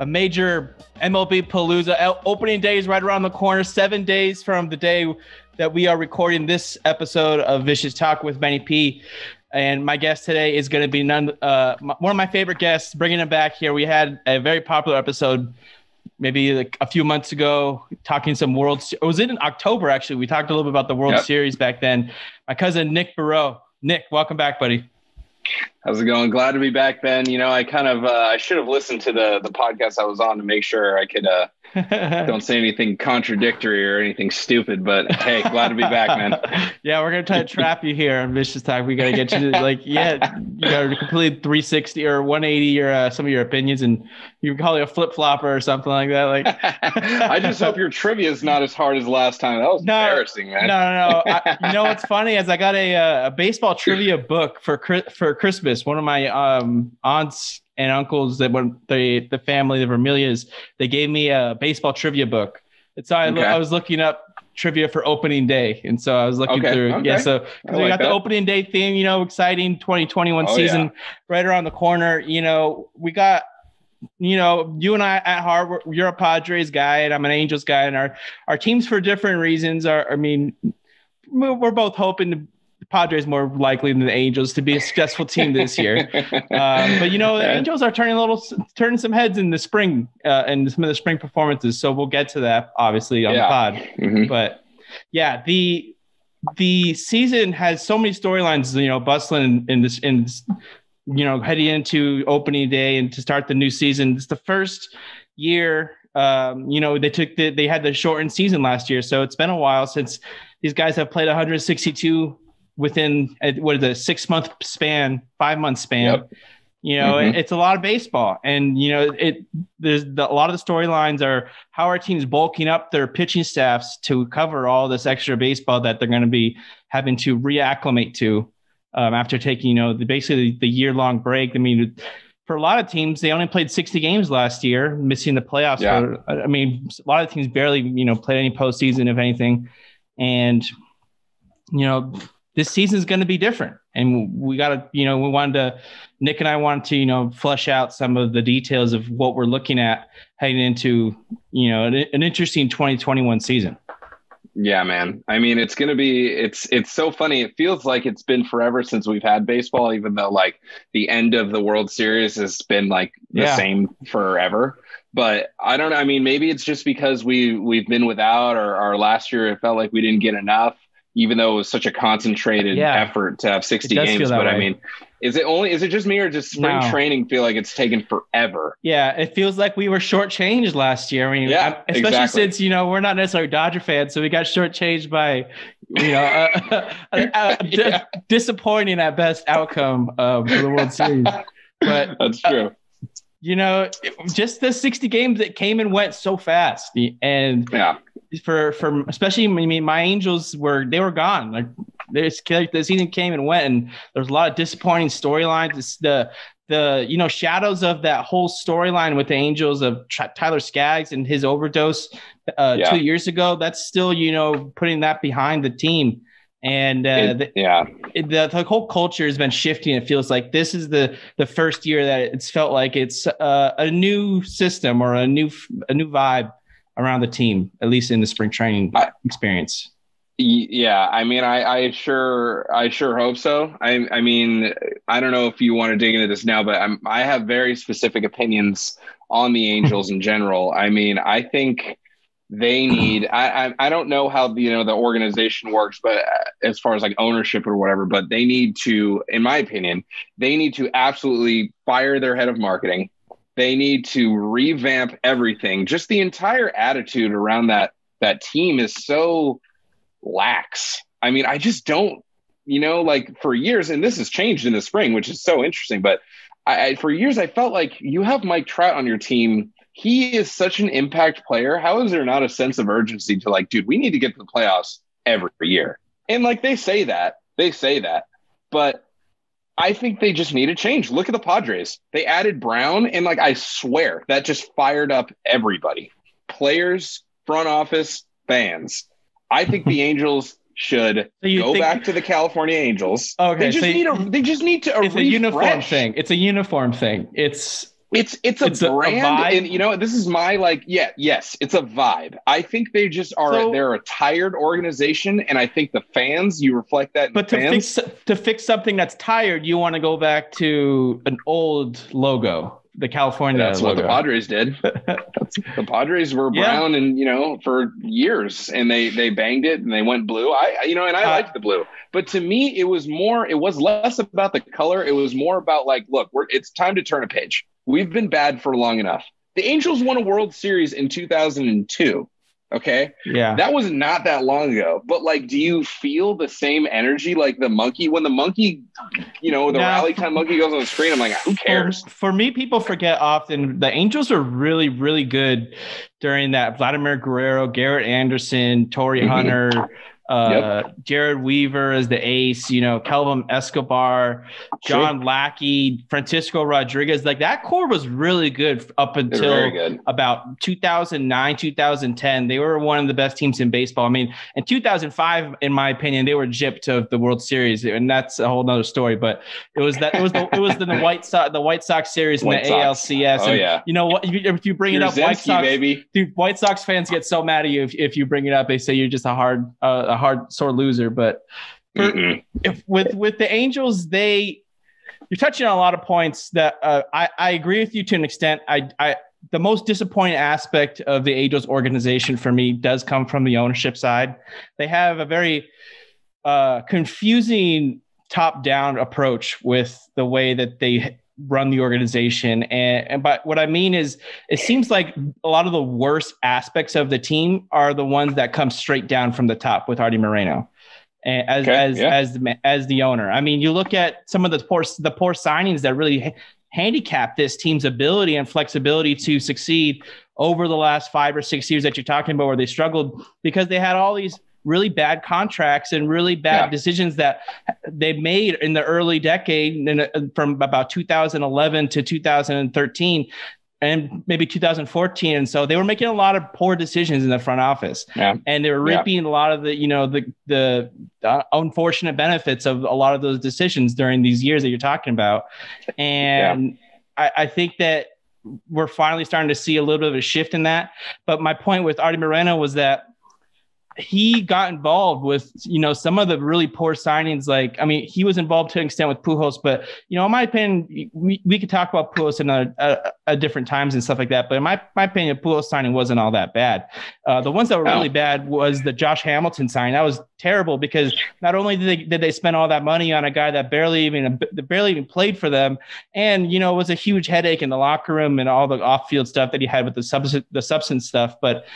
a major MLB Palooza. Opening day is right around the corner, seven days from the day that we are recording this episode of Vicious Talk with Benny P. And my guest today is going to be none, uh, one of my favorite guests. Bringing him back here, we had a very popular episode maybe like a few months ago talking some world it was in october actually we talked a little bit about the world yep. series back then my cousin Nic Bereaud nick welcome back buddy how's it going? Glad to be back ben. You know i kind of uh, i should have listened to the the podcast i was on to make sure i could uh don't say anything contradictory or anything stupid, but hey, glad to be back, man. yeah, we're gonna try to trap you here on Vicious Talk. We gotta get you to like, yeah, you know, complete 360 or 180 your uh, some of your opinions, and you call it a flip flopper or something like that. Like, I just hope your trivia is not as hard as last time. That was no, embarrassing, man. No, no, no. I, you know what's funny is I got a uh, a baseball trivia book for for Christmas. One of my um aunts and uncles that were the the family, the Vermilias, they gave me a baseball trivia book. And so I, okay. I was looking up trivia for opening day. And so I was looking okay, through. Okay. Yeah. So we like got that. the opening day theme, you know, exciting 2021 oh, season yeah. right around the corner. You know, we got, you know, you and I at heart, you're a Padres guy and I'm an Angels guy. And our, our teams for different reasons are, I mean, we're both hoping to Padres more likely than the Angels to be a successful team this year. um, but you know, the Angels are turning a little, turning some heads in the spring uh, and some of the spring performances. So we'll get to that obviously on yeah. the pod. Mm-hmm. But yeah, the the season has so many storylines. You know, bustling in this in you know heading into opening day and to start the new season. It's the first year. Um, you know, they took the, they had the shortened season last year, so it's been a while since these guys have played 162 within a, what is a six month span, five month span. Yep. You know, mm-hmm. it's a lot of baseball, and you know, it there's the, a lot of the storylines are how our teams bulking up their pitching staffs to cover all this extra baseball that they're going to be having to reacclimate to um, after taking you know the, basically the year long break. I mean, for a lot of teams, they only played 60 games last year, missing the playoffs. Yeah. For, I mean, a lot of teams barely you know played any postseason, if anything, and you know this season is going to be different. And we got to, you know, we wanted to, Nick and I wanted to, you know, flesh out some of the details of what we're looking at heading into, you know, an, an interesting 2021 season. Yeah, man. I mean, it's going to be, it's, it's so funny. It feels like it's been forever since we've had baseball, even though like the end of the World Series has been like the yeah. same forever but I don't know. I mean, maybe it's just because we we've been without, or our last year it felt like we didn't get enough even though it was such a concentrated yeah. effort to have 60 games. But way. I mean, is it only is it just me or does spring no. training feel like it's taken forever? Yeah, it feels like we were shortchanged last year. I mean, yeah, especially exactly. since you know we're not necessarily Dodger fans, so we got shortchanged by you know a, a, a, yeah. disappointing at best outcome of the World Series. But that's true. Uh, you know, just the 60 games that came and went so fast. And yeah, for for especially I mean my Angels were they were gone. Like this the season came and went, and there's a lot of disappointing storylines. It's the the you know shadows of that whole storyline with the Angels of Tyler Skaggs and his overdose uh, yeah. two years ago. That's still you know putting that behind the team. And uh, it, the, yeah, it, the, the whole culture has been shifting. It feels like this is the the first year that it's felt like it's uh, a new system or a new a new vibe around the team, at least in the spring training I, experience. Yeah, I mean, I, I sure, I sure hope so. I, I mean, I don't know if you want to dig into this now, but I'm, I have very specific opinions on the Angels in general. I mean, I think they need. I, I, I don't know how you know the organization works, but uh, as far as like ownership or whatever, but they need to, in my opinion, they need to absolutely fire their head of marketing they need to revamp everything. Just the entire attitude around that that team is so lax. I mean, I just don't, you know, like for years, and this has changed in the spring, which is so interesting. But I, I for years, I felt like you have Mike Trout on your team. He is such an impact player. How is there not a sense of urgency to like, dude, we need to get to the playoffs every year? And like they say that, they say that, but I think they just need a change. Look at the Padres. They added Brown, and like I swear that just fired up everybody. Players, front office, fans. I think the Angels should so go think, back to the California Angels. Okay, they just so need a they just need to. It's a, a uniform thing. It's a uniform thing. It's It's it's a It's a- a brand, vibe? and you know this is my like yeah yes it's a vibe. I think they just are So- they're a tired organization, and I think the fans you reflect that. In But to fans, fix to fix something that's tired, you want to go back to an old logo, the California that's what the Padres did. the Padres were Yeah. brown and you know for years, and they they banged it and they went blue. I I- you know and I Uh, liked the blue, but to me it was more it was less about the color. It was more about like look, we're it's time to turn a page. We've been bad for long enough. The Angels won a World Series in 2002. Okay. yeah. That was not that long ago. But like, do you feel the same energy like the monkey when the monkey, you know, the No. rally time monkey goes on the screen? I'm like, who cares? For, for me, people forget often the Angels were really, really good during that Vladimir Guerrero, Garrett Anderson, Torii Mhm. Hunter, uh, Jered Weaver as the ace, you know, Kelvin Escobar, John Lackey, Francisco Rodriguez. Like that core was really good up until good. about 2009 2010 they were one of the best teams in baseball i mean in 2005 in my opinion they were gypped of the world series and that's a whole nother story but it was that it was the, it was the, the white sox the white sox series White in the Sox. alcs Oh, and yeah. you know what if you, if you bring it up white sox baby. dude white sox fans get so mad at you if, if you bring it up they say you're just a hard uh, a hard sore loser but for- if with with the Angels, they you're touching on a lot of points that uh, I I agree with you to an extent. I I the most disappointing aspect of the Angels organization for me does come from the ownership side. They have a very uh, confusing top down approach with the way that they run the organization and, and but what i mean is it seems like a lot of the worst aspects of the team are the ones that come straight down from the top with Arte Moreno as Okay, as yeah. as the as the owner. I mean, you look at some of the poor the poor signings that really ha- handicap this team's ability and flexibility to succeed over the last five or six years that you're talking about, where they struggled because they had all these really bad contracts and really bad Yeah. decisions that they made in the early decade uh, from about 2011 to 2013 and maybe 2014 and so they were making a lot of poor decisions in the front office Yeah. and they were Yeah. a lot of the you know the the unfortunate benefits of a lot of those decisions during these years that you're talking about and I, I think that we're finally starting to see a little bit of a shift in that but my point with Arte Moreno was that he got involved with you know some of the really poor signings like i mean he was involved to an extent with Pujols but you know in my opinion we, we could talk about Pujols in a, a, a different times and stuff like that but in my, my opinion Pujols signing wasn't all that bad. Uh, the ones that were really bad was the Josh Hamilton sign. That was terrible because not only did they did they spend all that money on a guy that barely even that barely even played for them and you know it was a huge headache in the locker room and all the off-field stuff that he had with the substance the substance stuff but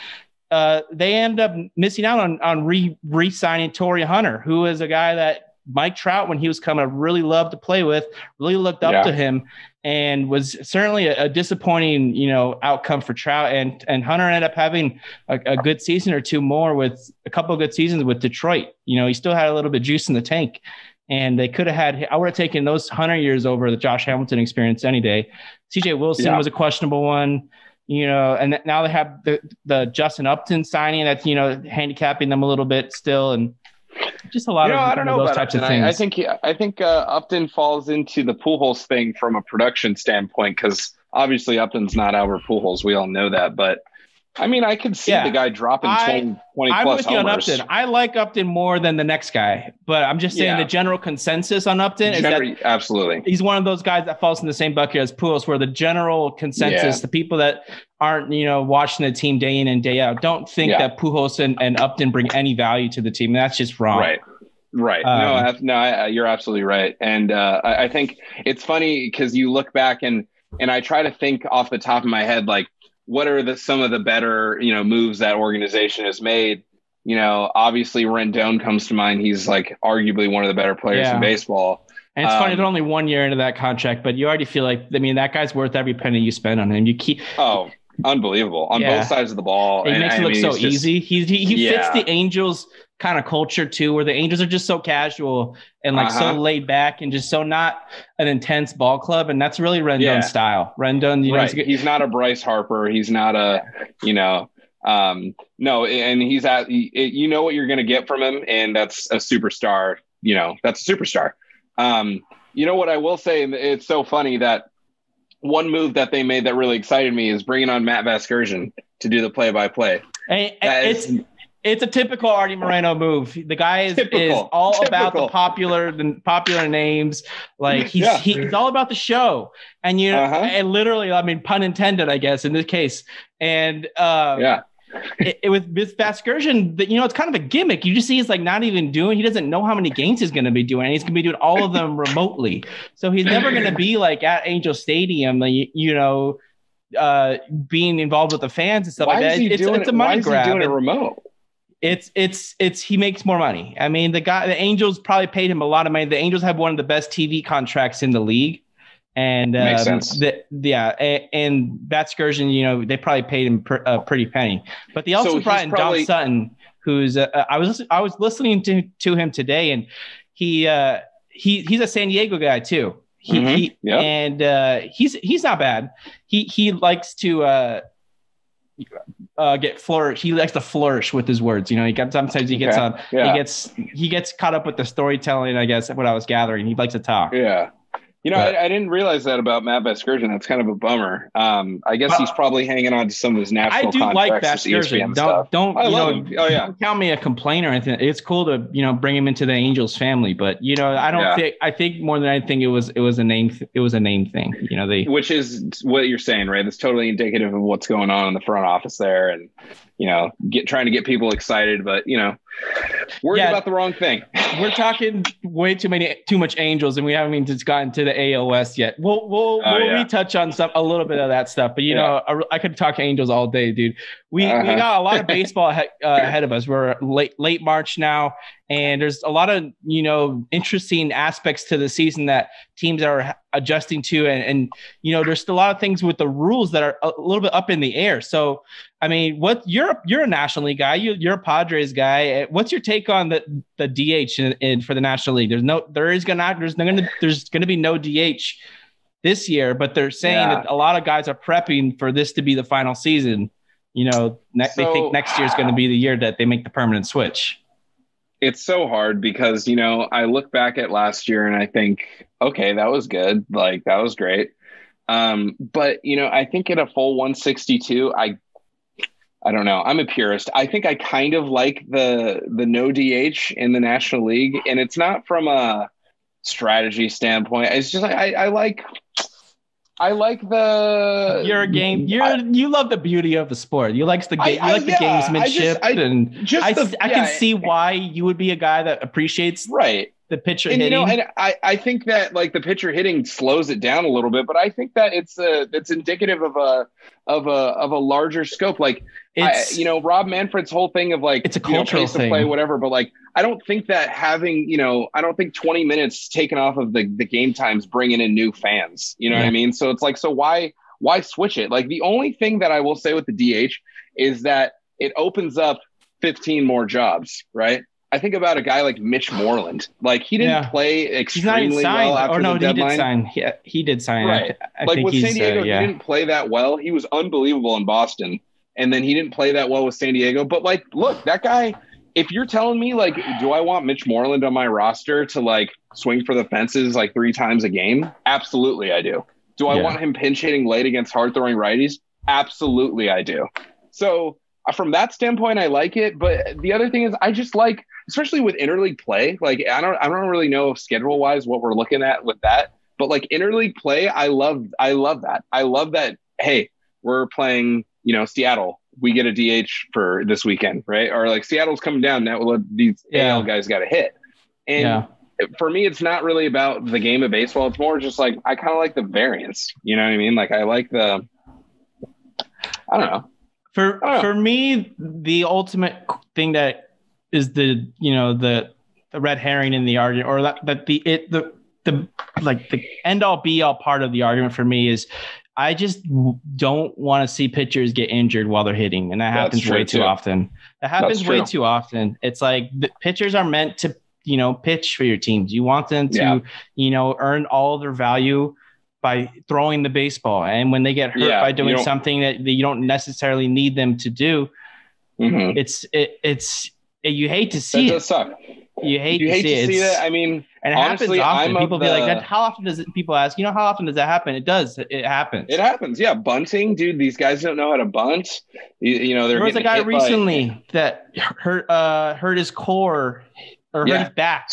uh, they end up missing out on on re re-signing Torii Hunter, who is a guy that Mike Trout, when he was coming, really loved to play with, really looked up Yeah. to him, and was certainly a, a disappointing, you know, outcome for Trout. And and Hunter ended up having a, a good season or two more with a couple of good seasons with Detroit. You know, he still had a little bit of juice in the tank. And they could have had. I would have taken those Hunter years over the Josh Hamilton experience any day. C.J. Wilson Yeah. was a questionable one you know, and now they have the the Justin Upton signing that's you know handicapping them a little bit still, and just a lot You know, of, I don't know those types Upton. of things. I, I think I think uh, Upton falls into the Pujols thing from a production standpoint because obviously Upton's not Albert Pujols. We all know that, but I mean, I can see Yeah. the guy dropping I- 20, 20 I'm plus with you on. Upton. I like Upton more than the next guy, but I'm just saying Yeah. the general consensus on Upton is that absolutely. he's one of those guys that falls in the same bucket as Pujols, where the general consensus, Yeah. the people that aren't you know watching the team day in and day out, don't think that Pujols and, and Upton bring any value to the team. And that's just wrong. Right. Right. no, Um, I- no, I, you're absolutely right. And uh, I, I think it's funny because you look back and and I try to think off the top of my head, like what are the some of the better you know moves that organization has made. You know, obviously Rendon comes to mind. He's like arguably one of the better players Yeah. in baseball. And it's funny, Um, they're only one year into that contract, but you already feel like I mean that guy's worth every penny you spend on him. You keep Oh, unbelievable on Yeah. both sides of the ball. It And, makes I it look mean, so just- easy. He he, he fits the Angels kind of culture too, where the Angels are just so casual and like so Uh-huh. laid back and just so not an intense ball club, and that's really Rendon's Yeah. style. Rendon, you right. he's He's not a Bryce Harper. He's not a, you know, um, no, and he's at, you know what you're going to get from him, and that's a superstar. You know, that's a superstar. Um, you know what I will say, it's so funny that one move that they made that really excited me is bringing on Matt Vasgersian to do the play-by-play. It's is, it's a typical Arte Moreno move. The guy is, is all typical. about the popular the popular names. Like he's yeah. he's all about the show. And you uh-huh. and literally, I mean, pun intended, I guess, in this case. And uh, yeah it, it, with with Vasgersian, you know, it's kind of a gimmick. You just see he's like not even doing. He doesn't know how many games he's going to be doing. He's going to be doing all of them remotely. So he's never going to be like at Angel Stadium, you, you know, uh, being involved with the fans and stuff why like that. It's, it's, a money grab. doing it remote? It's it's it's he makes more money. I mean, the guy, the Angels probably paid him a lot of money. The Angels have one of the best TV contracts in the league. And um. The, yeah, and, and Vasgersian, you know, they probably paid him pr- a pretty penny, but they also so brought in probably... Dom Sutton, who's uh, I was I was listening to to him today, and he uh, he he's a San Diego guy too. He, mm-hmm. he yep. and uh, he's he's not bad. He he likes to uh, get flourish. He likes to flourish with his words. You know, he gets sometimes he gets okay. on. Yeah. He gets he gets caught up with the storytelling. I guess what I was gathering. He likes to talk. Yeah. You know, I, I, didn't realize that about Matt Vasgersian. That's kind of a bummer. Um, I guess he's probably hanging on to some of his national I do like Vasgersian. Don't don't I you know? Him. Oh yeah. Don't count me a complainer or anything. It's cool to you know bring him into the Angels family, but you know I don't yeah. think I think more than anything it was it was a name th- it was a name thing. You know they which is what you're saying, right? That's totally indicative of what's going on in the front office there, and you know get trying to get people excited, but you know worried yeah, about the wrong thing. we're talking way too many, too much angels, and we haven't even just gotten to the AOS yet. We'll we'll, oh, we'll yeah. retouch on some a little bit of that stuff, but you yeah. know, I, I, could talk angels all day, dude. We uh-huh. we got a lot of baseball uh, ahead of us. We're late late March now, and there's a lot of you know interesting aspects to the season that teams are adjusting to, and and you know, there's a lot of things with the rules that are a little bit up in the air. So I mean, what you're you're a National League guy, you, you're a Padres guy. Eh, what's your take on the the DH in, in for the National League? There's no there is gonna there's gonna there's gonna be no DH this year, but they're saying yeah. that a lot of guys are prepping for this to be the final season. You know, ne- so, they think next year is going to be the year that they make the permanent switch. It's so hard because you know I look back at last year and I think, okay, that was good, like that was great. Um, but you know, I think at a full 162, I I don't know. I'm a purist. I think I kind of like the the no DH in the National League, and it's not from a strategy standpoint. It's just I, I like I like the. You're a game. You're I, you love the beauty of the sport. You like the game. You like yeah, the gamesmanship, I just, and just I, the, I can see why you would be a guy that appreciates right the pitcher and, hitting. You know, and I, I think that like the pitcher hitting slows it down a little bit, but I think that it's a it's indicative of a of a of a larger scope. Like it's I, you know Rob Manfred's whole thing of like it's a cultural you know, thing, play whatever. But like I don't think that having you know I don't think twenty minutes taken off of the the game times bringing in new fans. You know yeah. what I mean? So it's like so why why switch it? Like the only thing that I will say with the DH is that it opens up 15 more jobs, right? I think about a guy like Mitch Moreland. Like he didn't yeah. play extremely well after or no, the deadline. He did sign. He, he did sign. Right. I, I like with San Diego, uh, yeah. he didn't play that well. He was unbelievable in Boston, and then he didn't play that well with San Diego. But like, look, that guy. If you're telling me like, do I want Mitch Moreland on my roster to like swing for the fences like three times a game? Absolutely, I do. Do I yeah. want him pinch hitting late against hard throwing righties? Absolutely, I do. So uh, Uh, from that standpoint, I like it. But the other thing is, I just like, especially with interleague play. Like, I don't, I don't really know schedule wise what we're looking at with that. But like interleague play, I love, I love that. I love that. Hey, we're playing, you know, Seattle. We get a DH for this weekend, right? Or like Seattle's coming down. Now these yeah. AL guys got a hit. And yeah. for me, it's not really about the game of baseball. It's more just like I kind of like the variance. You know what I mean? Like I like the. I don't know. For oh. for me, the ultimate thing that is the you know the the red herring in the argument, or that, that the it the the like the end all be all part of the argument for me is I just don't want to see pitchers get injured while they're hitting, and that That's happens way too, too often. That happens way too often. It's like the pitchers are meant to you know pitch for your teams. You want them to yeah. you know earn all their value by throwing the baseball. And when they get hurt yeah, by doing something that, that, you don't necessarily need them to do, mm-hmm. it's it, it's it, you hate to see that it. Suck. You hate you to hate see to it. see that. I mean, And it Honestly, happens often. I'm People be like, the- that, how often does it, people ask, you know, how often does that happen? It does. It happens. It happens. Yeah, bunting, dude. These guys don't know how to bunt. You, you know, there was a guy hit by- recently that hurt uh hurt his core or hurt Yeah. his back.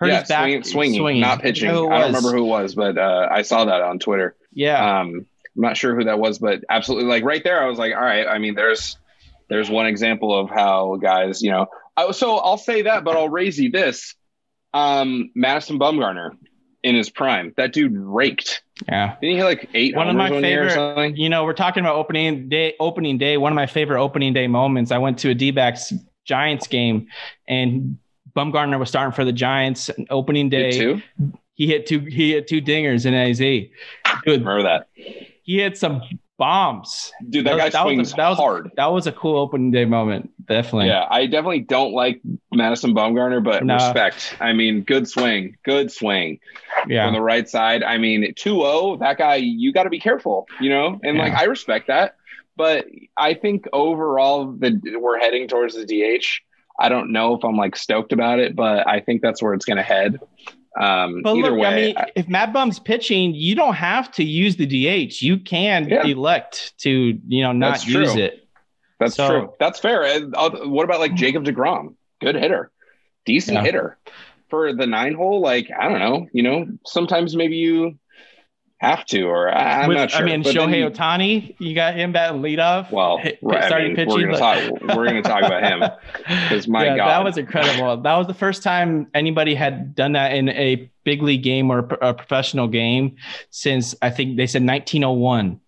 Hurt yeah, his back swinging, swinging, not pitching. I don't remember who it was, but uh, I saw that on Twitter. Yeah. Um, I'm not sure who that was, but absolutely, like right there, I was like, all right. I mean, there's there's one example of how guys, you know. I, so I'll say that, but I'll raise you this: um, Madison Bumgarner in his prime, that dude raked. yeah. Didn't he hit like eight? One of my or favorite- something? You know, we're talking about opening day. Opening day. One of my favorite opening day moments. I went to a D-backs Giants game, and Bumgarner was starting for the Giants. Opening day, he hit two. He hit two dingers in AZ. Dude, Remember that, he hit some bombs. dude. That, That guy was- that was a- swings that was- hard. That was a cool opening day moment. Definitely. Yeah, I definitely don't like Madison Bumgarner, but No. respect. I mean, good swing, good swing Yeah. on the right side. I mean, 2-0, that guy, you got to be careful, you know? And like, I respect that. But I think overall, the we're heading towards the DH. I don't know if I'm like stoked about it, but I think that's where it's going to head. Um, But either look, way, I mean, if MadBum's pitching, you don't have to use the DH. You can Yeah. elect to, you know, not use it. that's so- true. That's fair. Uh, what about like Jacob DeGrom? Good hitter, decent Yeah. hitter for the nine hole. Like, I don't know, you know, sometimes maybe you have to, or I, I'm With- not sure. I mean, But Shohei Ohtani, you got him batting leadoff. Well, hit- right, I mean, pitching. we're gonna but- talk. We're gonna talk about him because my yeah, God, that was incredible. That was the first time anybody had done that in a big league game or a professional game since I think they said 1901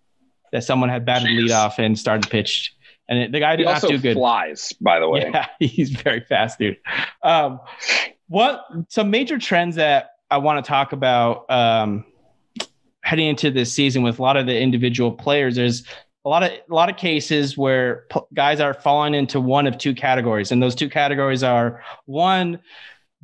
that someone had batted Jeez. leadoff and started pitched. And it, the guy he did not do good. flies. By the way, Yeah, he's very fast, dude. Um, what some major trends that I want to talk about um, heading into this season with a lot of the individual players? There's a lot of a lot of cases where p- guys are falling into one of two categories, and those two categories are one.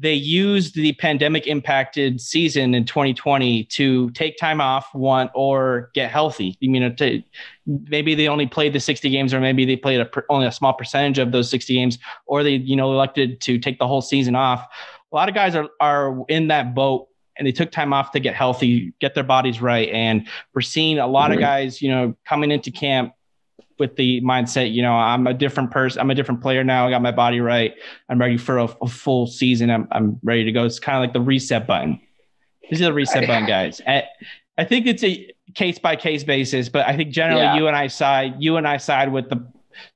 They used the pandemic impacted season in 2020 to take time off, one or get healthy. You mean, to, maybe they only played the 60 games, or maybe they played a, only a small percentage of those 60 games, or they, you know, elected to take the whole season off. A lot of guys are are in that boat, and they took time off to get healthy, get their bodies right, and we're seeing a lot of Mhm. guys, you know, coming into camp with the mindset, you know, I'm a different person, I'm a different player now. I got my body right. I'm ready for a, a full season. I'm I'm ready to go. It's kind of like the reset button. This is the reset button guys. I, I think it's a case by case basis, but I think generally Yeah. you and I side, you and I side with the,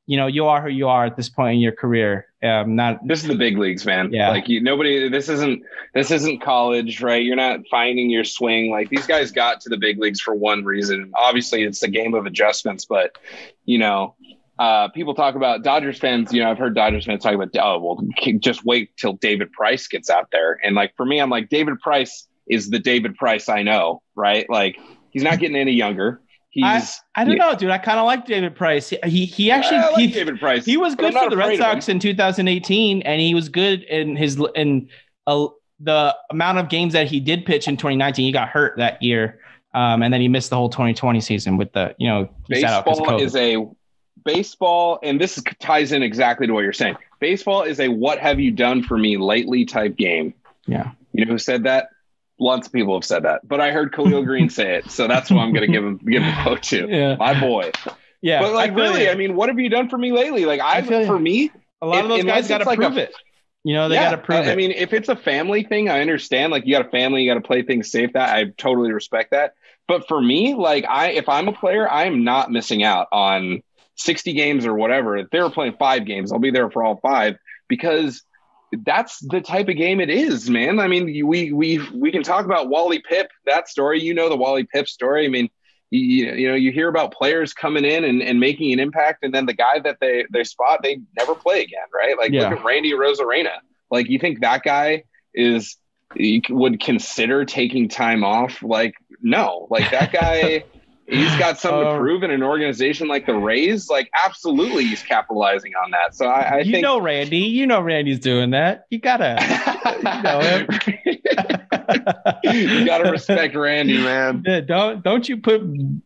you know, you are who you are at this point in your career. Um, not this is the big leagues, man. Yeah. like you, nobody. This isn't this isn't college, right? You're not finding your swing. Like these guys got to the big leagues for one reason. Obviously, it's a game of adjustments, but you know. Uh, people talk about Dodgers fans. You know, I've heard Dodgers fans talk about, oh, well, just wait till David Price gets out there. And like for me, I'm like, David Price is the David Price I know, right? Like he's not getting any younger. He's I don't Yeah. know, dude. I kind of like David Price. He he, he actually like he, David Price. he was good for the Red afraid of him. Sox in 2018, and he was good in his in uh, the amount of games that he did pitch in 2019. He got hurt that year, um, and then he missed the whole 2020 season with the you know he sat out 'cause baseball is a baseball and this ties in exactly to what you're saying baseball is a what have you done for me lately type game Yeah. you know who said that lots of people have said that but i heard Khalil Greene say it so that's what i'm going to give him give him a quote to yeah, my boy yeah. but like I really you. i mean what have you done for me lately like i, I for me a lot of those guys got to like prove a- it. You know, they yeah, got to prove I, it. I mean if it's a family thing i understand like you got a family you got to play things safe that i totally respect that but for me like i if i'm a player i am not missing out on 60 games or whatever if they were playing five games i'll be there for all five because that's the type of game it is man. I mean we we we can talk about Wally Pipp that story. You know the Wally Pipp story. I mean you, you know you hear about players coming in and, and making an impact and then the guy that they they spot they never play again right? Like Yeah. look at Randy Arozarena. Like you think that guy is would consider taking time off? Like no. Like that guy he's got something Uh, to prove in an organization like the rays like absolutely he's capitalizing on that so i, I you think know Randy. You know Randy's doing that. You gotta. know him. you gotta respect randy man Yeah, don't don't you put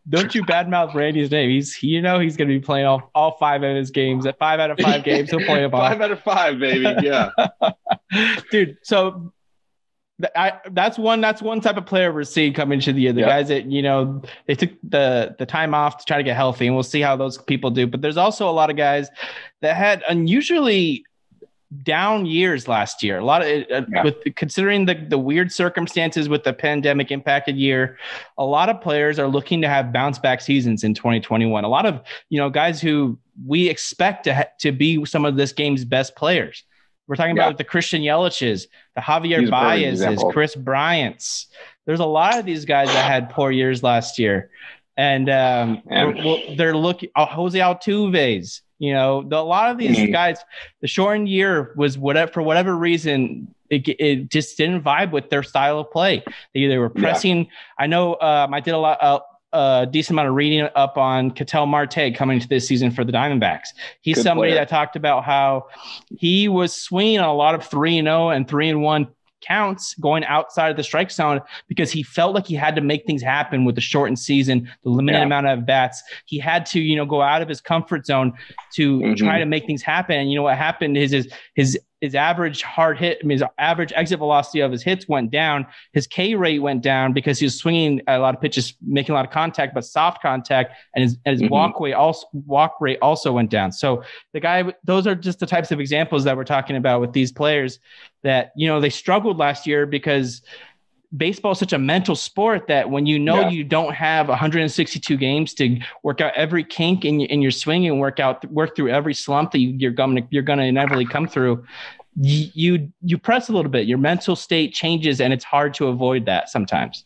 don't you badmouth Randy's name. He's you know he's gonna be playing all, all five of his games. At five out of five games, he'll play a ball. five out of five baby yeah Dude, so I, that's one. That's one type of player we're seeing coming into the year. The yep. guys that you know they took the the time off to try to get healthy, and we'll see how those people do. But there's also a lot of guys that had unusually down years last year. A lot of uh, yeah. with considering the the weird circumstances with the pandemic impacted year, a lot of players are looking to have bounce back seasons in 2021. A lot of you know guys who we expect to ha- to be some of this game's best players we're talking yeah. about the Christian Yeliches, the Javier Baez's, Kris Bryant's. There's a lot of these guys that had poor years last year, and um, they're looking. Uh, Jose Altuve's. You know, the, a lot of these mm-hmm. guys. The shortened year was whatever for whatever reason. It, it just didn't vibe with their style of play. They either were pressing. Yeah. I know um, I did a lot. Uh, a decent amount of reading up on Ketel Marte coming to this season for the Diamondbacks. He's Good somebody player. that talked about how he was swinging on a lot of 3 and 0 and 3 and 1 counts going outside of the strike zone because he felt like he had to make things happen with the shortened season, the limited yeah. amount of bats. He had to, you know, go out of his comfort zone to mm-hmm. try to make things happen. And you know what happened is his his his average hard hit, I mean, his average exit velocity of his hits went down. His K rate went down because he was swinging a lot of pitches, making a lot of contact, but soft contact, and his, and his mm-hmm. walkway also walk rate also went down. So the guy, those are just the types of examples that we're talking about with these players that you know they struggled last year because baseball is such a mental sport that when you know yeah. you don't have 162 games to work out every kink in, in your swing and work out work through every slump that you, are going you're going to inevitably come through you you press a little bit. Your mental state changes and it's hard to avoid that sometimes.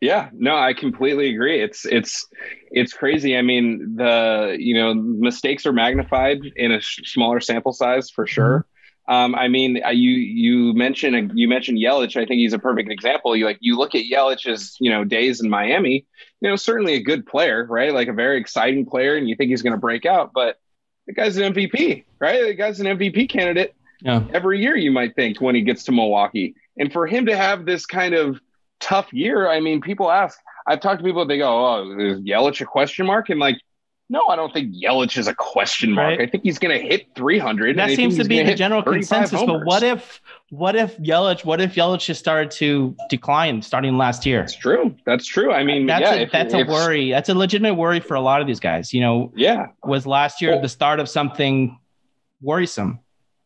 Yeah no i completely agree. It's it's it's crazy. I mean the you know mistakes are magnified in a sh- smaller sample size for sure. Mm-hmm um, I mean, uh, you you mentioned you mentioned Yelich. I think he's a perfect example. You like you look at Yelich's you know days in Miami. You know, certainly a good player, right? Like a very exciting player, and you think he's going to break out. But the guy's an MVP, right? The guy's an MVP candidate yeah. every year. You might think when he gets to Milwaukee, and for him to have this kind of tough year. I mean, people ask. I've talked to people. They go, "Oh, is Yelich a question mark?" And like no, I don't think Yelich is a question mark. Right. I think he's going to hit 300. That seems to be the general consensus. Homers. But what if, what if Yelich, what if Yelich just started to decline starting last year? That's true. That's true. I mean, that's yeah, a, if, that's if, a worry. That's a legitimate worry for a lot of these guys. You know, yeah, was last year well, the start of something worrisome?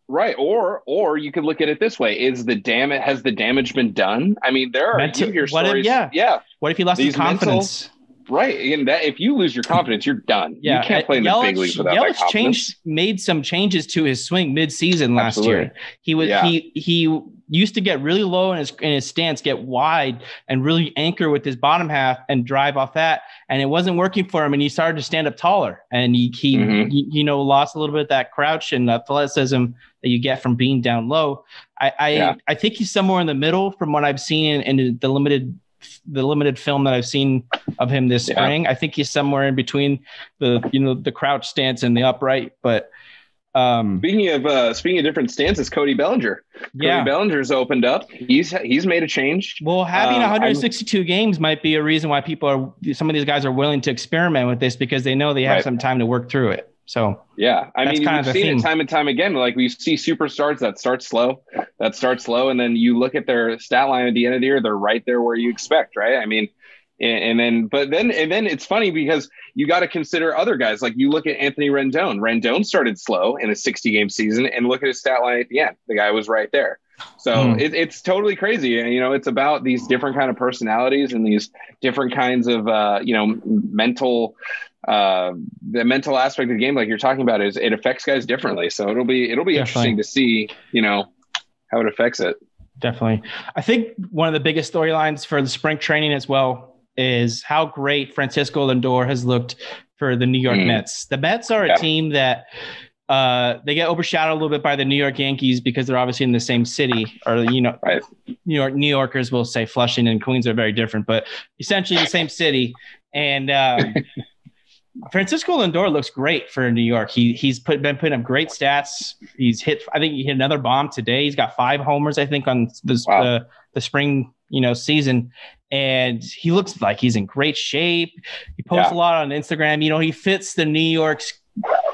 Right. Or or you could look at it this way: Is the damage has the damage been done? I mean, there are Mental, you what if, yeah, yeah. What if he lost his confidence? Mental, Right, and that if you lose your confidence, you're done. Yeah, you can't play in the big leagues without Yelich that changed, made some changes to his swing mid-season last Absolutely. year. He was yeah. he he used to get really low in his in his stance, get wide, and really anchor with his bottom half and drive off that. And it wasn't working for him, and he started to stand up taller, and he he, mm-hmm. he you know lost a little bit of that crouch and athleticism that you get from being down low. I I, yeah. I think he's somewhere in the middle from what I've seen in, in the limited the limited film that I've seen of him this yeah. spring. I think he's somewhere in between the you know the crouch stance and the upright. But um, speaking of uh, speaking of different stances, Cody Bellinger. Yeah. Cody Bellinger's opened up. He's he's made a change. Well, having um, 162 I'm, games might be a reason why people are some of these guys are willing to experiment with this because they know they have right. some time to work through it. So yeah, I mean, we've seen theme. it time and time again. Like we see superstars that start slow, that start slow, and then you look at their stat line at the end of the year, they're right there where you expect, right? I mean, and, and then, but then, and then it's funny because you got to consider other guys. Like you look at Anthony Rendon. Rendon started slow in a 60 game season, and look at his stat line at the end. The guy was right there. So mm. it, it's totally crazy. And, you know, it's about these different kind of personalities and these different kinds of, uh, you know, mental uh, the mental aspect of the game, like you're talking about, is it affects guys differently. So it'll be it'll be Definitely. interesting to see, you know, how it affects it. Definitely, I think one of the biggest storylines for the spring training as well is how great Francisco Lindor has looked for the New York mm. Mets. The Mets are a team that uh, they get overshadowed a little bit by the New York Yankees because they're obviously in the same city, or you know, right. New York New Yorkers will say Flushing and Queens are very different, but essentially the same city. And um, Francisco Lindor looks great for New York. He he's put been putting up great stats. He's hit. I think he hit another bomb today. He's got five homers. I think on this wow. uh, the spring you know season, and he looks like he's in great shape. He posts yeah. a lot on Instagram. You know, he fits the New York's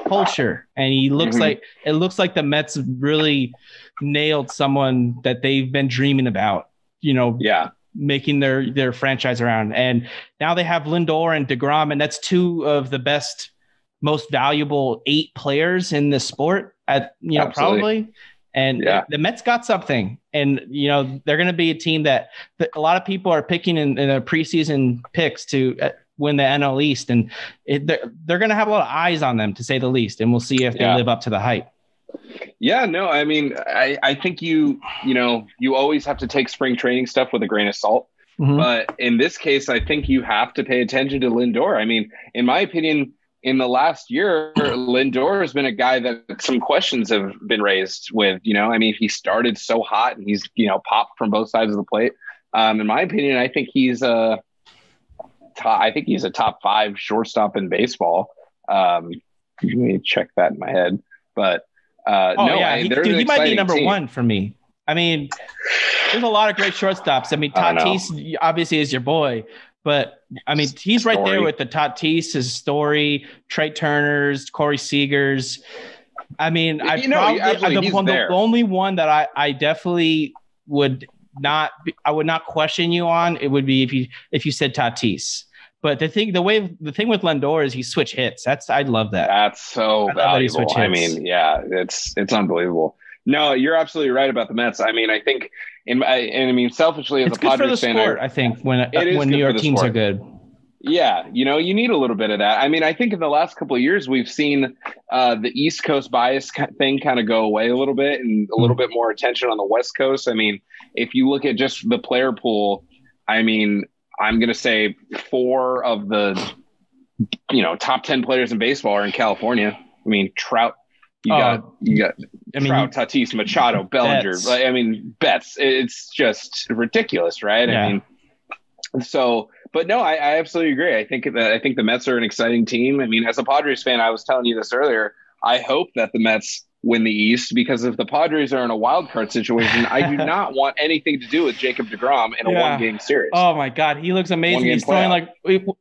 culture, and he looks mm-hmm. like it looks like the Mets really nailed someone that they've been dreaming about you know, yeah, making their their franchise around. And now they have Lindor and Degrom, and that's two of the best, most valuable eight players in the sport. At you know, Absolutely. probably. And Yeah. the Mets got something, and you know they're going to be a team that, that a lot of people are picking in, in their preseason picks to uh, win the NL East, and it, they're, they're going to have a lot of eyes on them, to say the least. And we'll see if they Yeah. live up to the hype. Yeah, no, I mean, I, I think you, you know, you always have to take spring training stuff with a grain of salt. Mhm. But in this case, I think you have to pay attention to Lindor. I mean, in my opinion, in the last year, Lindor has been a guy that some questions have been raised with. You know, I mean, he started so hot and he's, you know, popped from both sides of the plate. Um, in my opinion, I think he's a, top, I think he's a top five shortstop in baseball. Um, let me check that in my head, but uh, Oh no, yeah, I, he, dude, he might be number team. one for me. I mean, there's a lot of great shortstops. I mean, I. Tatis obviously is your boy, but I mean, he's right there with the Tatis, his story, Trea Turner's, Corey Seager's. I mean, I You know, probably the, one, the only one that I I definitely would not be, I would not question you on. It would be if you if you said Tatis. But the thing, the way the thing with Lindor is he switch hits. That's I love that. That's so I love that valuable. I mean, yeah, it's it's unbelievable. No, you're absolutely right about the Mets. I mean, I think in my and I mean, selfishly as It's a good for the Padres fan, I- sport, I think, when when New York teams sport. are good. Yeah, you know, you need a little bit of that. I mean, I think in the last couple of years, we've seen uh, the East Coast bias thing kind of go away a little bit and a little bit more attention on the West Coast. I mean, if you look at just the player pool, I mean, I'm going to say four of the, you know, top 10 players in baseball are in California. I mean, Trout, you Oh, got, you got I mean, Trout, Tatis, Machado, Bellinger. Like, I mean, Betts. It's just ridiculous, right? Yeah. I mean, so, but no, I, I absolutely agree. I think that I think the Mets are an exciting team. I mean, as a Padres fan, I was telling you this earlier. I hope that the Mets win the East because if the Padres are in a wild card situation, I do not want anything to do with Jacob DeGrom in a Yeah. one game series. Oh my God, he looks amazing. He's throwing like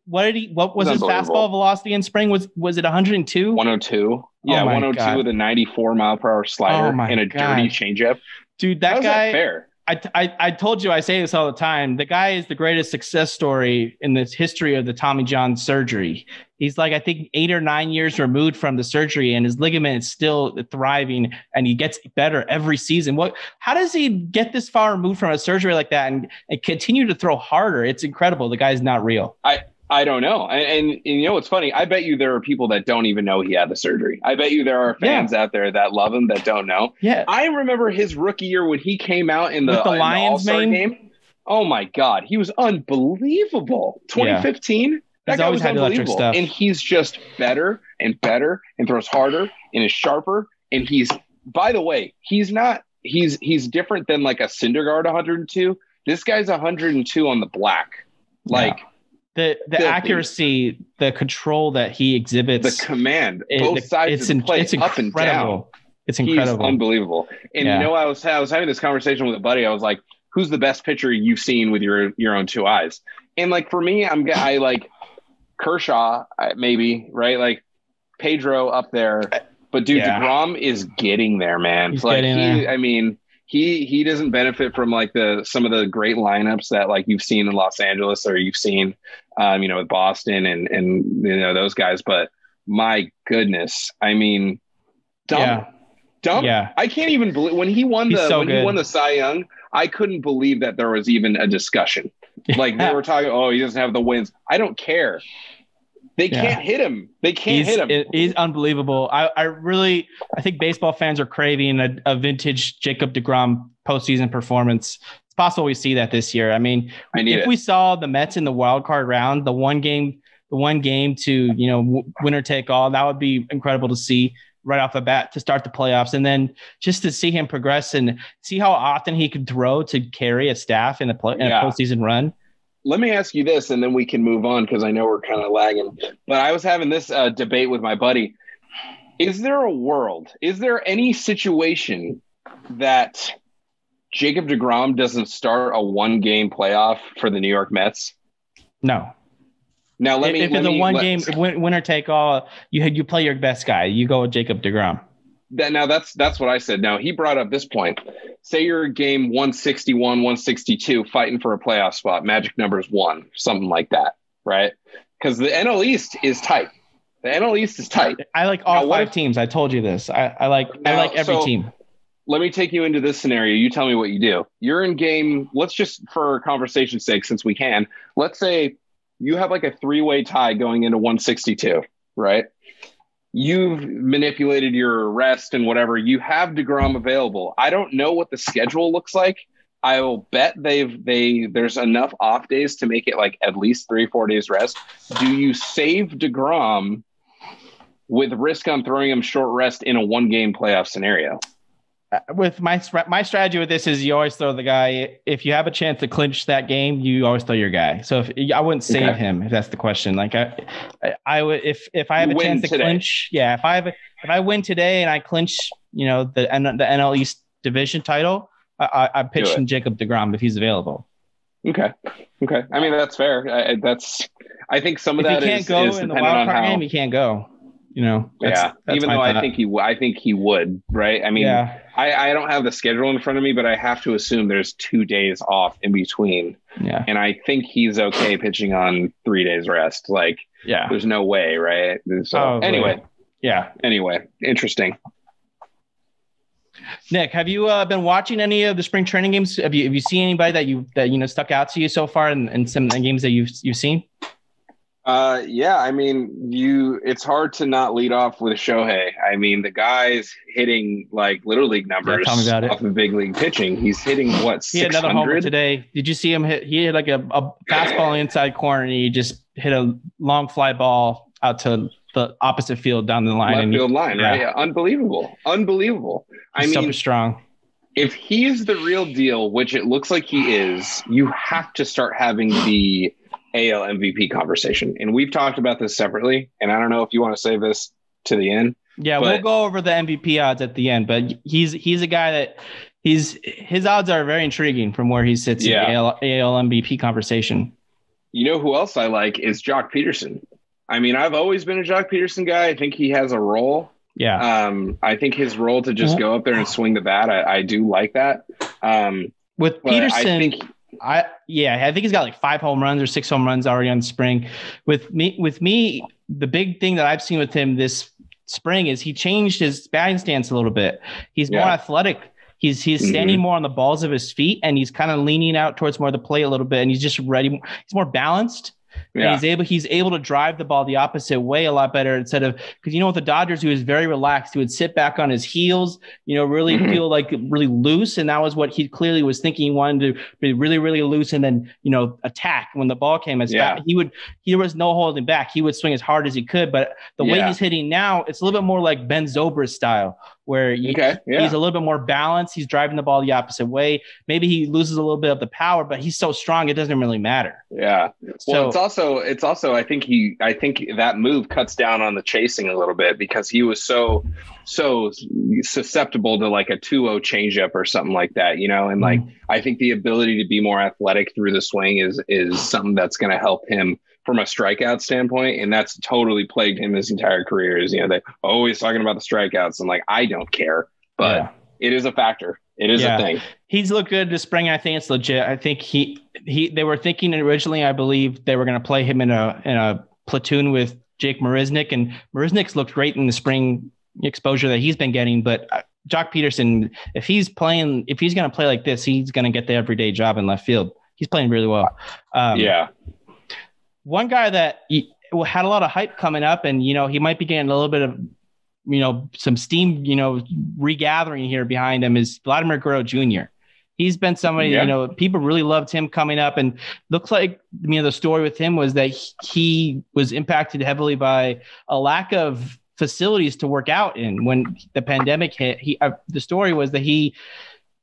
what did he? What was his fastball velocity in spring? Was was it 102? 102. Yeah, Oh 102 God. with a 94 mile per hour slider Oh and a God. dirty changeup. Dude, How that is guy. that fair? I, I told you I say this all the time. The guy is the greatest success story in the history of the Tommy John surgery. He's like I think eight or nine years removed from the surgery, and his ligament is still thriving, and he gets better every season. What? How does he get this far removed from a surgery like that and, and continue to throw harder? It's incredible. The guy's not real. I don't know. And, and, and you know what's funny? I bet you there are people that don't even know he had the surgery. I bet you there are fans out there that love him that don't know. Yeah, I remember his rookie year when he came out in the, With the in Lions, man? game. Oh my God, he was unbelievable. 2015. That He's guy always was had electric unbelievable, stuff. and he's just better and better, and throws harder and is sharper. And he's, by the way, he's not. He's he's different than like a Syndergaard 102. This guy's 102 on the black. Like the the Filthy. accuracy, the control that he exhibits. the command, it- both sides it's of the in- plate, it's up and down. It's incredible. It's He's unbelievable. And Yeah. you know, I was I was having this conversation with a buddy. I was like, "Who's the best pitcher you've seen with your your own two eyes?" And like for me, I'm I like Kershaw, maybe right, like Pedro up there. But dude, Yeah. Degrom is getting there, man. He's like he, there. I mean, he he doesn't benefit from like the some of the great lineups that like you've seen in Los Angeles or you've seen, um, you know, with Boston and and you know those guys. But my goodness, I mean, dumb, Yeah. dumb. Yeah. I can't even believe when he won He's the so when good. he won the Cy Young. I couldn't believe that there was even a discussion. Like they were talking, oh, he doesn't have the wins. I don't care. They Yeah. can't hit him. They can't he's, hit him. it- he's unbelievable. I, I really, I think baseball fans are craving a, a vintage Jacob Degrom postseason performance. It's possible we see that this year. I mean, I if it. we saw the Mets in the wild card round, the one game, the one game to you know w- winner take all, that would be incredible to see right off the bat to start the playoffs, and then just to see him progress and see how often he could throw to carry a staff in a play, in Yeah. a postseason run. Let me ask you this, and then we can move on because I know we're kind of lagging. But I was having this uh, debate with my buddy. Is there a world? Is there any situation that Jacob Degrom doesn't start a one-game playoff for the New York Mets? No, Now let if, me. if let it's a one let- game win, winner take all, you you play your best guy. You go with Jacob Degrom. that now that's that's what I said. Now he brought up this point. Say you're game 161, 162, fighting for a playoff spot. Magic numbers one, something like that, right? Because the NL East is tight. The NL East is tight. I like all now, five if, teams. I told you this. I, I like now, I like every so, team let me take you into this scenario. You tell me what you do. You're in game, let's just for conversation's sake, since we can, let's say you have like a three way tie going into 162, right? You've manipulated your rest and whatever. You have DeGrom available. I don't know what the schedule looks like. I will bet they've they there's enough off days to make it like at least three, four days rest. Do you save DeGrom with risk on throwing him short rest in a one game playoff scenario? Uh, with my my strategy with this is you always throw the guy. If you have a chance to clinch that game, you always throw your guy. So if I wouldn't save okay. him if that's the question. Like I, I, would if if I have you a chance to today. clinch, yeah. If I have if I win today and I clinch, you know the the NL East division title, I, I, am pitching Jacob Degrom if he's available. Okay, okay. I mean that's fair. I, that's I think some of if that he can't is, go is in the wild card game. He can't go you know. That's, yeah, that's even though thought. I think he, I think he would, right? I mean, yeah. I, I don't have the schedule in front of me, but I have to assume there's two days off in between. Yeah, and I think he's okay pitching on three days rest. Like, yeah, there's no way, right? So oh, anyway, yeah. Anyway, interesting. Nick, have you uh, been watching any of the spring training games? Have you have you seen anybody that you that you know stuck out to you so far in, in some games that you've you've seen? Uh, yeah, I mean, you. It's hard to not lead off with Shohei. I mean, the guy's hitting like little league numbers yeah, off of big league pitching. He's hitting what? He had another homer today. Did you see him hit? He hit like a, a fastball inside corner, and he just hit a long fly ball out to the opposite field down the line. Left field he, line, yeah. right? Yeah, unbelievable, unbelievable. He's I mean, super strong. If he's the real deal, which it looks like he is, you have to start having the AL MVP conversation. And we've talked about this separately. And I don't know if you want to save this to the end. Yeah, but, we'll go over the MVP odds at the end. But he's he's a guy that he's his odds are very intriguing from where he sits yeah. in the AL, AL MVP conversation. You know who else I like is Joc Pederson. I mean, I've always been a Joc Pederson guy. I think he has a role. Yeah. Um, I think his role to just go up there and swing the bat, I, I do like that. Um, with Pederson, I think I yeah, I think he's got like five home runs or six home runs already on spring. With me, with me, the big thing that I've seen with him this spring is he changed his batting stance a little bit. He's yeah. more athletic. He's he's mm-hmm. standing more on the balls of his feet and he's kind of leaning out towards more of the play a little bit and he's just ready. He's more balanced. Yeah. he's able he's able to drive the ball the opposite way a lot better instead of because you know with the Dodgers he was very relaxed. He would sit back on his heels, you know, really mm-hmm. feel like really loose, and that was what he clearly was thinking. He wanted to be really really loose and then you know attack when the ball came as yeah. He would he was no holding back. He would swing as hard as he could, but the yeah. way he's hitting now, it's a little bit more like Ben Zobrist style where you, okay, yeah. he's a little bit more balanced. He's driving the ball the opposite way. Maybe he loses a little bit of the power, but he's so strong it doesn't really matter. Yeah. So, it's also it's also I think he I think that move cuts down on the chasing a little bit because he was so so susceptible to like a 2-0 changeup or something like that, you know. And like mm-hmm. I think the ability to be more athletic through the swing is is something that's going to help him from a strikeout standpoint, and that's totally plagued him his entire career. Is you know they always talking about the strikeouts, and like I don't care, but yeah. it is a factor. It is yeah. a thing. He's looked good this spring. I think it's legit. I think he he they were thinking originally. I believe they were going to play him in a in a platoon with Jake Marisnick, and Marisnick's looked great in the spring exposure that he's been getting. But uh, Joc Pederson, if he's playing, if he's going to play like this, he's going to get the everyday job in left field. He's playing really well. Um, yeah, one guy that had a lot of hype coming up, and you know he might be getting a little bit of you know some steam, you know, regathering here behind him is Vladimir Guerrero Jr. He's been somebody, yeah. you know, people really loved him coming up, and looks like you know the story with him was that he was impacted heavily by a lack of facilities to work out in when the pandemic hit. He uh, the story was that he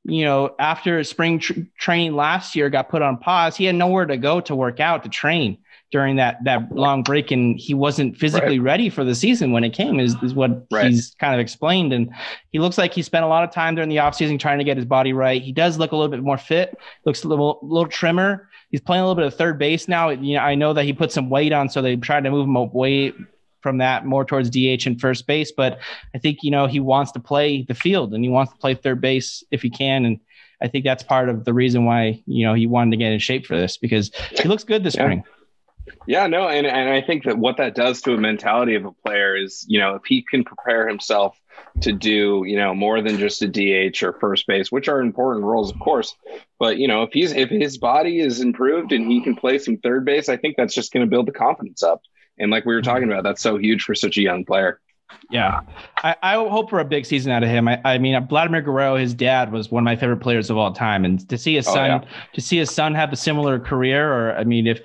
you know, after spring tr- training last year got put on pause, he had nowhere to go to work out to train during that that long break and he wasn't physically right. ready for the season when it came is, is what right. he's kind of explained and he looks like he spent a lot of time during the offseason trying to get his body right he does look a little bit more fit looks a little little trimmer he's playing a little bit of third base now you know i know that he put some weight on so they tried to move him away from that more towards DH and first base. But I think you know he wants to play the field and he wants to play third base if he can. And I think that's part of the reason why you know he wanted to get in shape for this because he looks good this Yeah. spring. Yeah, no, and, and I think that what that does to a mentality of a player is, you know, if he can prepare himself to do, you know, more than just a DH or first base, which are important roles, of course. But you know, if he's if his body is improved and he can play some third base, I think that's just going to build the confidence up. And like we were talking about, that's so huge for such a young player. Yeah, I, I hope for a big season out of him. I, I mean, Vladimir Guerrero, his dad, was one of my favorite players of all time, and to see his Oh, son, yeah. to see his son have a similar career, or I mean, if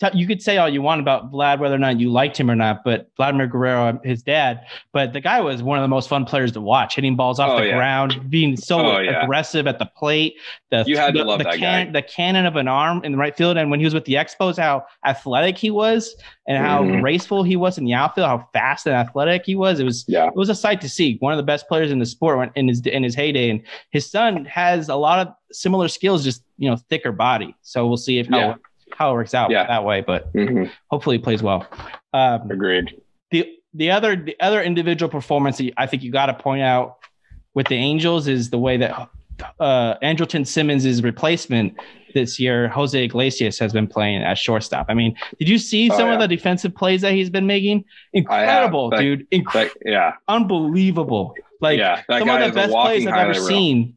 that you could say all you want about Vlad, whether or not you liked him or not, but Vladimir Guerrero, his dad, but the guy was one of the most fun players to watch, hitting balls off Oh, the yeah. ground, being so Oh, yeah. aggressive at the plate. The You had to the, love the that can- guy. The cannon of an arm in the right field, and when he was with the Expos, how athletic he was, and how Mhm. graceful he was in the outfield, how fast and athletic he was. It was Yeah. it was a sight to see. One of the best players in the sport when- in his in his heyday, and his son has a lot of similar skills, just you know, thicker body. So we'll see if how. How it works out Yeah. that way. But hmm hopefully, he plays well. Um, Agreed. the the other the other individual performance that I think you got to point out with the Angels is the way that uh, Andrelton Simmons' replacement this year, Jose Iglesias, has been playing at shortstop. I mean, did you see Oh, some of the defensive plays that he's been making? Incredible, That- dude! But yeah, unbelievable. Like yeah, some of the best plays I've ever seen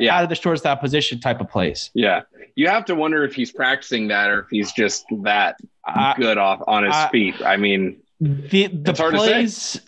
Yeah. out of the shortstop position type of plays. Yeah, you have to wonder if he's practicing that or if he's just that Uh, good off on his feet. I mean, the the It's hard to say. plays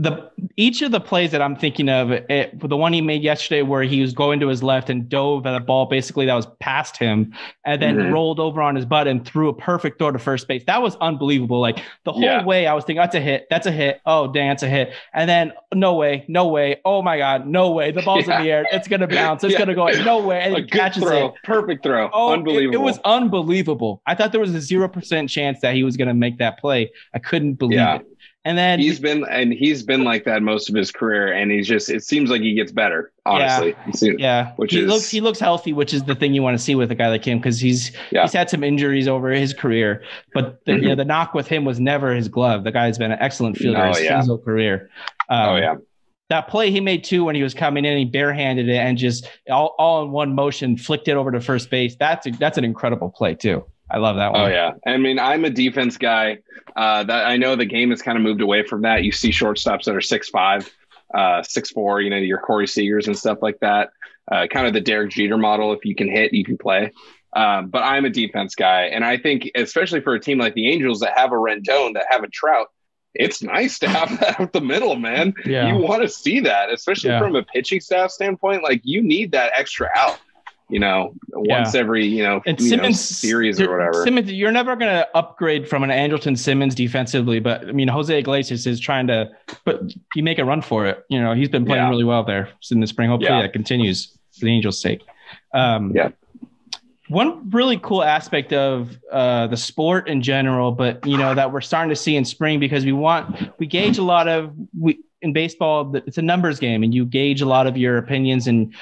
the each of the plays that I'm thinking of, it, the one he made yesterday where he was going to his left and dove at a ball basically that was past him, and then Mhm. rolled over on his butt and threw a perfect throw to first base. That was unbelievable. Like the whole Yeah. way, I was thinking, "That's a hit. That's a hit. Oh, dang, that's a hit." And then, no way, no way. Oh my God, no way. The ball's Yeah. in the air. It's gonna bounce. It's Yeah. gonna go. No way. And a he good catches throw, it. perfect throw, Oh, it- unbelievable. It, was unbelievable. I thought there was a zero percent chance that he was going to make that play. I couldn't believe it. And then he's been and he's been like that most of his career, and he's just it seems like he gets better. Honestly, seems- yeah, which he is- looks he looks healthy, which is the thing you want to see with a guy like him because he's Yeah. he's had some injuries over his career. But the, you know, Mhm. the knock with him was never his glove. The guy's been an excellent fielder Oh, his, yeah. whole career. Um, oh yeah, that play he made too when he was coming in, he barehanded it and just all, all in one motion flicked it over to first base. That's a, that's an incredible play too. I love that one. oh yeah. I mean, I'm a defense guy. Uh, that I know the game has kind of moved away from that. You see shortstops that are six five, uh, six four. You know, your Corey Seagers and stuff like that. Uh, kind of the Derek Jeter model. If you can hit, you can play. Um, but I'm a defense guy, and I think especially for a team like the Angels that have a Rendon, that have a Trout, it's nice to have that up the middle, man. Yeah. You want to see that, especially Yeah. from a pitching staff standpoint. Like you need that extra out. You know, once every you know, And you know, Simmons series or whatever. Simmons, you're never going to upgrade from an Andrelton Simmons defensively, but I mean Jose Iglesias is trying to, but you make a run for it. You know he's been playing Yeah. really well there in the spring. Hopefully Yeah. that continues for the Angels' sake. Um, Yeah. One really cool aspect of uh, the sport in general, but you know that we're starting to see in spring because we want we gauge a lot of we in baseball. It's a numbers game, and you gauge a lot of your opinions and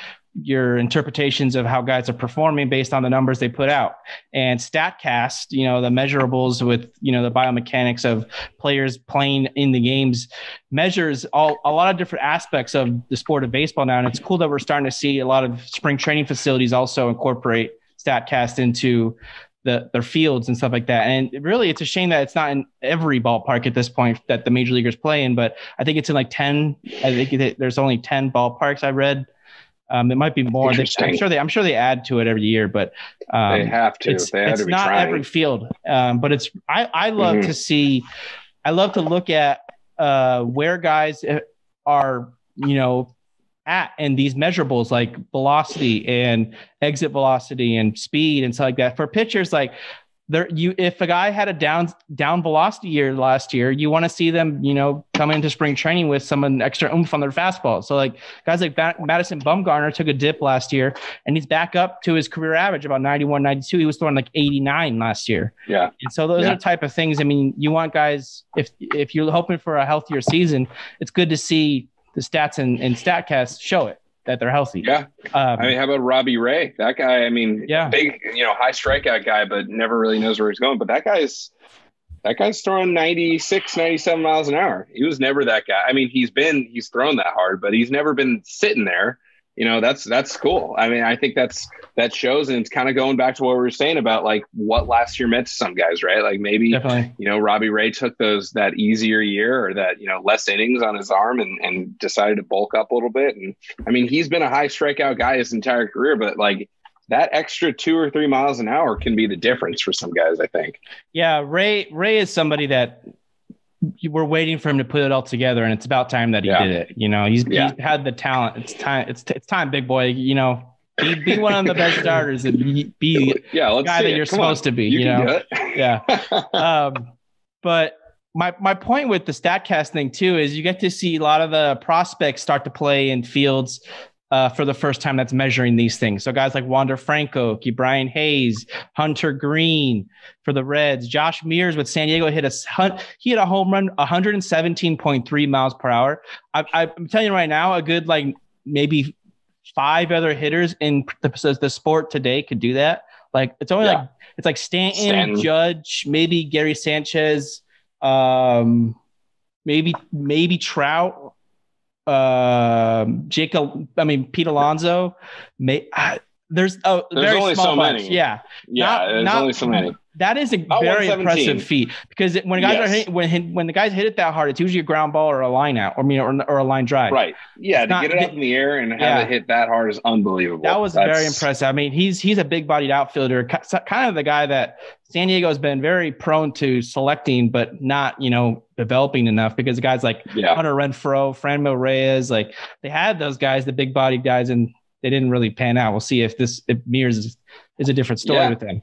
your interpretations of how guys are performing based on the numbers they put out. And Statcast, you know, the measurables with, you know, the biomechanics of players playing in the games measures all a lot of different aspects of the sport of baseball now. And it's cool that we're starting to see a lot of spring training facilities also incorporate Statcast into the, their fields and stuff like that. And really, it's a shame that it's not in every ballpark at this point that the major leaguers play in, but I think it's in like 10, I think it, there's only 10 ballparks I read. Um, it might be more. They, I'm sure they. I'm sure they add to it every year, but um, they have to. it's, they it's to not trying. every field. Um, but it's. I I love Mhm. to see. I love to look at uh, where guys uh, are. You know, at and these measurables like velocity and exit velocity and speed and stuff like that. For pitchers, like there, you if a guy had a down down velocity year last year, you want to see them, you know, come into spring training with some extra oomph on their fastball. So like guys like Ba- Madison Bumgarner took a dip last year, and he's back up to his career average about 91, 92. He was throwing like 89 last year. Yeah. And so those Yeah. are type of things. I mean, you want guys if if you're hoping for a healthier season, it's good to see the stats and, and Statcast show it that they're healthy. Yeah. Um, I mean, how about Robbie Ray? That guy, I mean, Yeah. big, you know, high strikeout guy, but never really knows where he's going. But that guy's that guy's throwing 96, 97 miles an hour. He was never that guy. I mean, he's been, he's thrown that hard, but he's never been sitting there. You know, that's, that's cool. I mean, I think that's, that shows. And it's kind of going back to what we were saying about like what last year meant to some guys, right? Like maybe, Definitely. you know, Robbie Ray took those, that easier year or that, you know, less innings on his arm and, and decided to bulk up a little bit. And I mean, he's been a high strikeout guy his entire career, but like, that extra two or three miles an hour can be the difference for some guys, I think. Yeah, Ray Ray is somebody that we're waiting for him to put it all together, and it's about time that he yeah. did it. You know, he's, yeah. he's had the talent. It's time. It's it's time, big boy. You know, be, be one of the best starters and be, be yeah, the guy that you're supposed on. to be. You, you know, yeah. Um, but my my point with the Statcast thing too is you get to see a lot of the prospects start to play in fields uh, for the first time that's measuring these things. So guys like Wander Franco, Brian Hayes, Hunter Greene for the Reds, Josh Mears with San Diego hit a he hit a home run 117.3 miles per hour. I, I'm telling you right now, a good like maybe five other hitters in the, the sport today could do that. Like it's only yeah. like it's like Stanton, Stanton, Judge, maybe Gary Sanchez, um, maybe maybe Trout uh, Jacob, I mean Pete Alonso. May, uh, there's a there's very only small so bunch. many. Yeah, yeah. Not, there's not, only so many. That is a very impressive feat because when guys yes. are hit, when when the guys hit it that hard, it's usually a ground ball or a line out, or I mean, or, or a line drive. Right. Yeah. It's to not, get it up in the air and have yeah. it hit that hard is unbelievable. That was That's... very impressive. I mean, he's he's a big bodied outfielder, kind of the guy that San Diego has been very prone to selecting, but not you know developing enough because guys like yeah. Hunter Renfroe, Franmil Reyes, like they had those guys, the big bodied guys, and they didn't really pan out. We'll see if this if Mears is, is a different story yeah. with them.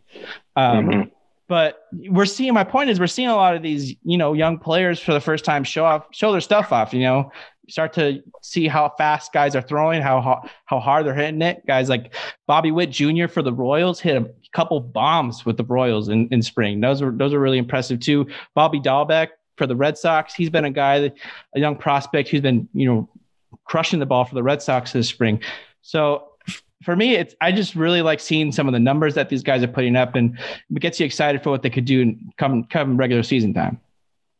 Um, mm-hmm. But we're seeing. My point is, we're seeing a lot of these, you know, young players for the first time show off, show their stuff off. You know, start to see how fast guys are throwing, how how hard they're hitting it. Guys like Bobby Witt Jr. for the Royals hit a couple bombs with the Royals in, in spring. Those are those are really impressive too. Bobby Dalbec for the Red Sox, he's been a guy that a young prospect who's been you know crushing the ball for the Red Sox this spring. So for me, it's I just really like seeing some of the numbers that these guys are putting up, and it gets you excited for what they could do come come regular season time.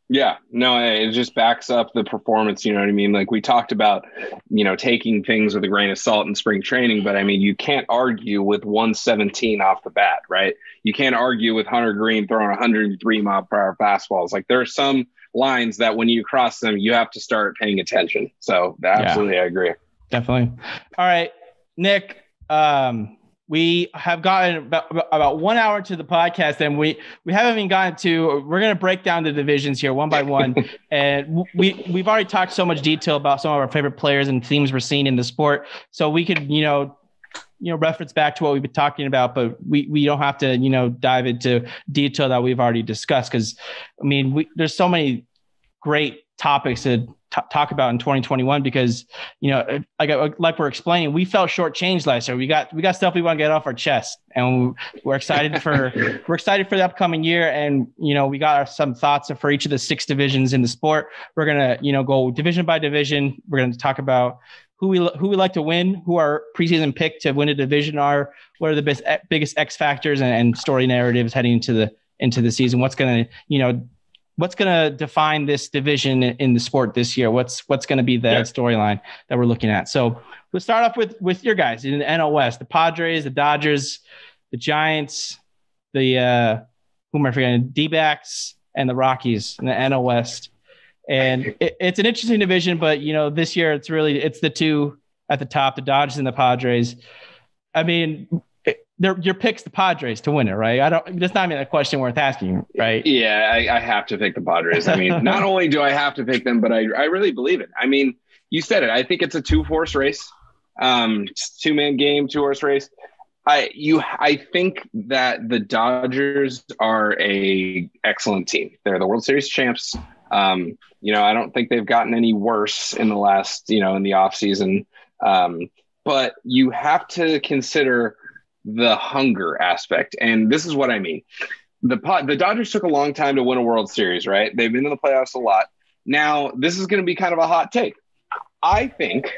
Yeah, no, it just backs up the performance. You know what I mean? Like we talked about, you know, taking things with a grain of salt in spring training, but I mean, you can't argue with 117 off the bat, right? You can't argue with Hunter Greene throwing 103 mile per hour fastballs. Like there are some lines that when you cross them, you have to start paying attention. So absolutely, yeah, I agree. Definitely. All right. Nick, um, we have gotten about, about one hour to the podcast and we we haven't even gotten to we're going to break down the divisions here one by one and we we've already talked so much detail about some of our favorite players and themes we're seeing in the sport so we could you know you know reference back to what we've been talking about but we we don't have to you know dive into detail that we've already discussed because i mean we, there's so many great topics to t- talk about in 2021 because you know like uh, like we're explaining we felt shortchanged last year. We got we got stuff we want to get off our chest and we're excited for we're excited for the upcoming year and you know we got our, some thoughts for each of the six divisions in the sport. We're gonna you know go division by division. We're gonna talk about who we who we like to win, who our preseason pick to win a division are, what are the best, eh, biggest X factors and, and story narratives heading into the into the season. What's going to you know what's going to define this division in the sport this year? What's what's going to be the yeah. storyline that we're looking at? So let's start off with with your guys in the NL West: the Padres, the Dodgers, the Giants, the uh, who am I forgetting? D-backs and the Rockies in the NL West. And it, it's an interesting division, but you know this year it's really it's the two at the top, the Dodgers and the Padres. I mean, they're, your pick's the Padres to win it, right? I don't. That's not even a question worth asking, right? Yeah, I, I have to pick the Padres. I mean, not only do I have to pick them, but I I really believe it. I mean, you said it. I think it's a two horse race, um, two man game, two horse race. I you I think that the Dodgers are a excellent team. They're the World Series champs. Um, you know, I don't think they've gotten any worse in the last, you know, in the offseason. Um, but you have to consider the hunger aspect. And this is what I mean. The pot, the Dodgers took a long time to win a World Series, right? They've been in the playoffs a lot. Now, this is going to be kind of a hot take. I think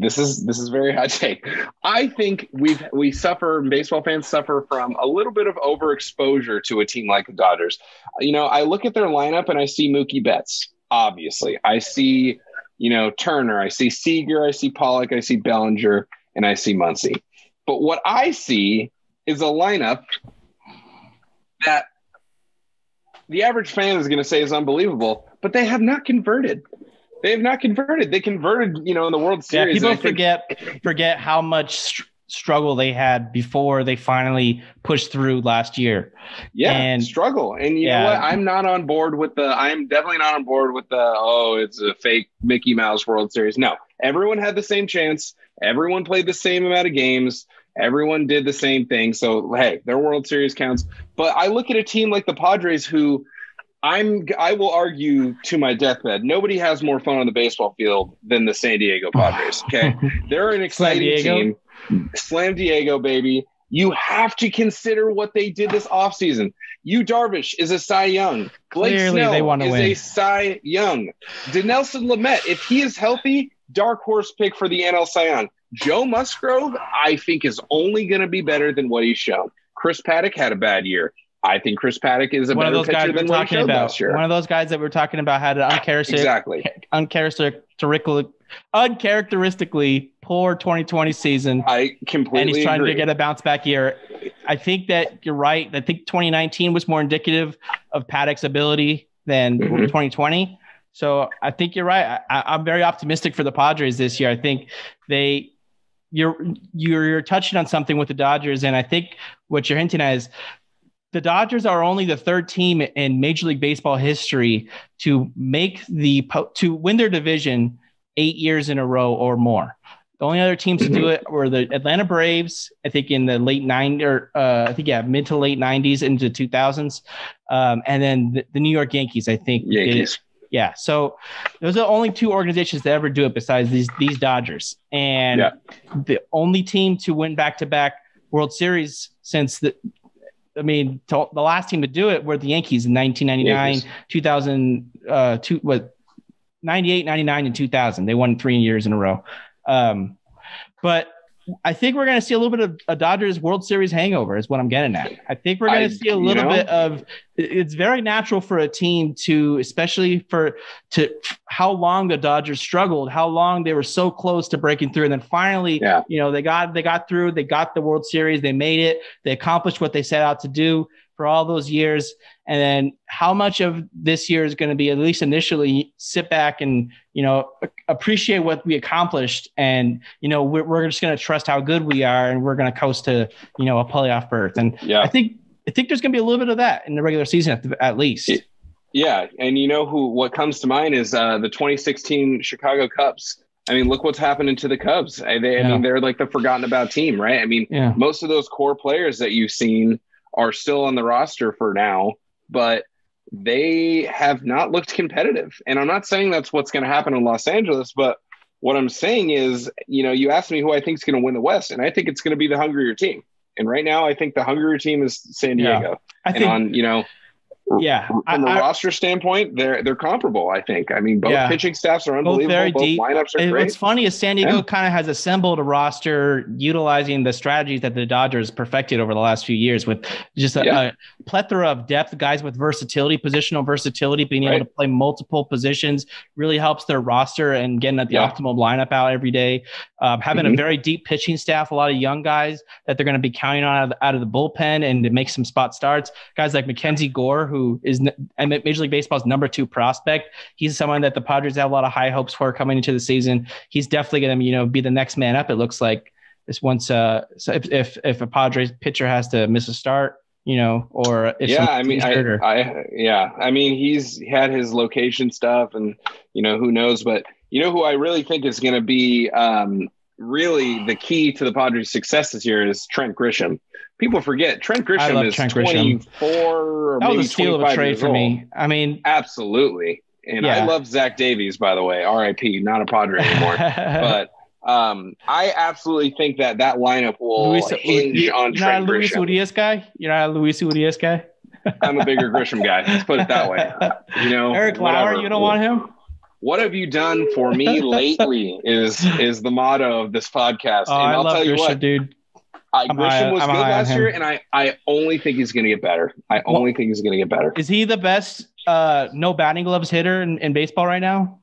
this is this is very hot take. I think we we suffer baseball fans suffer from a little bit of overexposure to a team like the Dodgers. You know, I look at their lineup and I see Mookie Betts. Obviously, I see you know Turner, I see Seager, I see Pollock, I see Bellinger, and I see Muncy. But what I see is a lineup that the average fan is going to say is unbelievable, but they have not converted. They have not converted. They converted, you know, in the World Series. Yeah, people forget think- forget how much struggle they had before they finally pushed through last year. Yeah, and struggle. And you yeah. know what? I'm not on board with the. I'm definitely not on board with the. Oh, it's a fake Mickey Mouse World Series. No, everyone had the same chance. Everyone played the same amount of games. Everyone did the same thing. So hey, their World Series counts. But I look at a team like the Padres who I'm I will argue to my deathbed. Nobody has more fun on the baseball field than the San Diego Padres. Okay. They're an exciting team. Slam Diego, baby. You have to consider what they did this offseason. You Darvish is a Cy Young. Blake Clearly, Snell they want to is win. a Cy Young. Dinelson Lamet, if he is healthy, dark horse pick for the NL Cy Young. Joe Musgrove, I think, is only going to be better than what he showed. Chris Paddack had a bad year. I think Chris Paddack is a one better of those guys we're talking about. One of those guys that we're talking about had an uncharacteristic, exactly. uncharacteristically, uncharacteristically poor 2020 season. I completely and he's trying agree. to get a bounce back year. I think that you're right. I think 2019 was more indicative of Paddack's ability than mm-hmm. 2020. So I think you're right. I, am very optimistic for the Padres this year. I think they you're you're you're touching on something with the Dodgers, and I think what you're hinting at is the Dodgers are only the third team in Major League Baseball history to make the to win their division eight years in a row or more. The only other teams to do it were the Atlanta Braves, I think in the late 90s, or uh, I think yeah, mid to late 90s into 2000s, um, and then the, the, New York Yankees. I think Yankees. Yeah, so those are the only two organizations that ever do it besides these these Dodgers, and yeah. the only team to win back to back World Series since the I mean, to, the last team to do it were the Yankees in 1999, Yankees. 2000, uh, two, what, 98, 99, and 2000. They won three years in a row. Um, but I think we're going to see a little bit of a Dodgers World Series hangover, is what I'm getting at. I think we're going to see a little know, bit of. It's very natural for a team to, especially for to how long the Dodgers struggled, how long they were so close to breaking through, and then finally, yeah. you know, they got they got through, they got the World Series, they made it, they accomplished what they set out to do for all those years, and then how much of this year is going to be at least initially sit back and you know appreciate what we accomplished and you know we're, we're just going to trust how good we are and we're going to coast to you know a playoff berth and yeah. i think i think there's going to be a little bit of that in the regular season at, the, at least yeah and you know who what comes to mind is uh, the 2016 chicago cubs I mean, look what's happening to the Cubs. They, yeah. I mean, they're like the forgotten about team, right? I mean, yeah. most of those core players that you've seen are still on the roster for now but they have not looked competitive. And I'm not saying that's what's going to happen in Los Angeles, but what I'm saying is, you know, you asked me who I think is going to win the West, and I think it's going to be the hungrier team. And right now, I think the hungrier team is San Diego. Yeah. I and think on, you know, yeah, from I, a I, roster standpoint, they're they're comparable. I think. I mean, both yeah. pitching staffs are unbelievable. Both, very both deep. lineups are great. What's funny is San Diego yeah. kind of has assembled a roster utilizing the strategies that the Dodgers perfected over the last few years, with just a, yeah. a plethora of depth, guys with versatility, positional versatility, being right. able to play multiple positions really helps their roster and getting at the optimal lineup out every day. Um, having mm-hmm. a very deep pitching staff, a lot of young guys that they're going to be counting on out of, the, out of the bullpen and to make some spot starts. Guys like Mackenzie Gore, who who is Major League Baseball's number two prospect. He's someone that the Padres have a lot of high hopes for coming into the season. He's definitely going to, you know, be the next man up. It looks like this once, uh, so if, if, if a Padres pitcher has to miss a start, you know, or yeah, I mean, I, I, yeah, I mean, he's had his location stuff, and you know, who knows, but you know, who I really think is going to be um, really the key to the Padres' success this year is Trent Grisham. People forget Trent Grisham is Trent 24 or that was a steal of a trade for me. I mean, absolutely. And yeah. I love Zach Davies, by the way. R.I.P. Not a Padre anymore. but um, I absolutely think that that lineup will Luis, hinge you, on you're Trent not a Luis Urias guy. You're not a Luis Urias guy. I'm a bigger Grisham guy. Let's put it that way. You know, Eric Lauer, you don't want him. what have you done for me lately? Is is the motto of this podcast. Oh, and I'll tell you what, dude. I, Grisham was I'm good last year, and I, I only think he's going to get better. I only well, think he's going to get better. Is he the best uh, no batting gloves hitter in, in baseball right now?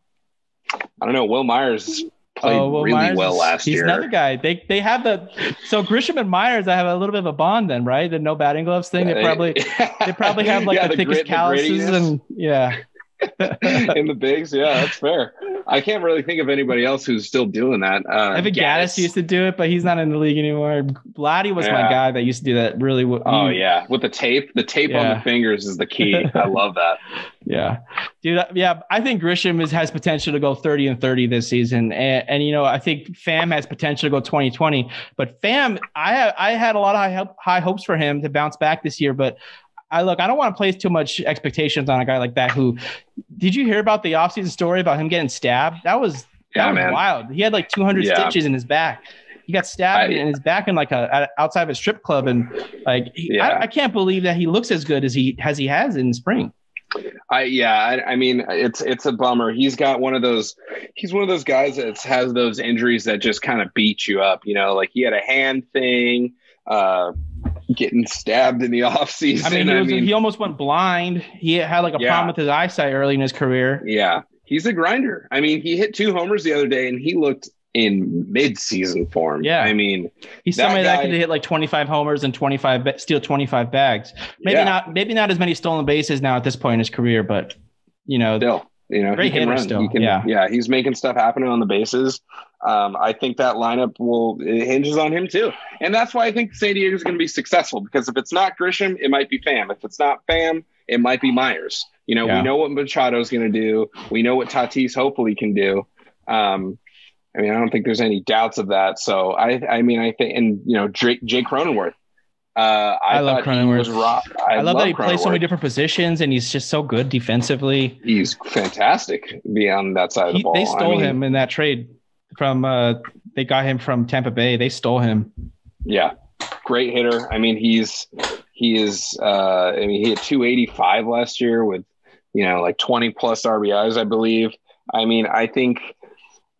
I don't know. Wil Myers played oh, really Myers, well last he's year. He's another guy. They they have the so Grisham and Myers. I have a little bit of a bond then, right? The no batting gloves thing. Yeah, they probably they probably have like yeah, the, the, thickest grit, calluses and yeah. in the bigs. Yeah, that's fair. I can't really think of anybody else who's still doing that. Uh, Evan Gattis used to do it, but he's not in the league anymore. Blatty was yeah. my guy that used to do that really. W- oh yeah, with the tape. The tape yeah. on the fingers is the key. I love that. Yeah, dude. Yeah, I think Grisham is, has potential to go 30 and 30 this season, and, and you know I think Pham has potential to go 2020. But Pham, I I had a lot of high, high hopes for him to bounce back this year, but I look, I don't want to place too much expectations on a guy like that. Who did you hear about the offseason story about him getting stabbed? That was that yeah, was man. wild. He had like 200 yeah. stitches in his back. He got stabbed I, in his back in like a, outside of a strip club, and like yeah. I, I, can't believe that he looks as good as he as he has in spring. I yeah, I, I, mean it's it's a bummer. He's got one of those. He's one of those guys that has those injuries that just kind of beat you up. You know, like he had a hand thing. Uh, getting stabbed in the off season. I mean, he, was, I mean, he almost went blind. He had like a yeah. problem with his eyesight early in his career. Yeah, he's a grinder. I mean, he hit two homers the other day, and he looked in mid-season form. Yeah, I mean, he's that somebody guy, that could hit like 25 homers and 25 steal 25 bags. Maybe yeah. not, maybe not as many stolen bases now at this point in his career, but you know, still, you know, great he hitter still. He can, yeah, yeah, he's making stuff happen on the bases. Um, I think that lineup will hinges on him too, and that's why I think San Diego is going to be successful. Because if it's not Grisham, it might be Pham. If it's not Pham, it might be Myers. You know, yeah. we know what Machado is going to do. We know what Tatis hopefully can do. Um, I mean, I don't think there's any doubts of that. So I, I mean, I think, and you know, Jake, Jake Cronenworth, uh, I, I love Cronenworth. I, I, love, that he plays so many different positions and he's just so good defensively. He's fantastic beyond that side he, of the ball. They stole I mean, him in that trade from. Uh, they got him from Tampa Bay. They stole him. Yeah, great hitter. I mean, he's he is. Uh, I mean, he had 285 last year with you know like 20 plus RBIs, I believe. I mean, I think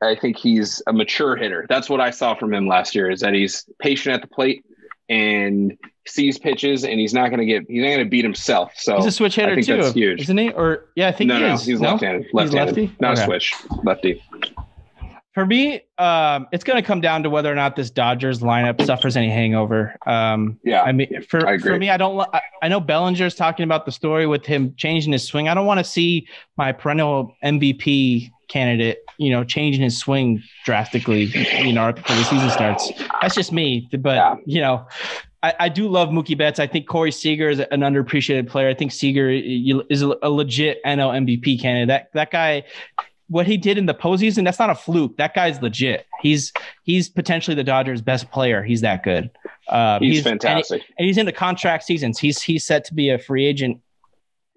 I think he's a mature hitter. That's what I saw from him last year. Is that he's patient at the plate and sees pitches, and he's not going to get he's not going to beat himself. So he's a switch hitter too, that's huge. isn't he? Or yeah, I think no, he no, is. he's no? left-handed. Left-handed, he's lefty, not okay. a switch, lefty. For me, um, it's going to come down to whether or not this Dodgers lineup suffers any hangover. Um, yeah, I mean, for I for me, I don't. I, I know Bellinger's talking about the story with him changing his swing. I don't want to see my perennial MVP candidate, you know, changing his swing drastically, you know, before the season starts. That's just me. But yeah. you know, I, I, do love Mookie Betts. I think Corey Seager is an underappreciated player. I think Seager is a legit NL MVP candidate. That that guy, what he did in the postseason, that's not a fluke. That guy's legit. He's he's potentially the Dodgers' best player. He's that good. Um, he's, he's, fantastic, and, he, and he's in the contract seasons. He's he's set to be a free agent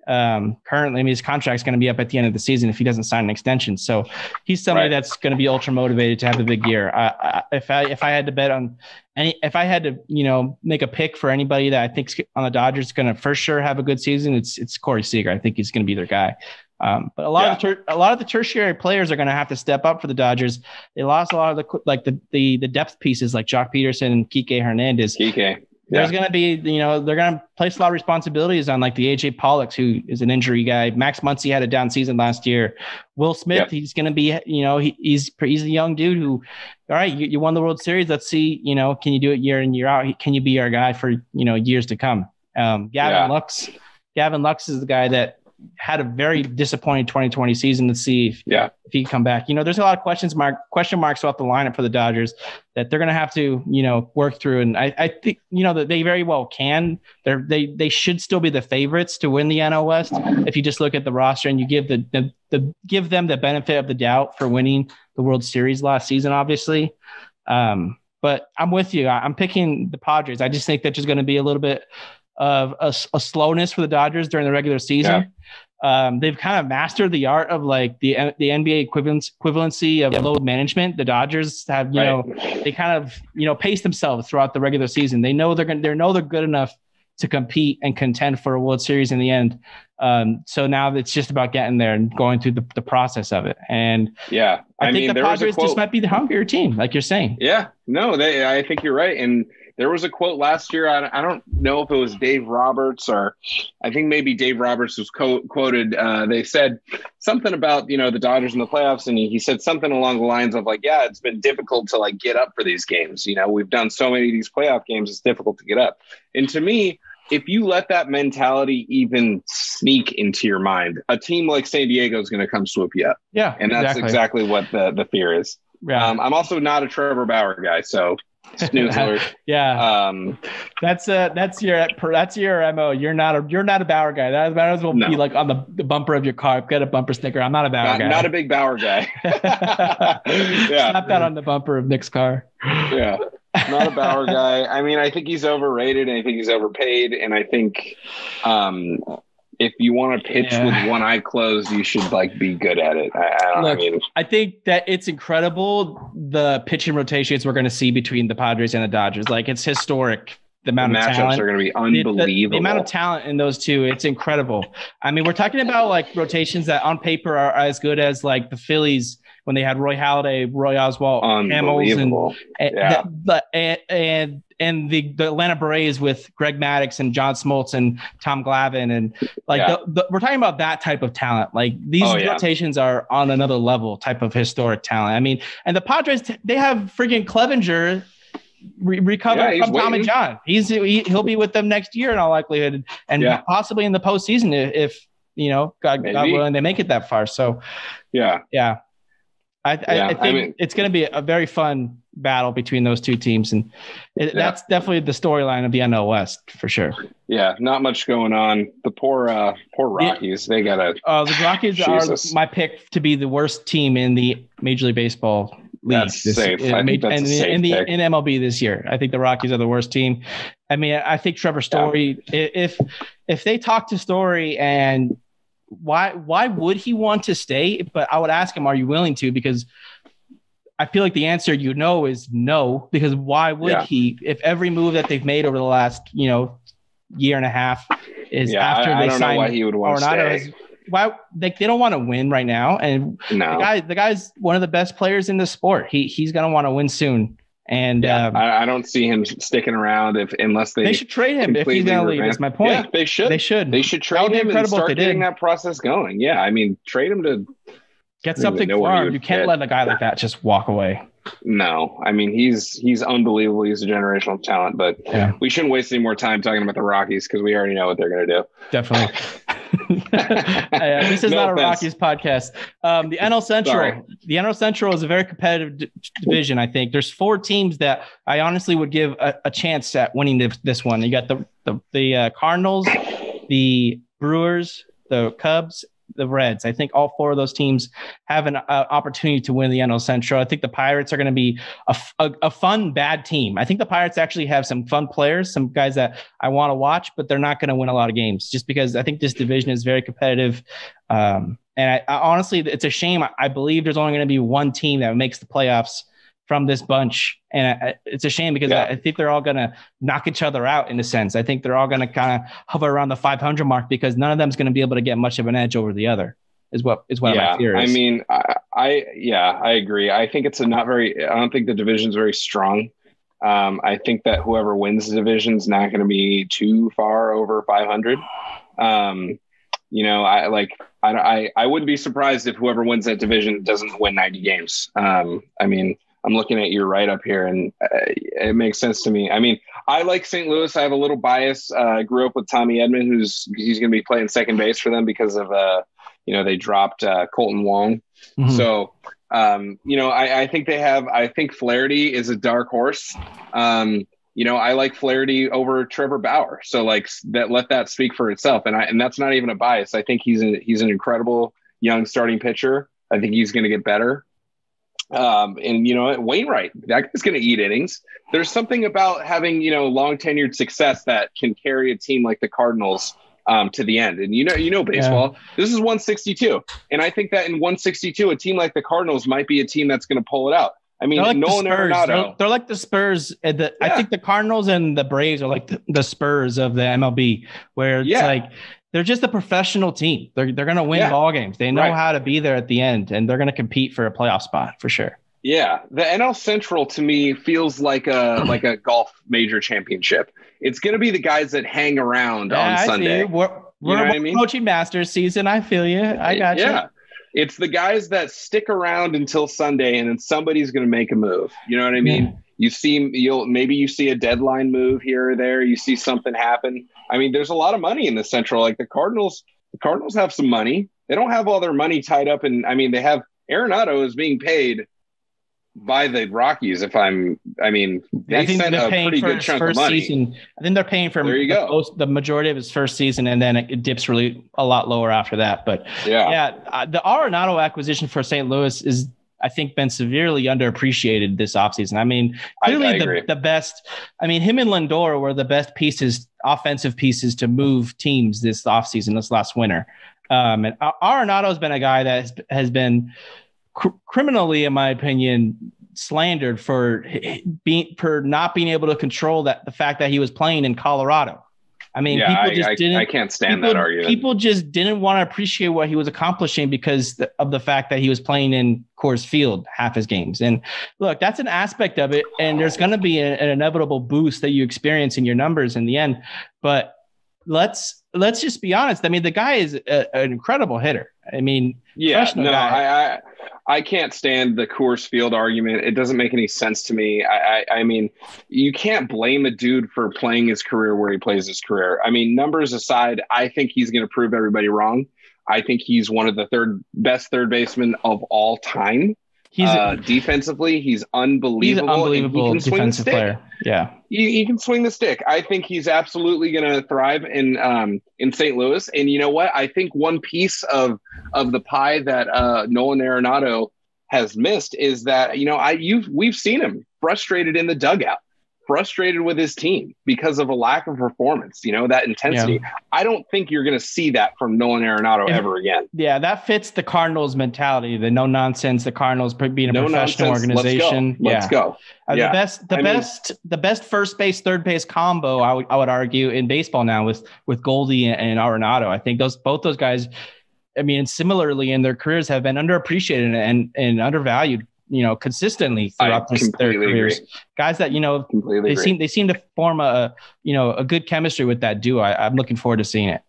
um, currently, I mean, his contract's going to be up at the end of the season if he doesn't sign an extension. So he's somebody right. that's going to be ultra motivated to have a big year. I, I, if I if I had to bet on any, if I had to, you know, make a pick for anybody that I think on the Dodgers going to for sure have a good season, it's it's Corey Seager. I think he's going to be their guy. Um, but a lot yeah. of the ter- a lot of the tertiary players are going to have to step up for the Dodgers. They lost a lot of the like the the, the depth pieces like Joc Pederson and Kike Hernandez. Kike there's going to be, you know, they're going to place a lot of responsibilities on like the AJ Pollocks, who is an injury guy. Max Muncy had a down season last year. Will Smith, yep. he's going to be, you know, he, he's he's a young dude who, all right, you, you, won the World Series. Let's see, you know, can you do it year in year out? Can you be our guy for you know years to come? Um, Gavin yeah. Lux, Gavin Lux is the guy that had a very disappointing 2020 season to see if, yeah. if he can come back. You know, there's a lot of questions mark question marks about the lineup for the Dodgers that they're going to have to, you know, work through. And I, I think, you know, that they very well can. They're, they they should still be the favorites to win the NL West. If you just look at the roster and you give the, the, the give them the benefit of the doubt for winning the World Series last season, obviously. Um, but I'm with you. I'm picking the Padres. I just think that there's going to be a little bit of a, a, slowness for the Dodgers during the regular season. Yeah. Um, they've kind of mastered the art of like the the NBA equivalence equivalency of load management. The Dodgers have, you right. know, they kind of you know pace themselves throughout the regular season. They know they're going they know they're good enough to compete and contend for a World Series in the end. Um, so now it's just about getting there and going through the, the process of it. And yeah, I, I think mean, the Padres just might be the hungrier team, like you're saying. Yeah, no, they, I think you're right. And there was a quote last year. I, I don't know if it was Dave Roberts or I think maybe Dave Roberts was co- quoted. Uh, they said something about, you know, the Dodgers in the playoffs. And he, he said something along the lines of like, yeah, it's been difficult to like get up for these games. You know, we've done so many of these playoff games. It's difficult to get up. And to me, if you let that mentality even sneak into your mind, a team like San Diego is going to come swoop you up. Yeah. And that's exactly, exactly what the, the fear is. Yeah. Um, I'm also not a Trevor Bauer guy. So snooze alert. yeah. Um, that's uh that's your that's your mo. You're not a you're not a Bauer guy. That might as well no. be like on the, the bumper of your car. Get a bumper sticker. I'm not a Bauer not, guy. Not a big Bauer guy. yeah. Slap that on the bumper of Nick's car. Yeah. Not a Bauer guy. I mean, I think he's overrated and I think he's overpaid. And I think um if you want to pitch yeah. with one eye closed, you should like be good at it. I, I, Look, I mean, I think that it's incredible the pitching rotations we're going to see between the Padres and the Dodgers. Like it's historic. The amount the of matchups talent. are going to be unbelievable. The, the, the, amount of talent in those two, it's incredible. I mean, we're talking about like rotations that on paper are as good as like the Phillies when they had Roy Halladay, Roy Oswalt, Hamels, and, yeah. the, and, and and the, the Atlanta Braves with Greg Maddux and John Smoltz and Tom Glavine and like yeah. the, the, we're talking about that type of talent. Like these oh, rotations yeah. are on another level type of historic talent. I mean, and the Padres they have freaking Clevinger re- recovered yeah, from waiting. and John. He's he, will be with them next year in all likelihood, and possibly in the postseason if, if you know God, God willing they make it that far. So yeah, yeah. I, yeah, I, think I mean, it's going to be a very fun battle between those two teams, and it, yeah. that's definitely the storyline of the NL West for sure. Yeah, not much going on. The poor, uh, poor Rockies. Yeah. They got a. Uh, the Rockies are my pick to be the worst team in the Major League Baseball league. That's this, safe. In, I think that's in, a safe in the pick. in MLB this year. I think the Rockies are the worst team. I mean, I think Trevor Story. If if they talk to Story and why why would he want to stay? But I would ask him, are you willing to? Because I feel like the answer you know is no, because why would yeah. he? If every move that they've made over the last, you know, year and a half is yeah, after I, they I sign why he would want to stay. why they, they don't want to win right now. And no. the guy the guy's one of the best players in the sport. He he's gonna want to win soon. And yeah, um, I, I, don't see him sticking around if unless they they should trade him if he's going to leave. Is my point. Yeah, they should. They should. They should trade him and start getting that process going. Yeah, I mean, trade him to get something for him. You can't let a guy like that just walk away. No, I mean he's he's unbelievable. He's a generational talent, but yeah. we shouldn't waste any more time talking about the Rockies because we already know what they're going to do. Definitely. this is no not offense. a Rockies podcast. Um, the NL Central, Sorry. the NL Central is a very competitive d- division. I think there's four teams that I honestly would give a, a chance at winning this, this, one. You got the the, the uh, Cardinals, the Brewers, the Cubs, the Reds. I think all four of those teams have an uh, opportunity to win the NL Central. I think the Pirates are going to be a, a, a, fun, bad team. I think the Pirates actually have some fun players, some guys that I want to watch, but they're not going to win a lot of games just because I think this division is very competitive. Um, and I, I, honestly, it's a shame. I, I believe there's only going to be one team that makes the playoffs from this bunch. And I, it's a shame because yeah. I, I, think they're all going to knock each other out in a sense. I think they're all going to kind of hover around the 500 mark because none of them is going to be able to get much of an edge over the other. Is what is what yeah, my fear is. I mean, I, I yeah, I agree. I think it's a not very. I don't think the division's very strong. Um, I think that whoever wins the division is not going to be too far over 500. Um, you know, I like I, I I wouldn't be surprised if whoever wins that division doesn't win 90 games. Um, I mean, I'm looking at your write up here, and uh, it makes sense to me. I mean, I like St. Louis. I have a little bias. Uh, I grew up with Tommy Edman, who's he's going to be playing second base for them because of uh, you know, they dropped uh, Kolten Wong. Mm-hmm. So, um, you know, I, I think they have. I think Flaherty is a dark horse. Um, you know, I like Flaherty over Trevor Bauer. So, like that, let that speak for itself. And I and that's not even a bias. I think he's a, he's an incredible young starting pitcher. I think he's going to get better. Um, and you know, Wainwright, that guy's going to eat innings. There's something about having you know long tenured success that can carry a team like the Cardinals um, to the end. And you know, you know, baseball. Yeah. This is 162, and I think that in 162, a team like the Cardinals might be a team that's going to pull it out. I mean, they're like Nolan the Spurs. They're, they're like the Spurs. The, I think the Cardinals and the Braves are like the, the Spurs of the MLB, where it's Yeah. like they're just a professional team. They're they're gonna win Yeah. ball games. They know Right. how to be there at the end, and they're gonna compete for a playoff spot for sure. Yeah, the NL Central to me feels like a like a golf major championship. It's going to be the guys that hang around Yeah, on I Sunday. you. We're, we're, know what I mean? approaching Masters season. I feel you. I got yeah. you. Yeah. It's the guys that stick around until Sunday, and then somebody's going to make a move. You know what I mean? Yeah. You see, you'll maybe you see a deadline move here or there. You see something happen. I mean, there's a lot of money in the Central. Like the Cardinals, the Cardinals have some money. They don't have all their money tied up and I mean, they have Arenado is being paid by the Rockies. If I'm, I mean, they I think sent they're a paying pretty for good his chunk of first money. season. I think they're paying for There you the, go. most- the majority of his first season, and then it dips really a lot lower after that. But Yeah, yeah, uh, the Arenado acquisition for St. Louis is, I think, been severely underappreciated this offseason. I mean, I- clearly I agree. the, the best. I mean, him and Lindor were the best pieces, offensive pieces to move teams this offseason, this last winter. Um, and Arenado's been a guy that has, has been cr- criminally, in my opinion, slandered for being for not being able to control that the fact that he was playing in Colorado. I mean, yeah. people I, just I, didn't I can't stand people, that argument. people just didn't want to appreciate what he was accomplishing because of the fact that he was playing in Coors Field half his games. And look, that's an aspect of it. And there's going to be a- an inevitable boost that you experience in your numbers in the end. But let's let's just be honest. I mean, the guy is a, an incredible hitter. I mean, Yeah, no, guy. I, I I can't stand the Coors Field argument. It doesn't make any sense to me. I, I I mean, you can't blame a dude for playing his career where he plays his career. I mean, numbers aside, I think he's going to prove everybody wrong. I think he's one of the third best third basemen of all time. he's uh, defensively, he's unbelievable. he's unbelievable. an unbelievable he can swing the defensive player. Yeah. He, can swing the stick. I think he's absolutely going to thrive in um, in St. Louis. And you know what? I think one piece of of the pie that uh, Nolan Arenado has missed is that you know I you've we've seen him frustrated in the dugout, frustrated with his team because of a lack of performance. You know that intensity. I don't think you're going to see that from Nolan Arenado And- ever again. Yeah, that fits the Cardinals mentality, the no nonsense, the Cardinals being a No professional nonsense. organization. Let's yeah. go. Let's go. Uh, Yeah. The best, the I mean- best, the best first base, third base combo. I would, I would argue in baseball now with with Goldie and, and Arenado. I think those both those guys. I mean, similarly in their careers have been underappreciated and and undervalued. You know, consistently throughout their careers. Guys that you know Completely they agree. seem they seem to form a you know a good chemistry with that duo. I, I'm looking forward to seeing it.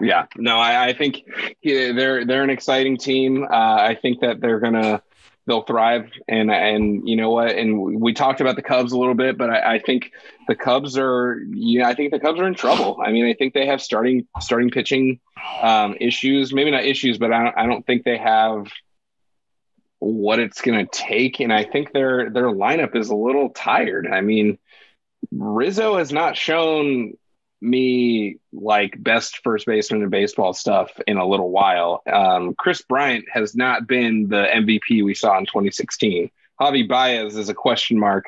Yeah, no, I, I think they're they're an exciting team. Uh, I think that they're gonna they'll thrive, and and you know what? And we talked about the Cubs a little bit, but I, I think the Cubs are yeah, I think the Cubs are in trouble. I mean, I think they have starting starting pitching um, issues, maybe not issues, but I don't, I don't think they have what it's gonna take, and I think their their lineup is a little tired. I mean, Rizzo has not shown me like best first baseman in baseball stuff in a little while. Um, Kris Bryant has not been the MVP we saw in 2016. Javi Baez is a question mark,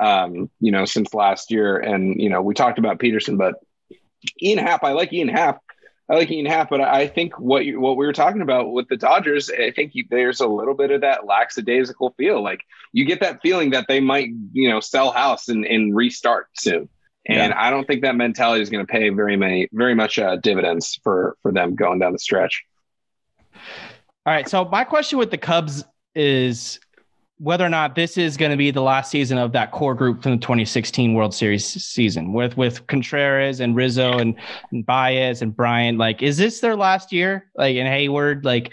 um, you know, since last year. And, you know, we talked about Pederson, but Ian Happ, I like Ian Happ. I like Ian Happ, but I think what you, what we were talking about with the Dodgers, I think you, there's a little bit of that lackadaisical feel. Like you get that feeling that they might, you know, sell house and, and restart soon. And I don't think that mentality is going to pay very many, very much uh, dividends for for them going down the stretch. All right. So my question with the Cubs is whether or not this is going to be the last season of that core group from the 2016 World Series season with with Contreras and Rizzo and, and Baez and Bryant. Like, is this their last year? Like in Heyward? Like,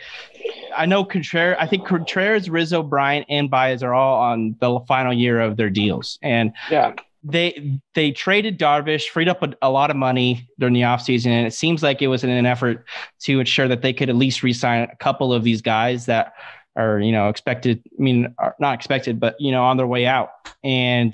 I know Contreras. I think Contreras, Rizzo, Bryant, and Baez are all on the final year of their deals, and Yeah, they they traded Darvish, freed up a, a lot of money during the offseason, and it seems like it was in an effort to ensure that they could at least re-sign a couple of these guys that are you know expected. I mean, are not expected, but you know on their way out. And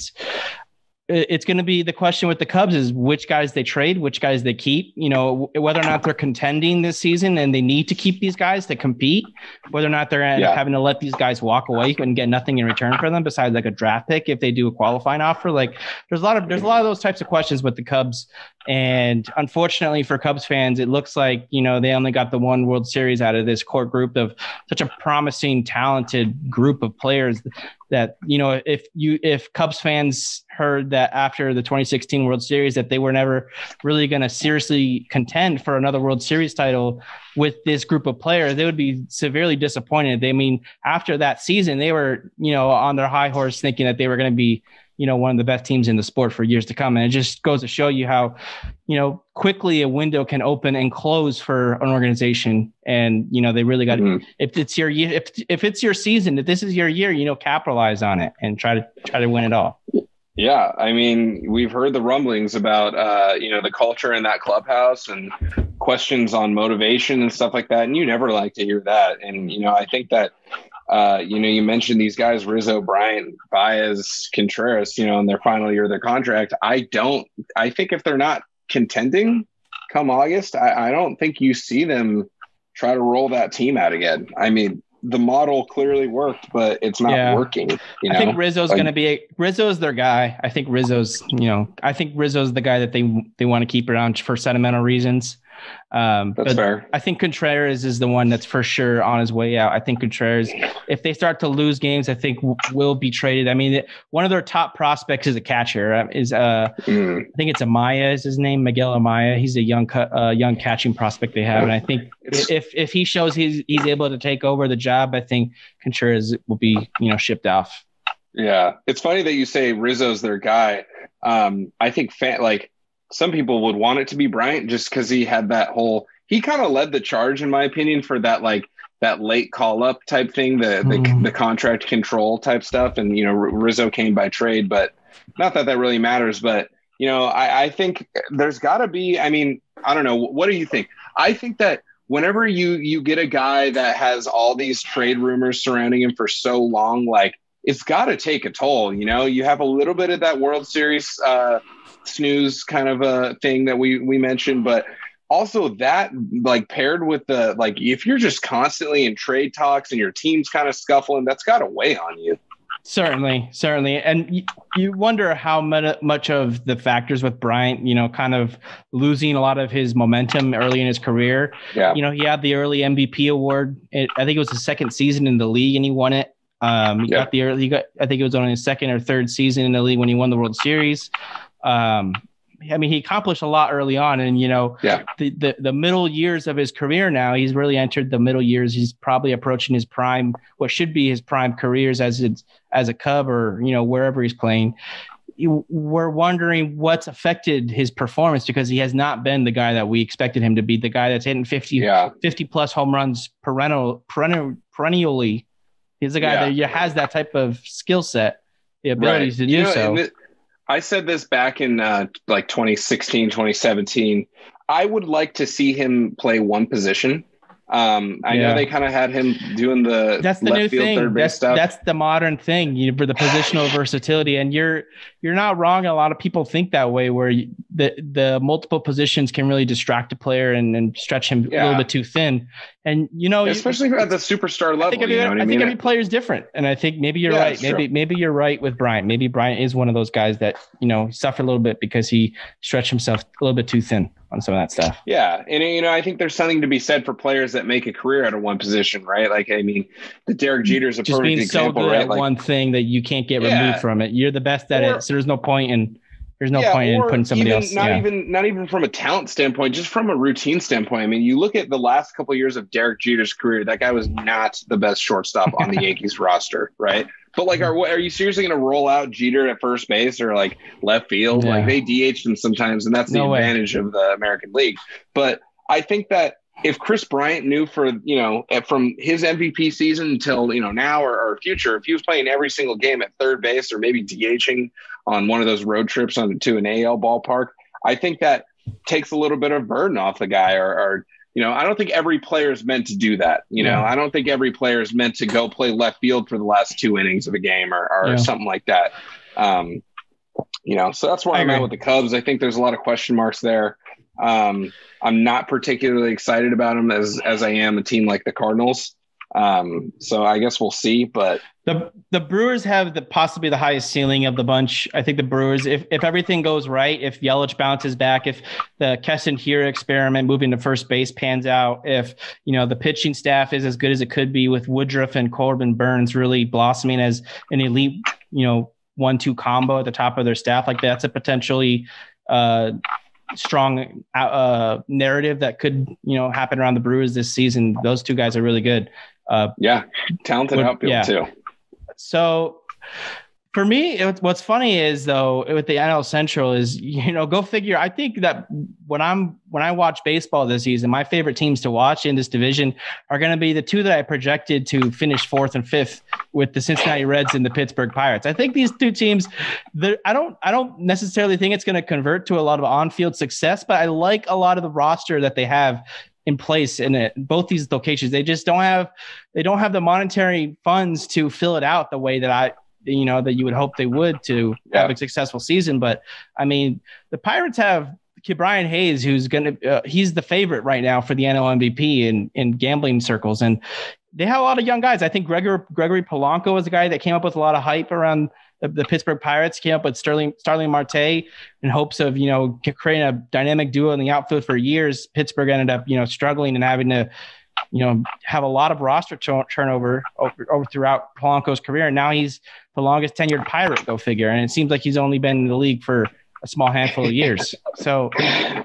it's going to be the question with the Cubs is which guys they trade, which guys they keep. You know whether or not they're contending this season and they need to keep these guys to compete. Whether or not they're uh, Yeah. having to let these guys walk away and get nothing in return for them besides like a draft pick if they do a qualifying offer. Like there's a lot of there's a lot of those types of questions with the Cubs And unfortunately for Cubs fans, it looks like, you know, they only got the one World Series out of this core group of such a promising, talented group of players that, you know, if you, if Cubs fans heard that after the 2016 World Series that they were never really going to seriously contend for another World Series title with this group of players, they would be severely disappointed. They mean, after that season, they were, you know, on their high horse thinking that they were going to be you know one of the best teams in the sport for years to come. And it just goes to show you how you know quickly a window can open and close for an organization. And you know they really got mm-hmm. if it's your year if if it's your season if this is your year you know capitalize on it and try to try to win it all. Yeah. I mean we've heard the rumblings about uh you know the culture in that clubhouse and questions on motivation and stuff like that. And you never like to hear that. And you know i think that uh, you know, you mentioned these guys, Rizzo, Bryant, Baez, Contreras, you know, in their final year of their contract. I don't, I think if they're not contending come August, I, I don't think you see them try to roll that team out again. I mean, the model clearly worked, but it's not yeah. working. You know? I think Rizzo's like, going to be a, Rizzo's their guy. I think Rizzo's, you know, I think Rizzo's the guy that they they want to keep around for sentimental reasons. Um, that's fair. I think Contreras is the one that's for sure on his way out. I think Contreras, if they start to lose games, I think will be traded. I mean, one of their top prospects is a catcher. Is uh, mm. I think it's Amaya is his name, Miguel Amaya. He's a young uh, young catching prospect they have, and I think if if he shows he's he's able to take over the job, I think Contreras will be you know shipped off. Yeah, it's funny that you say Rizzo's their guy. Um, I think fan, like some people would want it to be Bryant just because he had that whole he kind of led the charge in my opinion for that like that late call up type thing the, the mm. the contract control type stuff. And you know Rizzo came by trade but not that that really matters. But you know I, I think there's got to be I mean I don't know. What do you think? I think that whenever you you get a guy that has all these trade rumors surrounding him for so long like it's got to take a toll you know? You have a little bit of that World Series uh, snooze kind of a thing that we we mentioned, but also that like paired with the like if you're just constantly in trade talks and your team's kind of scuffling, that's got to weigh on you. Certainly, certainly, and you, you wonder how much of the factors with Bryant, you know, kind of losing a lot of his momentum early in his career. Yeah, you know, he had the early MVP award. It, I think it was his second season in the league, and he won it. Um, he yeah. got the early. He got. I think it was on his second or third season in the league when he won the World Series. Um, I mean, he accomplished a lot early on, and you know, yeah. the, the the middle years of his career now, he's really entered the middle years. He's probably approaching his prime, what should be his prime careers as it's as a Cub or you know wherever he's playing. we're wondering what's affected his performance because he has not been the guy that we expected him to be. The guy that's hitting 50, yeah. 50 plus home runs perennial, perennial perennially. He's a guy yeah. that has that type of skill set, the abilities right. to you do know, so. I said this back in uh, like 2016, 2017. I would like to see him play one position um, I yeah. know they kind of had him doing the that's the new field, thing. That's stuff. that's the modern thing you, for the positional versatility, and you're you're not wrong. A lot of people think that way, where you, the the multiple positions can really distract a player and, and stretch him yeah. a little bit too thin. And you know, especially you, at the superstar level. I think, every, you know I, I mean? think every player is different, and I think maybe you're yeah, right. Maybe true. maybe you're right with Bryant. Maybe Bryant is one of those guys that you know suffered a little bit because he stretched himself a little bit too thin on some of that stuff. Yeah, and you know, I think there's something to be said for players that make a career out of one position, right? Like, I mean, the Derek mm, Jeter's a just perfect being example, so good right? at like, one thing that you can't get yeah. removed from it. You're the best at or, it, so there's no point in there's no yeah, point in putting somebody even, else. Not yeah. even not even from a talent standpoint, just from a routine standpoint. I mean, you look at the last couple of years of Derek Jeter's career. That guy was not the best shortstop on the Yankees roster, right? But like, are are you seriously going to roll out Jeter at first base or like left field? Yeah. Like they DH them sometimes, and that's the no advantage way. of the American League. But I think that if Kris Bryant knew for you know from his MVP season until you know now or, or, future, if he was playing every single game at third base or maybe DHing on one of those road trips on to an AL ballpark, I think that takes a little bit of burden off the guy. Or, or you know, I don't think every player is meant to do that. You know, I don't think every player is meant to go play left field for the last two innings of a game or, or yeah. something like that. Um, you know, so that's where I I'm at with the Cubs. I think there's a lot of question marks there. Um, I'm not particularly excited about them as as I am a team like the Cardinals. Um, so I guess we'll see, but the the Brewers have the possibly the highest ceiling of the bunch. I think the Brewers, if if everything goes right, if Yelich bounces back, if the Keston Hiura experiment moving to first base pans out, if you know the pitching staff is as good as it could be with Woodruff and Corbin Burnes really blossoming as an elite, you know, one-two combo at the top of their staff, like that's a potentially uh, strong uh, narrative that could you know happen around the Brewers this season. Those two guys are really good. Uh, yeah, talented outfield yeah. too. So for me, it, what's funny is though with the NL Central is you know go figure. I think that when I'm when I watch baseball this season, my favorite teams to watch in this division are going to be the two that I projected to finish fourth and fifth with the Cincinnati Reds and the Pittsburgh Pirates. I think these two teams, I don't I don't necessarily think it's going to convert to a lot of on-field success, but I like a lot of the roster that they have in place in it, both these locations. They just don't have they don't have the monetary funds to fill it out the way that I you know that you would hope they would to yeah. have a successful season. But I mean, the Pirates have Brian Hayes, who's gonna uh, he's the favorite right now for the NL MVP in in gambling circles, and they have a lot of young guys. I think Gregory Gregory Polanco was a guy that came up with a lot of hype around the, the, Pittsburgh Pirates came up with Sterling Starling Marte in hopes of you know creating a dynamic duo in the outfield for years. Pittsburgh ended up you know struggling and having to you know have a lot of roster turnover over, over throughout Polanco's career. And now he's the longest tenured Pirate, go figure. And it seems like he's only been in the league for a small handful of years. So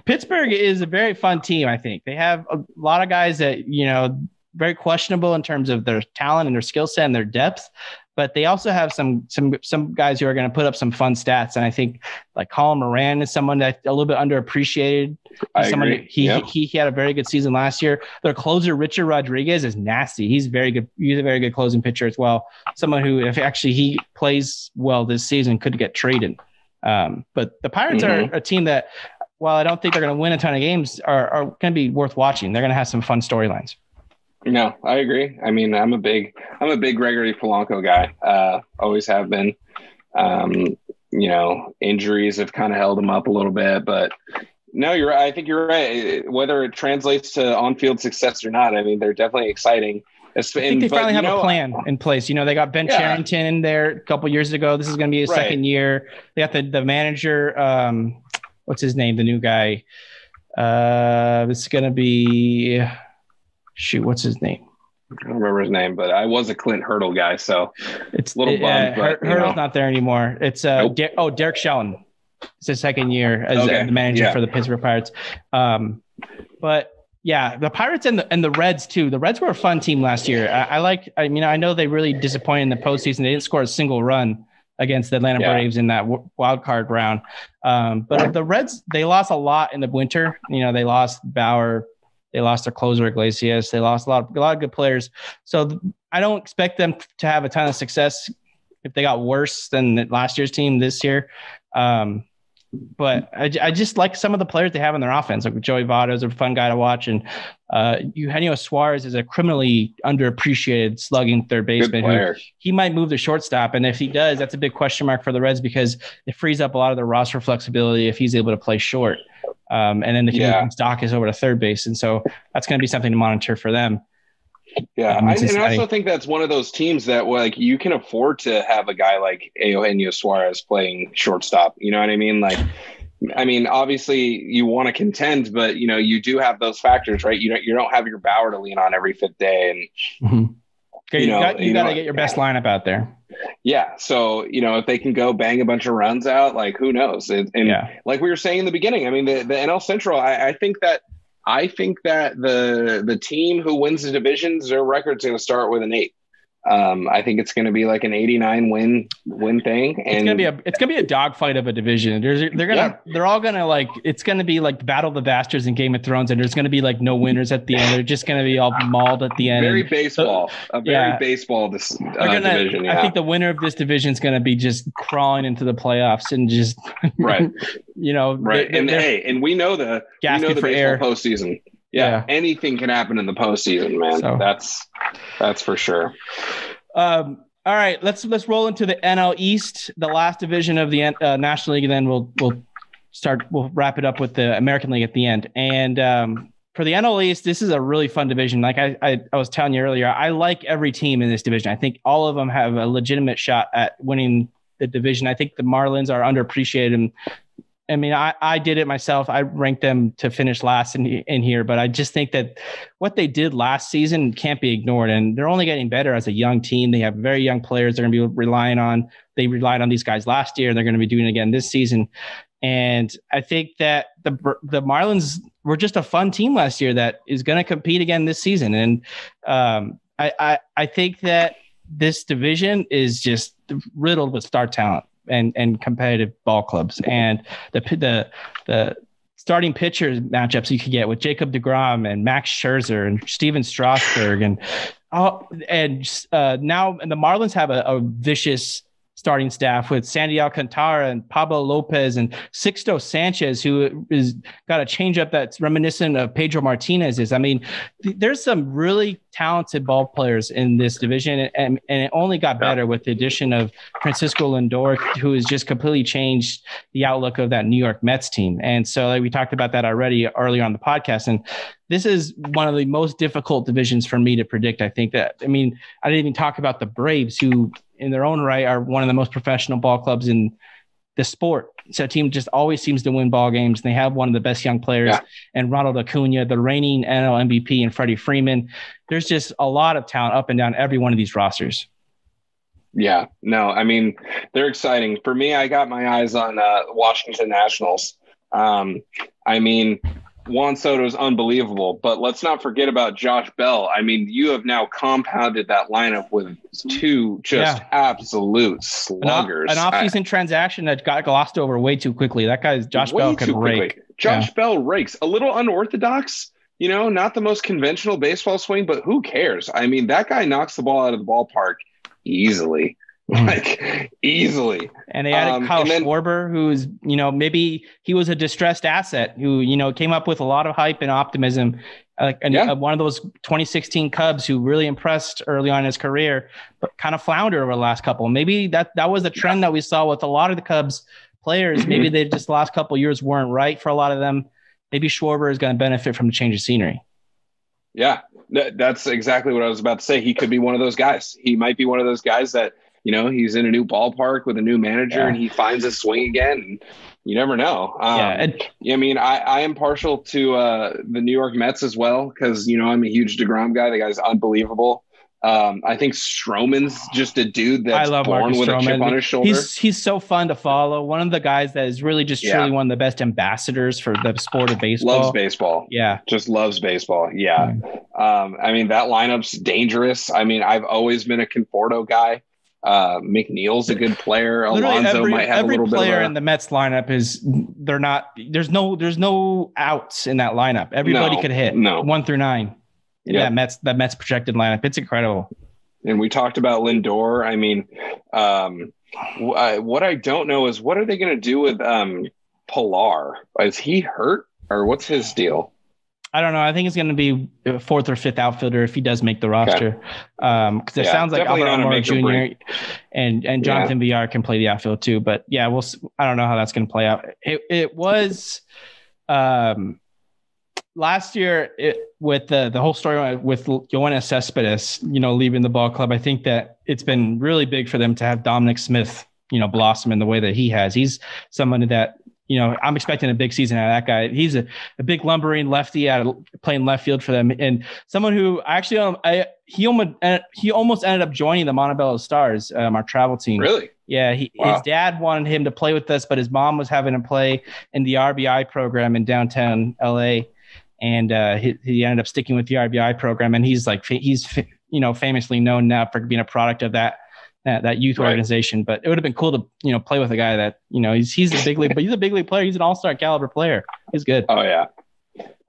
Pittsburgh is a very fun team. I think they have a lot of guys that you know very questionable in terms of their talent and their skill set and their depth but they also have some some some guys who are going to put up some fun stats. And I think like Colin Moran is someone that a little bit underappreciated. I someone agree. He, yep. he he had a very good season last year. Their closer Richard Rodriguez is nasty. He's very good. He's a very good closing pitcher as well. Someone who, if actually he plays well this season, could get traded. Um, but the Pirates mm-hmm. are a team that, while I don't think they're going to win a ton of games, are, are going to be worth watching. They're going to have some fun storylines. No, I agree. I mean, I'm a big, I'm a big Gregory Polanco guy. Uh, always have been. Um, you know, injuries have kind of held him up a little bit, but no, you're. I think you're right. Whether it translates to on-field success or not, I mean, they're definitely exciting. I think they finally have know, a plan in place. You know, they got Ben yeah. Cherington in there a couple years ago. This is going to be his right. second year. They got the the manager. Um, what's his name? The new guy. Uh, is going to be shoot, what's his name? I don't remember his name, but I was a Clint Hurdle guy, so it's a little bummed. Uh, but, Hurdle's know. not there anymore. It's uh, nope. Der- oh Derek Shelton. It's his second year as okay. the manager yeah. for the Pittsburgh Pirates. Um, but yeah, the Pirates and the and the Reds too. The Reds were a fun team last year. I, I like. I mean, I know they really disappointed in the postseason. They didn't score a single run against the Atlanta yeah. Braves in that w- wild card round. Um, but the Reds, they lost a lot in the winter. You know, they lost Bauer, they lost their closer Iglesias. They lost a lot of a lot of good players. So I don't expect them to have a ton of success if they got worse than last year's team this year. Um, but I, I, just like some of the players they have in their offense. Like Joey Votto is a fun guy to watch, and uh, Eugenio Suarez is a criminally underappreciated slugging third baseman. Who he might move the shortstop, and if he does, that's a big question mark for the Reds because it frees up a lot of the roster flexibility if he's able to play short. Um, and then the yeah. stock is over to third base. And so that's going to be something to monitor for them. Yeah, um, I, and I also think that's one of those teams that like you can afford to have a guy like Eugenio Suarez playing shortstop. You know what I mean? Like, I mean, obviously you want to contend, but you know you do have those factors, right? You don't you don't have your Bauer to lean on every fifth day, and mm-hmm. Okay, you, know, got, you, you got to get your best lineup out there. Yeah. So, you know, if they can go bang a bunch of runs out, like who knows? and yeah. like we were saying in the beginning, I mean, the, the NL Central, I, I think that I think that the the team who wins the divisions, their record's going to start with an eight. Um, I think it's going to be like an 89 win win thing, and it's going to be a it's going to be a dogfight of a division. There's they're gonna yeah. they're all going to like it's going to be like Battle of the Bastards in Game of Thrones, and there's going to be like no winners at the end. They're just going to be all mauled at the end. Very baseball, so, a very yeah. baseball this uh, gonna, division. Yeah. I think the winner of this division is going to be just crawling into the playoffs and just right. you know, right. They, and hey, and we know the we know the baseball air. postseason yeah, yeah, anything can happen in the postseason, man. So. That's that's for sure. Um, all right, let's let's roll into the NL East, the last division of the uh, National League, and then we'll we'll start we'll wrap it up with the American League at the end. And um, for the NL East, this is a really fun division. Like I, I, I, was telling you earlier, I like every team in this division. I think all of them have a legitimate shot at winning the division. I think the Marlins are underappreciated. And I mean, I, I did it myself. I ranked them to finish last in, in here, but I just think that what they did last season can't be ignored. And they're only getting better as a young team. They have very young players they're going to be relying on. They relied on these guys last year. They're going to be doing it again this season. And I think that the the Marlins were just a fun team last year that is going to compete again this season. And um, I, I I think that this division is just riddled with star talent and and competitive ball clubs. And the the the starting pitchers matchups you could get with Jacob DeGrom and Max Scherzer and Stephen Strasburg and oh, and uh, now and the Marlins have a, a vicious starting staff with Sandy Alcantara and Pablo Lopez and Sixto Sanchez, who is got a changeup that's reminiscent of Pedro Martinez's. I mean, th- there's some really talented ball players in this division, and, and it only got better with the addition of Francisco Lindor, who has just completely changed the outlook of that New York Mets team. And so, like we talked about that already earlier on the podcast, and this is one of the most difficult divisions for me to predict. I think that, I mean, I didn't even talk about the Braves, who in their own right are one of the most professional ball clubs in the sport. So a team just always seems to win ball games. And They have one of the best young players yeah. and Ronald Acuna, the reigning NL MVP and Freddie Freeman. There's just a lot of talent up and down every one of these rosters. Yeah, no, I mean, they're exciting. For me, I got my eyes on uh, Washington Nationals. Um, I mean, Juan Soto is unbelievable, but let's not forget about Josh Bell. I mean, you have now compounded that lineup with two just yeah. absolute sluggers. An, off, season transaction that got glossed over way too quickly. That guy's Josh Bell could rake. Josh yeah. Bell rakes. A little unorthodox, you know, not the most conventional baseball swing, but who cares? I mean, that guy knocks the ball out of the ballpark easily. Like easily. And they added um, Kyle then, Schwarber, who's you know maybe he was a distressed asset who you know came up with a lot of hype and optimism. Like uh, yeah. uh, one of those 2016 Cubs who really impressed early on in his career, but kind of floundered over the last couple. Maybe that that was the trend yeah. that we saw with a lot of the Cubs players. Mm-hmm. Maybe they just the last couple years weren't right for a lot of them. Maybe Schwarber is going to benefit from the change of scenery. Yeah, that's exactly what I was about to say. He could be one of those guys. He might be one of those guys that you know he's in a new ballpark with a new manager yeah. and he finds his swing again and you never know um, yeah and- i mean i i am partial to uh the new york mets as well because you know i'm a huge DeGrom guy the guy's unbelievable um, I think Stroman's just a dude that's I love born Marcus with Stroman. a chip on his shoulder. He's he's so fun to follow. One of the guys that is really just truly yeah. one of the best ambassadors for the sport of baseball. Loves baseball. Yeah, just loves baseball. Yeah. Um, I mean that lineup's dangerous. I mean I've always been a Conforto guy. Uh, McNeil's a good player. Alonso every, might have every a little player bit of a, in the Mets lineup is they're not. There's no there's no outs in that lineup. Everybody no, could hit. No. one through nine. Yeah, that Mets that Mets projected lineup. It's incredible. And we talked about Lindor. I mean, um, I, what I don't know is what are they going to do with um, Pillar? Is he hurt or what's his deal? I don't know. I think it's going to be a fourth or fifth outfielder if he does make the roster. Because um, it yeah, sounds like Albert Almora Jr. and and Jonathan yeah. Villar can play the outfield too. But yeah, we'll. I don't know how that's going to play out. It it was um, last year it, with the the whole story with Yoenis Cespedes, you know, leaving the ball club. I think that it's been really big for them to have Dominic Smith you know blossom in the way that he has. He's someone that you know, I'm expecting a big season out of that guy. He's a, a big lumbering lefty out of playing left field for them, and someone who actually, um, I he almost he almost ended up joining the Montebello Stars, um, our travel team. Really? Yeah. He, wow. His dad wanted him to play with us, but his mom was having him play in the RBI program in downtown LA, and uh, he, he ended up sticking with the RBI program. And he's like he's you know famously known now for being a product of that that, that youth right. organization. But it would have been cool to you know play with a guy that you know he's he's a big league, but he's a big league player. He's an all star caliber player. He's good. Oh yeah,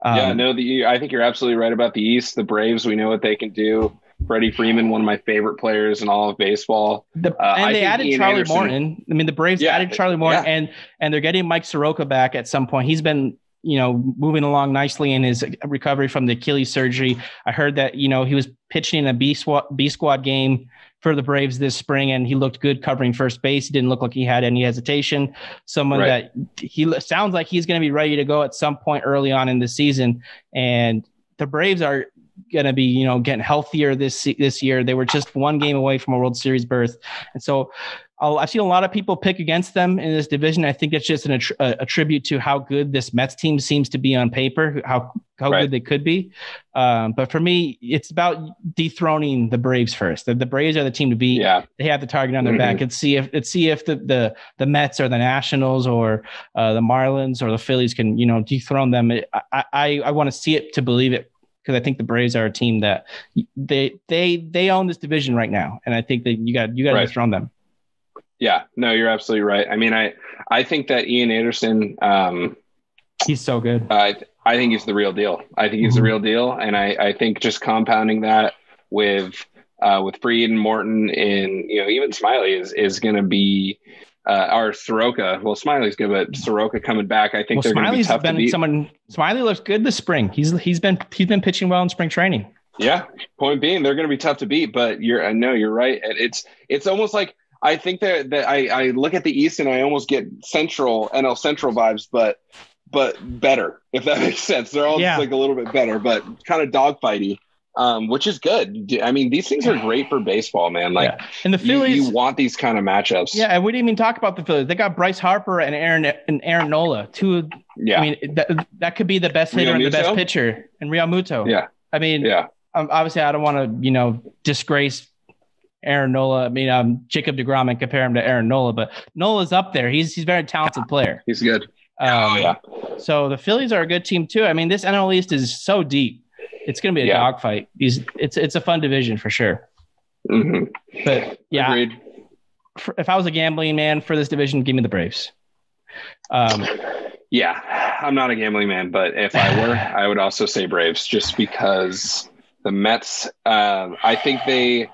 um, yeah. No, the I think you're absolutely right about the East. The Braves, we know what they can do. Freddie Freeman, one of my favorite players in all of baseball. The, uh, and they added Ian Charlie Anderson, Morton. I mean, the Braves yeah, added Charlie Morton, yeah. and and they're getting Mike Soroka back at some point. He's been you know, moving along nicely in his recovery from the Achilles surgery. I heard that, you know, he was pitching in a B squad, B squad game for the Braves this spring, and he looked good covering first base. He didn't look like he had any hesitation. Someone right. that he sounds like he's going to be ready to go at some point early on in the season. And the Braves are going to be, you know, getting healthier this this year. They were just one game away from a World Series berth, and so I've seen a lot of people pick against them in this division. I think it's just an, a, a, tribute to how good this Mets team seems to be on paper, how how right. good they could be. Um, but for me, it's about dethroning the Braves first. The, the Braves are the team to beat. Yeah. They have the target on their mm-hmm. back. Let's see if let's see if the the, the Mets or the Nationals or uh, the Marlins or the Phillies can you know dethrone them. I I, I want to see it to believe it because I think the Braves are a team that they they they own this division right now, and I think that you got you got to right. dethrone them. Yeah, no, you're absolutely right. I mean, I I think that Ian Anderson, um, he's so good. I I think he's the real deal. I think he's mm-hmm. the real deal, and I I think just compounding that with uh, with Fried and Morton and you know even Smyly is is going to be uh, our Soroka. Well, Smyly's good, but Soroka coming back, I think well, they're going to be tough been to beat. Someone Smyly looks good this spring. He's he's been he's been pitching well in spring training. Yeah, point being, they're going to be tough to beat. But you're I know you're right. It's it's almost like I think that that I, I look at the East and I almost get Central NL Central vibes, but but better if that makes sense. They're all yeah. like a little bit better, but kind of dogfighty. Um, which is good. I mean, these things are great for baseball, man. Like, yeah. and the Phillies, you, you, want these kind of matchups. Yeah, and we didn't even talk about the Phillies. They got Bryce Harper and Aaron and Aaron Nola. Two. Yeah. I mean, that, that could be the best hitter and the best pitcher, and Realmuto. Yeah. I mean, yeah. Um, obviously, I don't want to, you know, disgrace Aaron Nola. I mean, um, Jacob Degrom and compare him to Aaron Nola, but Nola's up there. He's he's a very talented player. He's good. Um, oh yeah. So the Phillies are a good team too. I mean, this NL East is so deep. It's going to be a yeah. dogfight. These it's it's a fun division for sure. Mm-hmm. But yeah, Agreed. If I was a gambling man for this division, give me the Braves. Um, yeah, I'm not a gambling man, but if I were, I would also say Braves, just because the Mets. Um, I think they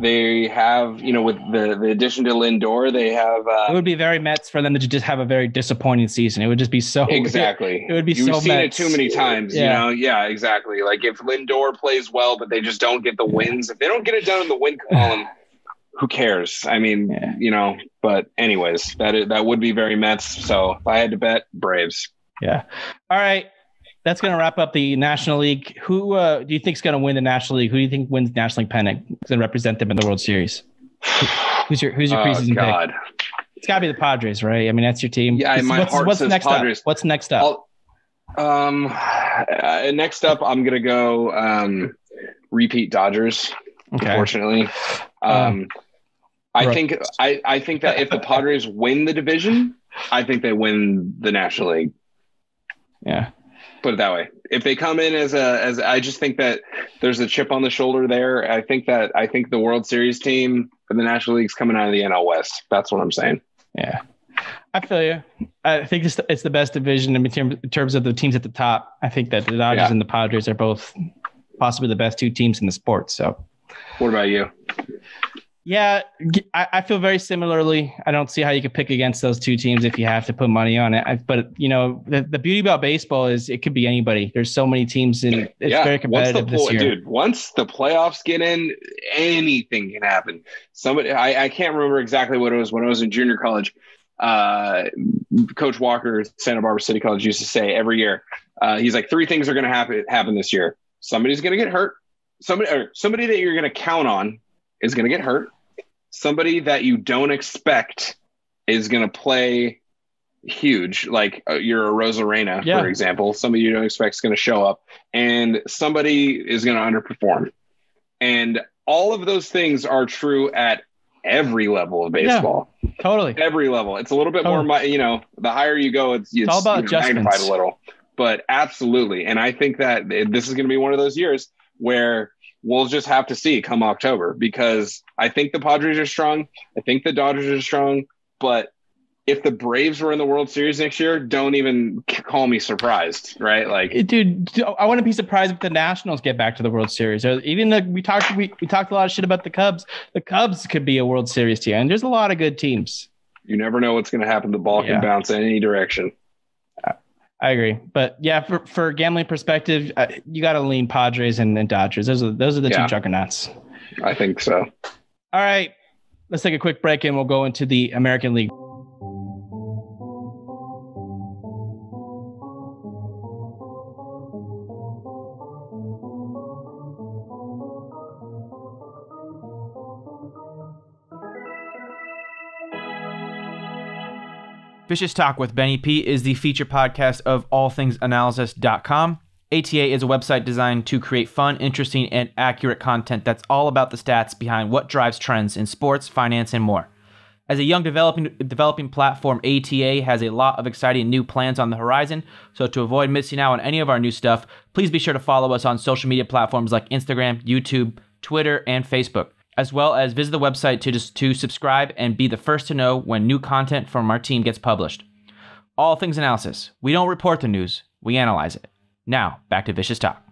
they have, you know, with the, the addition to Lindor, they have. Uh, it would be very Mets for them to just have a very disappointing season. It would just be so exactly. It, would be You've so. seen Mets. it too many times. Yeah. You know, yeah, exactly. Like if Lindor plays well, but they just don't get the wins. If they don't get it done in the win column, who cares? I mean, yeah. you know. But anyways, that is, that would be very Mets. So if I had to bet, Braves. Yeah. All right that's going to wrap up the National League. Who uh, do you think is going to win the National League? Who do you think wins National League pennant? To represent them in the World Series? Who's your Who's your oh, preseason God. pick? It's got to be the Padres, right? I mean, that's your team. Yeah, my what's, heart what's says next Padres. Up? What's next up? I'll, um, uh, next up, I'm going to go um, repeat Dodgers. Okay. Unfortunately, um, um I think I, I think that if the Padres win the division, I think they win the National League. Yeah put it that way. If they come in as a as I just think that there's a chip on the shoulder there. I think that I think the World Series team for the National League's coming out of the NL West. That's what I'm saying. Yeah. I feel you. I think it's the, it's the best division in, in terms of the teams at the top. I think that the Dodgers yeah. and the Padres are both possibly the best two teams in the sport. So, what about you? Yeah, I, I, feel very similarly. I don't see how you could pick against those two teams if you have to put money on it. I, but you know, the, the beauty about baseball is it could be anybody. There's so many teams, and it's yeah. very competitive once the, this year. Dude, once the playoffs get in, anything can happen. Somebody, I, I can't remember exactly what it was when I was in junior college. Uh, Coach Walker, Santa Barbara City College, used to say every year, uh, he's like, three things are going to happen happen this year. Somebody's going to get hurt. Somebody, or somebody that you're going to count on is going to get hurt. Somebody that you don't expect is going to play huge, like uh, you're a Arozarena, yeah. for example. Somebody you don't expect is going to show up, and somebody is going to underperform. And all of those things are true at every level of baseball. Yeah, totally. Every level. It's a little bit totally. more, you know, the higher you go, it's, it's, it's all about you know, magnified a little. But absolutely. And I think that this is going to be one of those years where we'll just have to see come October because I think the Padres are strong. I think the Dodgers are strong. But if the Braves were in the World Series next year, don't even call me surprised, right? Like, dude, I wouldn't be surprised if the Nationals get back to the World Series. Or even the, we talked we, we talked a lot of shit about the Cubs. The Cubs could be a World Series team, and there's a lot of good teams. You never know what's going to happen. The ball can yeah. bounce in any direction. I agree, but yeah, for, for gambling perspective, uh, you got to lean Padres and, and, Dodgers. Those are those are the yeah, two juggernauts. I think so. All right, let's take a quick break and we'll go into the American League. Vicious Talk with Benny P is the feature podcast of allthingsanalysis.com. ATA is a website designed to create fun, interesting, and accurate content that's all about the stats behind what drives trends in sports, finance, and more. As a young developing developing platform, ATA has a lot of exciting new plans on the horizon. So to avoid missing out on any of our new stuff, please be sure to follow us on social media platforms like Instagram, YouTube, Twitter, and Facebook as well as visit the website to just to subscribe and be the first to know when new content from our team gets published. All things analysis. We don't report the news, we analyze it. Now, back to Vicious Talk.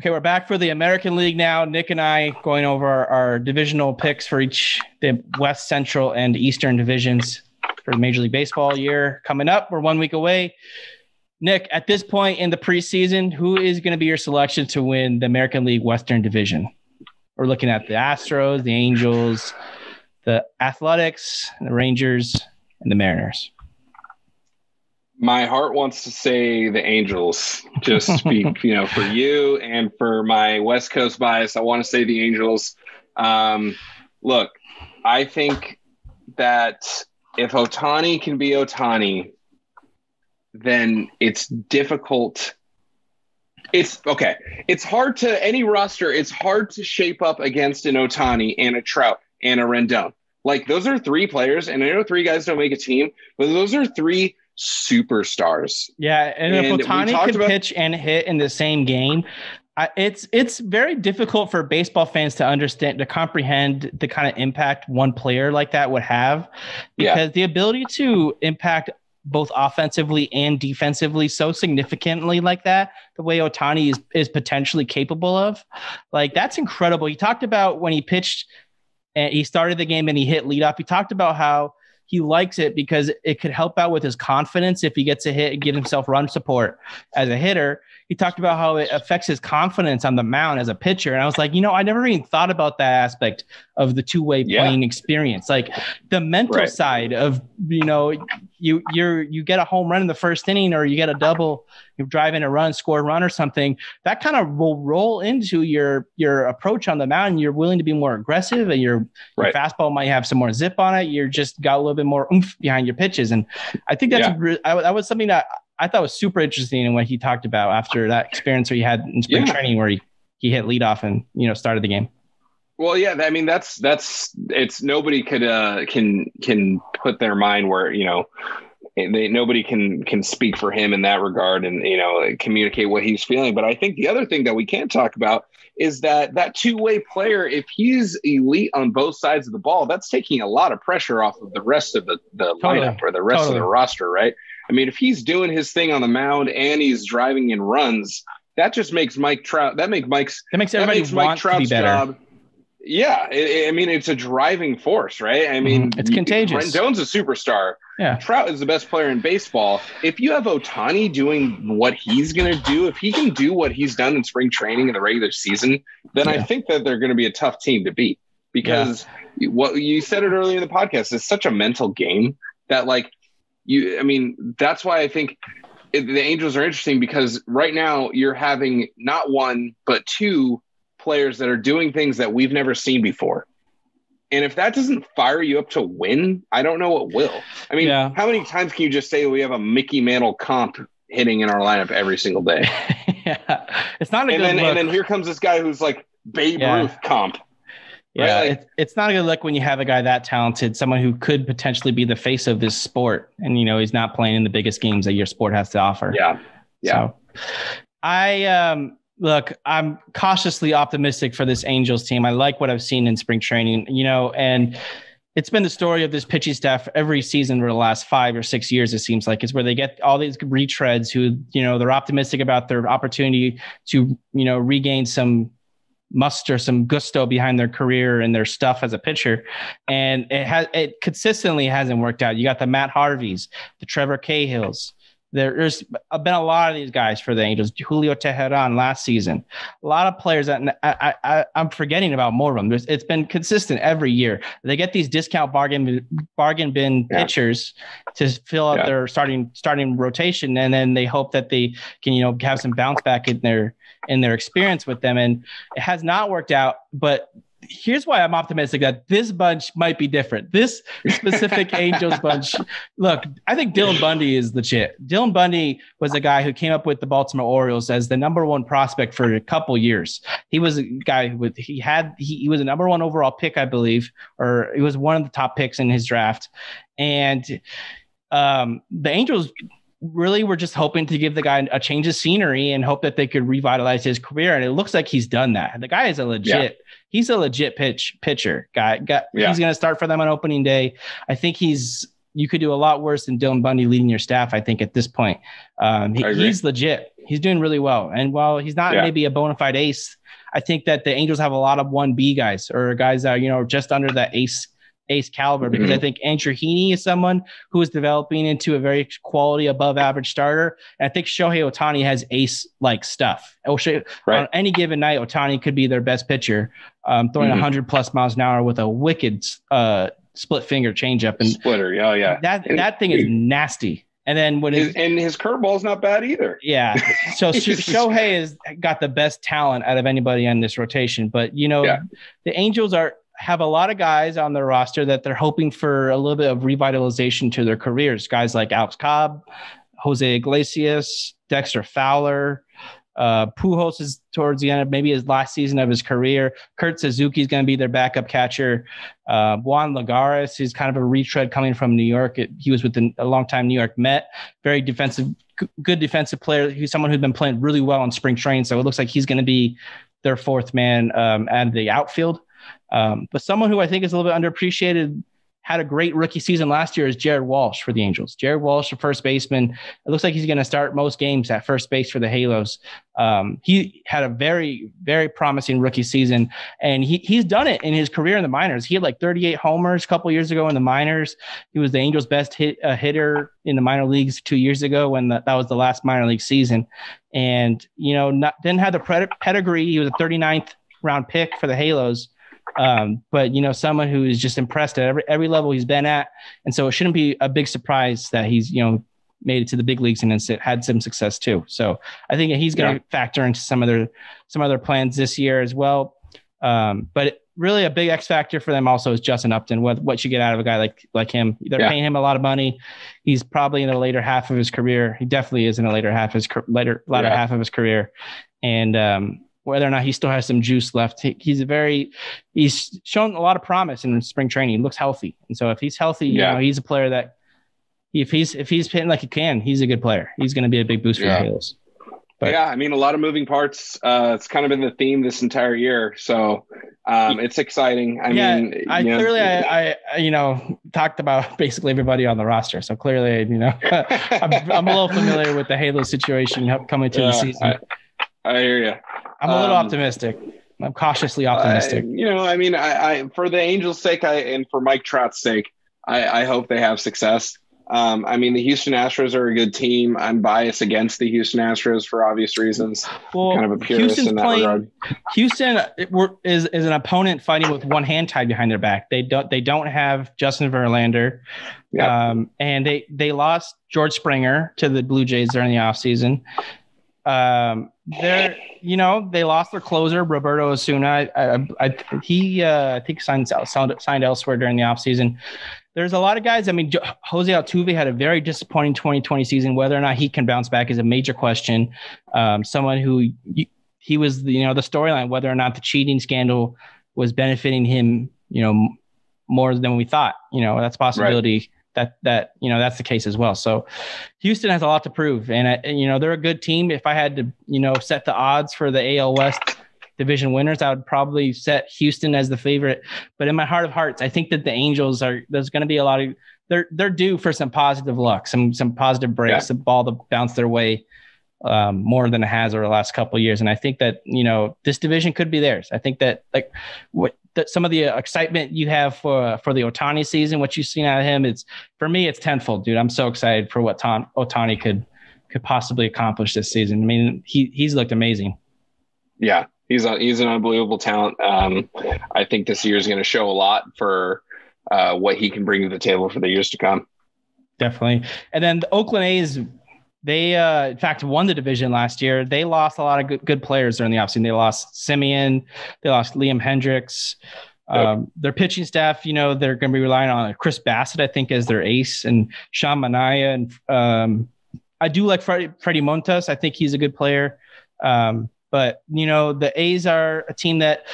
Okay, we're back for the American League now. Nic and I going over our, our divisional picks for each the West, Central, and Eastern divisions for the Major League Baseball year coming up. We're one week away. Nic, at this point in the preseason, who is going to be your selection to win the American League Western Division? We're looking at the Astros, the Angels, the Athletics, the Rangers, and the Mariners. My heart wants to say the Angels. Just speak, you know, for you and for my West Coast bias, I want to say the Angels. Um, look, I think that if Ohtani can be Ohtani, then it's difficult. It's okay. It's hard to any roster. It's hard to shape up against an Ohtani and a Trout and a Rendon. Like those are three players, and I know three guys don't make a team, but those are three superstars. Yeah, and, and if Ohtani can about- pitch and hit in the same game, it's it's very difficult for baseball fans to understand to comprehend the kind of impact one player like that would have because yeah. the ability to impact both offensively and defensively so significantly like that, the way ohtani is, is potentially capable of. Like, that's incredible. He talked about when he pitched and he started the game and he hit leadoff. He talked about how he likes it because it could help out with his confidence if he gets a hit and get himself run support as a hitter he talked about how it affects his confidence on the mound as a pitcher. And I was like, you know, I never even thought about that aspect of the two way yeah. playing experience, like the mental right. side of, you know, you you're you get a home run in the first inning or you get a double, you drive in a run, score a run or something. That kind of will roll into your your approach on the mound. You're willing to be more aggressive, and your, right. your fastball might have some more zip on it. You're just got a little bit more oomph behind your pitches, and I think that's yeah. I, that was something that I thought was super interesting in what he talked about after that experience where he had in spring yeah. training where he, he hit leadoff and you know started the game. Well, yeah, I mean that's that's it's nobody could uh can can put their mind where you know they nobody can can speak for him in that regard and you know communicate what he's feeling. But I think the other thing that we can't talk about is that that two way player, if he's elite on both sides of the ball, that's taking a lot of pressure off of the rest of the the totally. lineup or the rest totally. of the roster, right? I mean, if he's doing his thing on the mound and he's driving in runs, that just makes Mike Trout. That makes Mike's. That makes everybody that makes Mike Trout's job. Yeah, it, I mean, it's a driving force, right? I mean, mm-hmm. it's contagious. Rendon's a superstar. Yeah. Trout is the best player in baseball. If you have Ohtani doing what he's going to do, if he can do what he's done in spring training in the regular season, then yeah. I think that they're going to be a tough team to beat because yeah. what you said it earlier in the podcast is such a mental game that like you i mean that's why i think the angels are interesting because right now you're having not one but two players that are doing things that we've never seen before and if that doesn't fire you up to win i don't know what will i mean yeah. how many times can you just say we have a mickey mantle comp hitting in our lineup every single day yeah it's not a and good then, look. and then here comes this guy who's like babe yeah. ruth comp yeah, right? it's, it's not a good look when you have a guy that talented, someone who could potentially be the face of this sport, and you know he's not playing in the biggest games that your sport has to offer. Yeah, yeah. So, I um look, I'm cautiously optimistic for this Angels team. I like what I've seen in spring training, you know, and it's been the story of this pitching staff every season for the last five or six years. It seems like it's where they get all these retreads who, you know, they're optimistic about their opportunity to, you know, regain some muster some gusto behind their career and their stuff as a pitcher. And it has it consistently hasn't worked out. You got the Matt Harveys, the Trevor Cahills. There, there's uh, been a lot of these guys for the Angels. Julio Teheran last season. A lot of players that I, I, I'm forgetting about more of them. There's, it's been consistent every year. They get these discount bargain bargain bin yeah. pitchers to fill out yeah. their starting starting rotation, and then they hope that they can you know have some bounce back in their in their experience with them. And it has not worked out, but here's why I'm optimistic that this bunch might be different. This specific Angels bunch. Look, I think Dylan Bundy is legit. Dylan Bundy was a guy who came up with the Baltimore Orioles as the number one prospect for a couple years. He was a guy with he had he, he was a number one overall pick, I believe, or he was one of the top picks in his draft. And um, the Angels really were just hoping to give the guy a change of scenery and hope that they could revitalize his career. And it looks like he's done that. The guy is a legit, yeah. he's a legit pitch pitcher guy. Got, yeah. He's going to start for them on opening day. I think he's, you could do a lot worse than Dylan Bundy leading your staff. I think at this point, um, he, he's legit. He's doing really well. And while he's not yeah. maybe a bona fide ace, I think that the Angels have a lot of one B guys or guys that are, you know, just under that ace ace caliber because mm-hmm. I think Andrew Heaney is someone who is developing into a very quality above average starter. And I think Shohei Ohtani has ace like stuff. Right. On any given night, Ohtani could be their best pitcher, um, throwing mm-hmm. 100 plus miles an hour with a wicked uh, split finger changeup and splitter. Oh yeah, that and that thing is nasty. And then when his, and his curveball's not bad either. Yeah. So Shohei has got the best talent out of anybody on this rotation. But you know, yeah. the Angels are have a lot of guys on their roster that they're hoping for a little bit of revitalization to their careers. Guys like Alex Cobb, Jose Iglesias, Dexter Fowler. Uh, Pujols is towards the end of maybe his last season of his career. Kurt Suzuki is going to be their backup catcher. Uh, Juan Lagares is kind of a retread coming from New York. It, he was with the, a longtime New York Met, very defensive, good defensive player. He's someone who's been playing really well in spring training. So it looks like he's going to be their fourth man um, at the outfield. Um, but someone who I think is a little bit underappreciated, had a great rookie season last year, is Jared Walsh for the Angels. Jared Walsh, the first baseman. It looks like he's going to start most games at first base for the Halos. Um, he had a very, very promising rookie season, and he he's done it in his career in the minors. He had like 38 homers a couple years ago in the minors. He was the Angels' best hit uh, hitter in the minor leagues two years ago when the, that was the last minor league season. And you know, not, didn't have the pedigree. He was a 39th round pick for the Halos um, but you know, someone who is just impressed at every every level he's been at, and so it shouldn't be a big surprise that he's you know made it to the big leagues and had some success too. So I think he's going to yeah. factor into some other some other plans this year as well. Um, but really, a big X factor for them also is Justin Upton. What what you get out of a guy like like him? They're yeah. paying him a lot of money. He's probably in the later half of his career. He definitely is in the later half of his later latter yeah. half of his career, and um, whether or not he still has some juice left. He, he's a very he's shown a lot of promise in spring training. He looks healthy, and so if he's healthy, yeah. you know, he's a player that if he's if he's hitting like he can, he's a good player. He's going to be a big boost for yeah. the Halos. But, yeah, I mean, a lot of moving parts. Uh, it's kind of been the theme this entire year, so um, it's exciting. I yeah, mean, I know, clearly, I, I, you know, talked about basically everybody on the roster, so clearly, you know, I'm, I'm, a little familiar with the Halo situation coming to yeah, the season. I, I hear you. I'm a little um, optimistic. I'm cautiously optimistic. you know, I mean, I, I, for the Angels' sake, I and for Mike Trout's sake, I, I hope they have success. Um, I mean, the Houston Astros are a good team. I'm biased against the Houston Astros for obvious reasons. Well, kind of a purist Houston's in that playing, regard. Houston is is an opponent fighting with one hand tied behind their back. They don't they don't have Justin Verlander, yep. um, and they they lost George Springer to the Blue Jays during the offseason. Um, they're you know they lost their closer Roberto Osuna. I, I, I he uh, I think signed signed elsewhere during the offseason. There's a lot of guys. I mean, Jose Altuve had a very disappointing 2020 season. Whether or not he can bounce back is a major question. Um, someone who he was, you know, the storyline. Whether or not the cheating scandal was benefiting him, you know, more than we thought. You know, that's possibility. Right that that you know that's the case as well. So Houston has a lot to prove, and, and, you know they're a good team. If I had to you know set the odds for the AL West division winners, I would probably set Houston as the favorite. But in my heart of hearts, I think that the Angels are. There's going to be a lot of they're they're due for some positive luck, some some positive breaks, yeah. the ball to bounce their way. um, more than it has over the last couple years. And I think that you know this division could be theirs. I think that like what that some of the excitement you have for for the Ohtani season, what you've seen out of him, it's for me it's tenfold, dude. I'm so excited for what Tom, Ohtani could could possibly accomplish this season. I mean, he he's looked amazing. Yeah, he's a, he's an unbelievable talent. Um, I think this year is going to show a lot for uh, what he can bring to the table for the years to come. Definitely. And then the Oakland A's, they uh, in fact won the division last year. They lost a lot of good, good players during the offseason. They lost Semien, they lost Liam Hendriks. Um, Their pitching staff, you know, they're going to be relying on Chris Bassitt, I think, as their ace, and Sean Manaea. And um, I do like Freddie, Frankie Montas. I think he's a good player. Um, but you know, the A's are a team that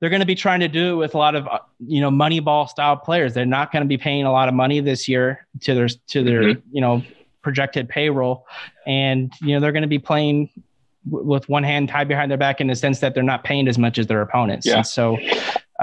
they're going to be trying to do it with a lot of uh, you know money ball style players. They're not going to be paying a lot of money this year to their to their mm-hmm. you know projected payroll, and you know they're going to be playing w- with one hand tied behind their back in the sense that they're not paying as much as their opponents. Yeah. And so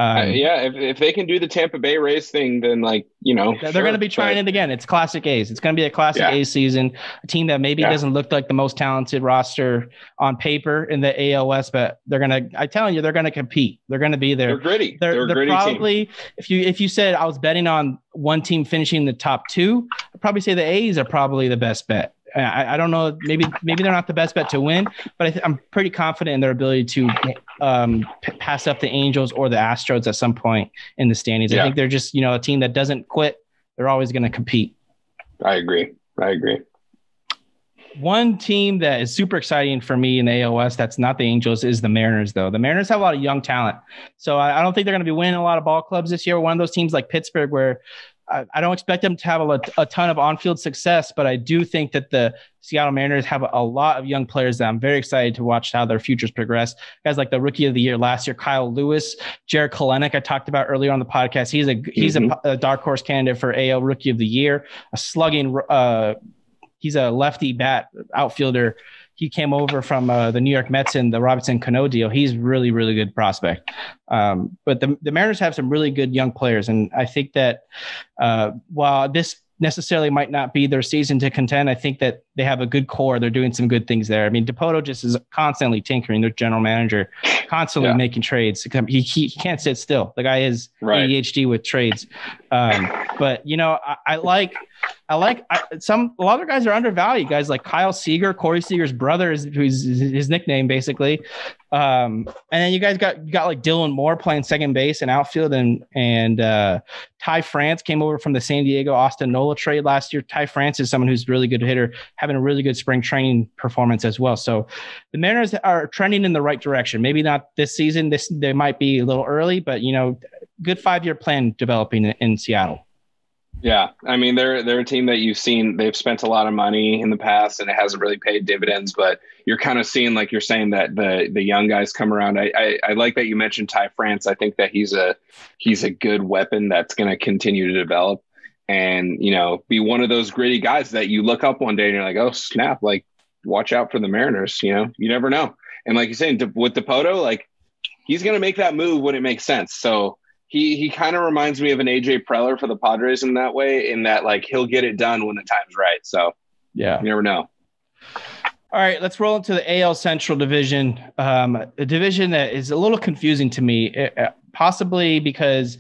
um, uh, yeah, if, if they can do the Tampa Bay Rays thing, then like you know they're sure, going to be trying but, it again. It's classic A's. It's going to be a classic yeah. A's season. A team that maybe yeah. doesn't look like the most talented roster on paper in the ALS, but they're going to. I'm telling you, they're going to compete. They're going to be there. They're gritty. They're, they're, they're gritty probably team. if you if you said I was betting on one team finishing the top two, I'd probably say the A's are probably the best bet. I, I, don't know. Maybe maybe they're not the best bet to win, but I am pretty confident in their ability to um, p- pass up the Angels or the Astros at some point in the standings. Yeah. I think they're just you know a team that doesn't quit. They're always going to compete. I agree. I agree. One team that is super exciting for me in the AOS that's not the Angels is the Mariners, though. The Mariners have a lot of young talent. So I, I don't think they're going to be winning a lot of ball clubs this year. One of those teams like Pittsburgh, where I, I don't expect them to have a, a, ton of on-field success, but I do think that the Seattle Mariners have a, lot of young players that I'm very excited to watch how their futures progress. Guys like the rookie of the year last year, Kyle Lewis, Jarred Kelenic, I talked about earlier on the podcast. He's a he's mm-hmm. a, a, dark horse candidate for AL Rookie of the Year, a slugging. Uh, he's a lefty bat outfielder he came over from uh, the New York Mets in the Robinson Cano deal. He's really, really good prospect. Um, but the, the Mariners have some really good young players. And I think that uh, while this necessarily might not be their season to contend. I think that they have a good core. They're doing some good things there. I mean, Dipoto just is constantly tinkering. Their general manager, constantly yeah. making trades. He, he, he can't sit still. The guy is right. ADHD with trades. Um, but you know, I, I like I like I, some a lot of guys are undervalued. Guys like Kyle Seager, Corey Seager's brother is who's his nickname basically. Um, and then you guys got got like Dylan Moore playing second base and outfield, and and uh, Ty France came over from the San Diego Austin Nola trade last year. Ty France is someone who's really good hitter, having a really good spring training performance as well. So the Mariners are trending in the right direction. Maybe not this season. This they might be a little early, but you know, good five year plan developing in, in Seattle. Yeah, I mean they're they're a team that you've seen. They've spent a lot of money in the past, and it hasn't really paid dividends. But you're kind of seeing, like you're saying, that the the young guys come around. I, I, I like that you mentioned Ty France. I think that he's a he's a good weapon that's going to continue to develop, and you know, be one of those gritty guys that you look up one day and you're like, oh snap! Like, watch out for the Mariners. You know, you never know. And like you're saying, with Dipoto, like he's going to make that move when it makes sense. So he he kind of reminds me of an AJ Preller for the Padres in that way, in that like he'll get it done when the time's right. So yeah, you never know. All right, let's roll into the AL Central Division, um, a division that is a little confusing to me, uh, possibly because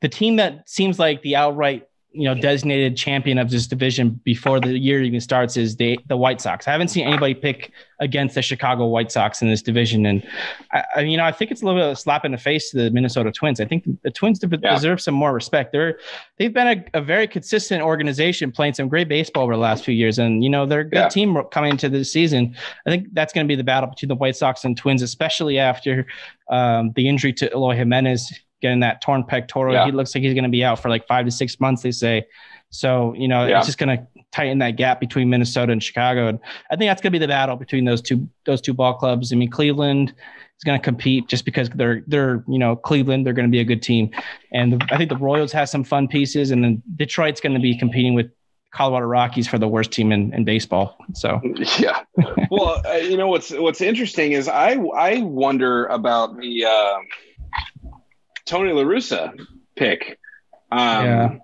the team that seems like the outright you know designated champion of this division before the year even starts is the the White Sox. I haven't seen anybody pick against the Chicago White Sox in this division, and I, I you know I think it's a little bit of a slap in the face to the Minnesota Twins. I think the Twins yeah. deserve some more respect. They're they've been a, a, very consistent organization playing some great baseball over the last few years, and you know they're a good yeah. team coming into this season. I think that's going to be the battle between the White Sox and Twins, especially after um, the injury to Eloy Jimenez getting that torn pectoral. Yeah. He looks like he's going to be out for like five to six months, they say. So, you know, yeah. it's just going to tighten that gap between Minnesota and Chicago. And I think that's going to be the battle between those two those two ball clubs. I mean, Cleveland is going to compete just because they're they're you know Cleveland. They're going to be a good team, and the, I think the Royals have some fun pieces, and then Detroit's going to be competing with Colorado Rockies for the worst team in, in baseball. So yeah, well, uh, you know what's what's interesting is I I wonder about the. Uh, Tony La Russa pick. Um, yeah.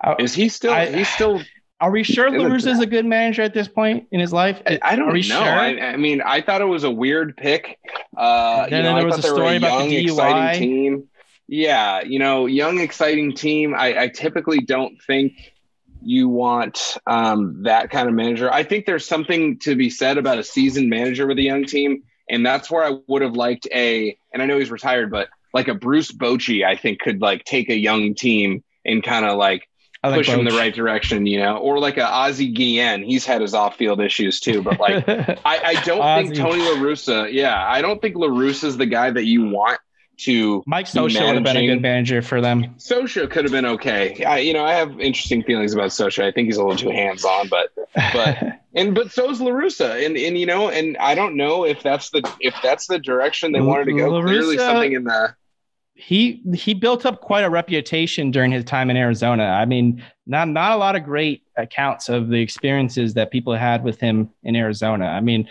I, is he still? I, he's still. Are we sure La Russa is a good manager at this point in his life? I, I don't know. Sure? I, mean, I thought it was a weird pick. Uh, then, you know, there was a story a about young, the DUI. exciting team. Yeah, you know, young, exciting team. I, I typically don't think you want um, that kind of manager. I think there's something to be said about a seasoned manager with a young team, and that's where I would have liked a. And I know he's retired, but like a Bruce Bochy, I think could like take a young team and kind of like like push him in the right direction, you know, or like a Ozzie Guillen. He's had his off-field issues too, but like I, I don't think Tony La Russa. Yeah, I don't think La Russa is the guy that you want to. Mike be Scioscia would have been a good manager for them. Scioscia could have been okay. I, you know, I have interesting feelings about Scioscia. I think he's a little too hands-on, but but and but so's La Russa, and and you know, and I don't know if that's the if that's the direction they wanted to go. La Clearly, something in the he he built up quite a reputation during his time in Arizona. I mean, not not a lot of great accounts of the experiences that people had with him in Arizona. I mean,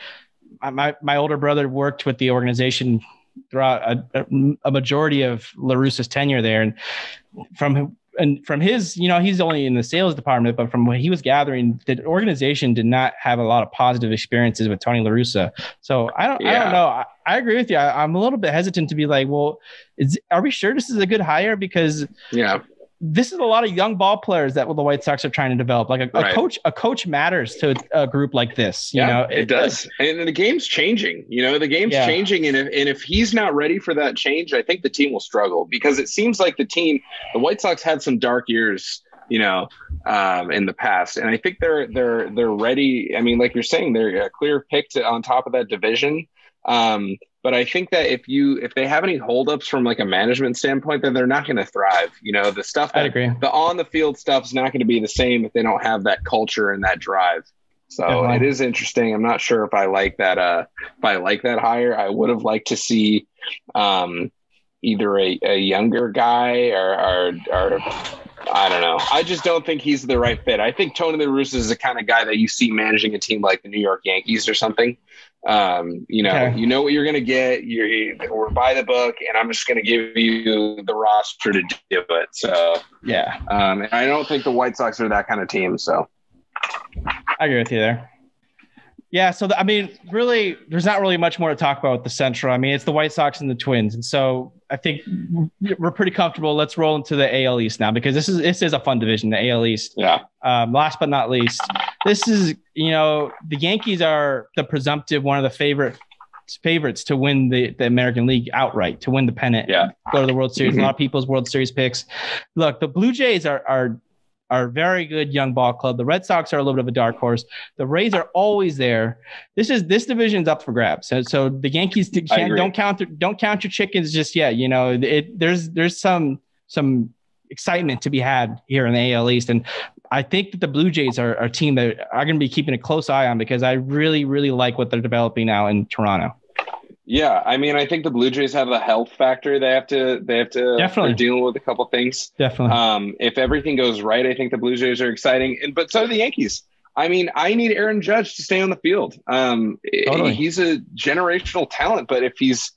my- my older brother worked with the organization throughout a, a, majority of La Russa's tenure there, and from and from his, you know, he's only in the sales department, but from what he was gathering, the organization did not have a lot of positive experiences with Tony La Russa. So I don't, I don't know. I, I agree with you. I, I'm a little bit hesitant to be like, well, is, are we sure this is a good hire? Because yeah this is a lot of young ball players that the White Sox are trying to develop. Like a, a Right. coach, a coach matters to a group like this. You yeah, know, it, does. And the game's changing. You know, the game's Yeah. changing, and if and if he's not ready for that change, I think the team will struggle because it seems like the team, the White Sox, had some dark years. You know, um, in the past, and I think they're they're they're ready. I mean, like you're saying, they're a clear pick to, on top of that division. Um, but I think that if you if they have any holdups from like a management standpoint, then they're not going to thrive. You know, the stuff I agree. the on the field stuff is not going to be the same if they don't have that culture and that drive. So Definitely. it is interesting. I'm not sure if I like that. Uh, if I like that hire, I would have liked to see um, either a, a younger guy or, or, or I don't know. I just don't think he's the right fit. I think Tony La Russa is the kind of guy that you see managing a team like the New York Yankees or something. Um, you know, Okay. you know what you're going to get. You're we're by the book, and I'm just going to give you the roster to do it. So, Yeah, um, and I don't think the White Sox are that kind of team. So, I agree with you there. Yeah, so the, I mean, really, there's not really much more to talk about with the Central. I mean, it's the White Sox and the Twins, and so I think we're pretty comfortable. Let's roll into the AL East now because this is this is a fun division, the AL East. yeah, Um, last but not least, this is you know the Yankees are the presumptive one of the favorite favorites to win the, the American League outright to win the pennant. Yeah. go to the World Series. Mhm. A lot of people's World Series picks. Look, the Blue Jays are are are very good young ball club. The Red Sox are a little bit of a dark horse. The Rays are always there. This is this division's up for grabs. So, so the Yankees don't count don't count your chickens just yet. You know, it, there's there's some some excitement to be had here in the AL East, and I think that the Blue Jays are, are a team that are going to be keeping a close eye on because I really really like what they're developing now in Toronto. yeah. I mean, I think the Blue Jays have the health factor. They have to. They have to. Definitely. They're dealing with a couple things. Definitely. Um, if everything goes right, I think the Blue Jays are exciting, and but so do the Yankees. I mean, I need Aaron Judge to stay on the field. Um, Totally. he's a generational talent, but if he's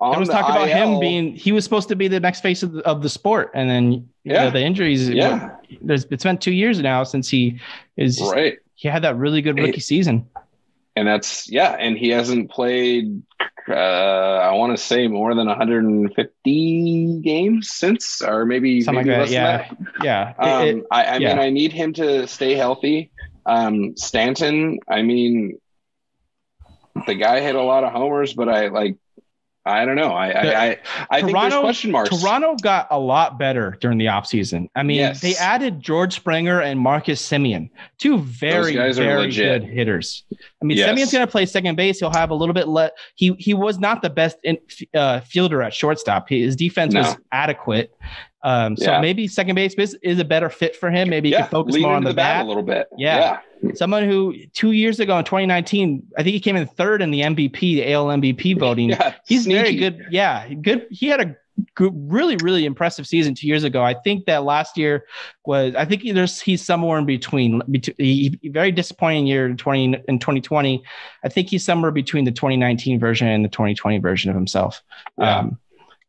on There was talk about him being he was supposed to be the next face of the, of the sport, and then you Yeah. know, the injuries. Yeah. there's it's been two years now since he is right, he had that really good rookie season. and that's yeah, and he hasn't played. Uh, I want to say more than 150 games since, or maybe Something maybe like less that. Yeah, that. yeah. Um, It- it- I, I yeah. mean, I need him to stay healthy. Um, Stanton, I mean, the guy hit a lot of homers, but I like, I don't know. I, The- I, I, I think there's Toronto- question marks. Toronto got a lot better during the offseason. I mean, Yes. they added George Springer and Marcus Semien, two very, very good hitters. I mean, Yes. Semien's going to play second base. He'll have a little bit let. He he was not the best in, uh, fielder at shortstop. His defense was adequate. Um, so Yeah. maybe second base is, is a better fit for him. Maybe he yeah, can focus lean more on into the, bat, bat. a little bit. Yeah. yeah. Someone who two years ago in 2019, I think he came in third in the MVP, the AL MVP voting. He's very good. Yeah, good. He had a good, really, really impressive season two years ago. I think that last year was. I think there's he's somewhere in between. between he, very disappointing year in 20 in 2020. I think he's somewhere between the 2019 version and the 2020 version of himself. Um,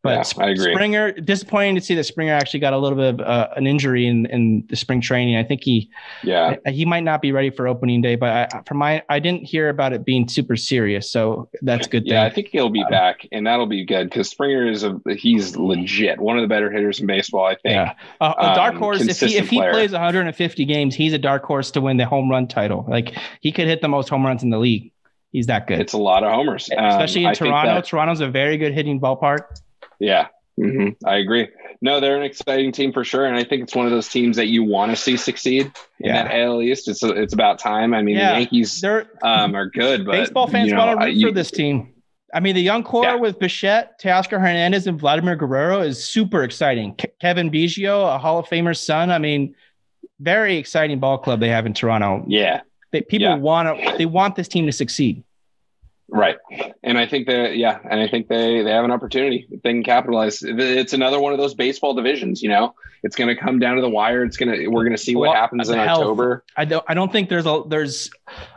But yeah, I agree. Springer, disappointing to see that Springer actually got a little bit of uh, an injury in, in the spring training. I think he, yeah, he might not be ready for opening day. But I, from my, I didn't hear about it being super serious, so that's good. Yeah, thing. I think he'll be um, back, and that'll be good because Springer is a he's legit one of the better hitters in baseball. I think. Yeah, uh, a dark um, horse. if he if he player. plays 150 games, he's a dark horse to win the home run title. Like he could hit the most home runs in the league. He's that good. It's a lot of homers, especially um, in Toronto. That, Toronto's a very good hitting ballpark. Yeah, Mm-hmm. I agree. No, they're an exciting team for sure, and I think it's one of those teams that you want to see succeed in that AL East. It's it's about time. I mean, yeah, the Yankees um, are good, but baseball fans you know, want to root I, you, for this team. I mean, the young core yeah. with Bichette, Teoscar Hernandez, and Vladimir Guerrero is super exciting. Ke- Cavan Biggio, a Hall of Famer's son. I mean, very exciting ball club they have in Toronto. Yeah, they, people yeah. want to. They want this team to succeed. Right. And I think that, yeah, and I think they, they have an opportunity. If they can capitalize. It's another one of those baseball divisions, you know, it's going to come down to the wire. It's going to, we're going to see what well, happens in health, October. I don't, I don't think there's a, there's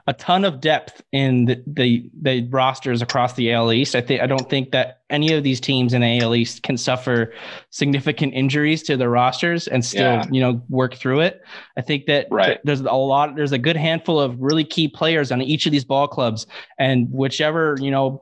a ton of depth in the, the, the rosters across the AL East. I think, I don't think that any of these teams in the AL East can suffer significant injuries to their rosters and still, yeah. you know, work through it. I think that right. there's a lot, there's a good handful of really key players on each of these ball clubs and whichever, you know,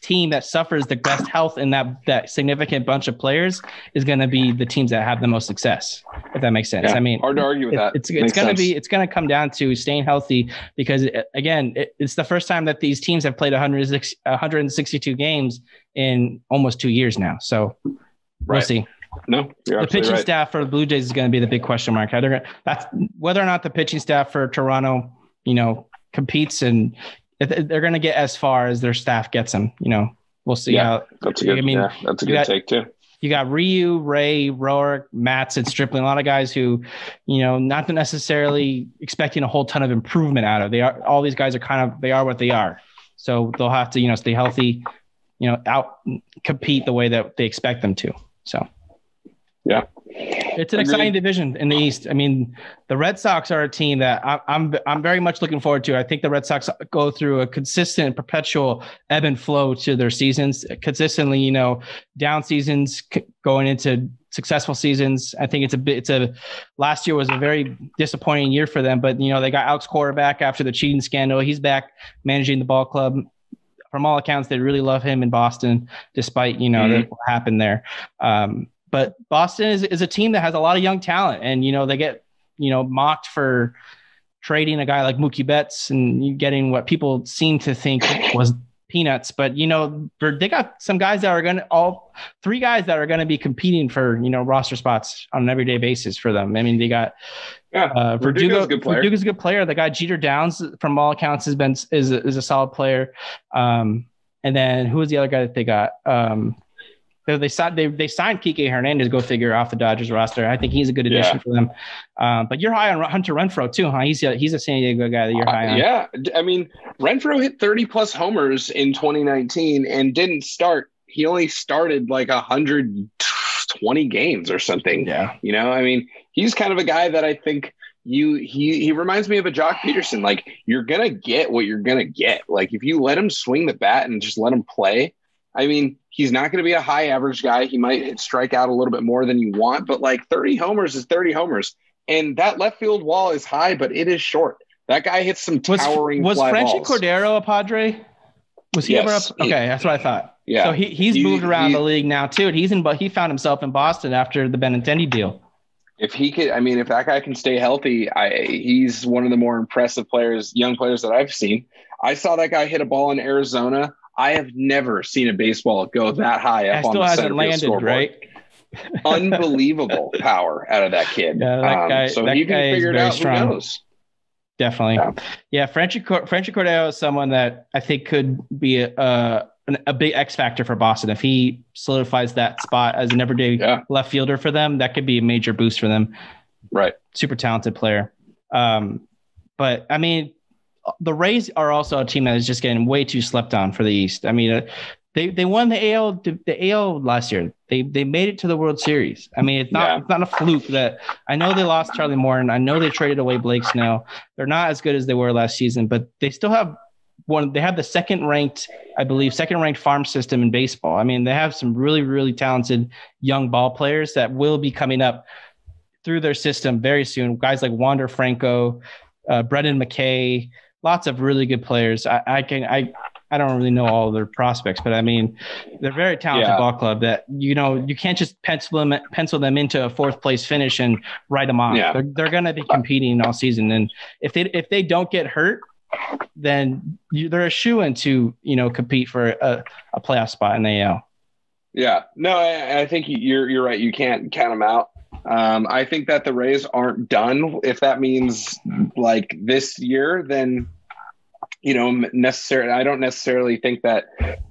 team that suffers the best health in that that significant bunch of players is going to be the teams that have the most success. If that makes sense. Yeah, I mean, hard to argue with it, that. It's it's going to be it's going to come down to staying healthy because it, again, it, it's the first time that these teams have played 162 games in almost two years now. So we'll right. see. No, the pitching right. staff for the Blue Jays is going to be the big question mark. How they're gonna, that's whether or not the pitching staff for Toronto, you know, competes and they're going to get as far as their staff gets them. You know, we'll see yeah, how. That's a good. I mean, yeah, that's a good got, take too. You got Ryu, Ray, Roark, Matz, and Stripling. A lot of guys who, you know, not necessarily expecting a whole ton of improvement out of. They are all these guys are kind of they are what they are. So they'll have to you know stay healthy, you know, out compete the way that they expect them to. So. Yeah. It's an exciting division in the East. I mean, the Red Sox are a team that I, I'm I'm very much looking forward to. I think the Red Sox go through a consistent, perpetual ebb and flow to their seasons. Consistently, you know, down seasons going into successful seasons. I think it's a bit. It's a last year was a very disappointing year for them, but you know they got Alex Cora back after the cheating scandal. He's back managing the ball club from all accounts, they really love him in Boston, despite you know mm-hmm. what happened there. Um, but Boston is, is a team that has a lot of young talent, and you know they get you know mocked for trading a guy like Mookie Betts and getting what people seem to think was peanuts. But you know they got some guys that are going to all three guys that are going to be competing for you know roster spots on an everyday basis for them. I mean they got. Yeah, uh, Verdugo, good player. Verdugo's a good player. The guy Jeter Downs, from all accounts, has been is a, is a solid player. Um, and then who was the other guy that they got? Um, they signed they, they signed Kike Hernandez. Go figure off the Dodgers roster. I think he's a good addition yeah. for them. Um, but you're high on Hunter Renfroe too, huh? He's a, he's a San Diego guy that you're high on. Uh, yeah, I mean Renfroe hit 30 plus homers in 2019 and didn't start. He only started like 120 games or something. Yeah, you know, I mean, he's kind of a guy that I think you he he reminds me of a Joc Pederson. Like you're gonna get what you're gonna get. Like if you let him swing the bat and just let him play I mean, he's not going to be a high average guy. He might strike out a little bit more than you want, but like 30 homers is 30 homers. And that left field wall is high, but it is short. That guy hits some towering. Was, was Franchy. Cordero a Padre? Was he yes, ever up? Okay, that's what I thought. Yeah. So he, he's he, moved around he, the league now too. He's in, but he found himself in Boston after the Benintendi deal. If he could, I mean, if that guy can stay healthy, I he's one of the more impressive players, young players that I've seen. I saw that guy hit a ball in Arizona I have never seen a baseball go that high up on the center landed, scoreboard. Right? Unbelievable power out of that kid. Yeah, that um, guy, so that he can figure it out. Strong. Who knows? Definitely. Yeah, yeah Franchy, Franchy Cordero is someone that I think could be a, a, a, big X factor for Boston. If he solidifies that spot as an everyday yeah. left fielder for them, that could be a major boost for them. Right. Super talented player. Um, but I mean, the Rays are also a team that is just getting way too slept on for the East. I mean, uh, they they won the AL the AL last year. They they made it to the World Series. I mean, it's not yeah. it's not a fluke that I know they lost Charlie Morton. I know they traded away Blake Snell. They're not as good as they were last season, but they still have one. They have the second ranked, I believe, second ranked farm system in baseball. I mean, they have some really really talented young ball players that will be coming up through their system very soon. Guys like Wander Franco, uh, Brendan McKay, lots of really good players. I, I can I I don't really know all their prospects, but I mean, they're very talented yeah. ball club that you know you can't just pencil them pencil them into a fourth place finish and write them off. Yeah. They're, they're going to be competing all season, and if they if they don't get hurt, then you, they're a shoe in to you know compete for a, a playoff spot in the AL. Yeah, no, I, I think you're you're right. You can't count them out. Um, I think that the Rays aren't done. If that means like this year, then you know, necessarily. I don't necessarily think that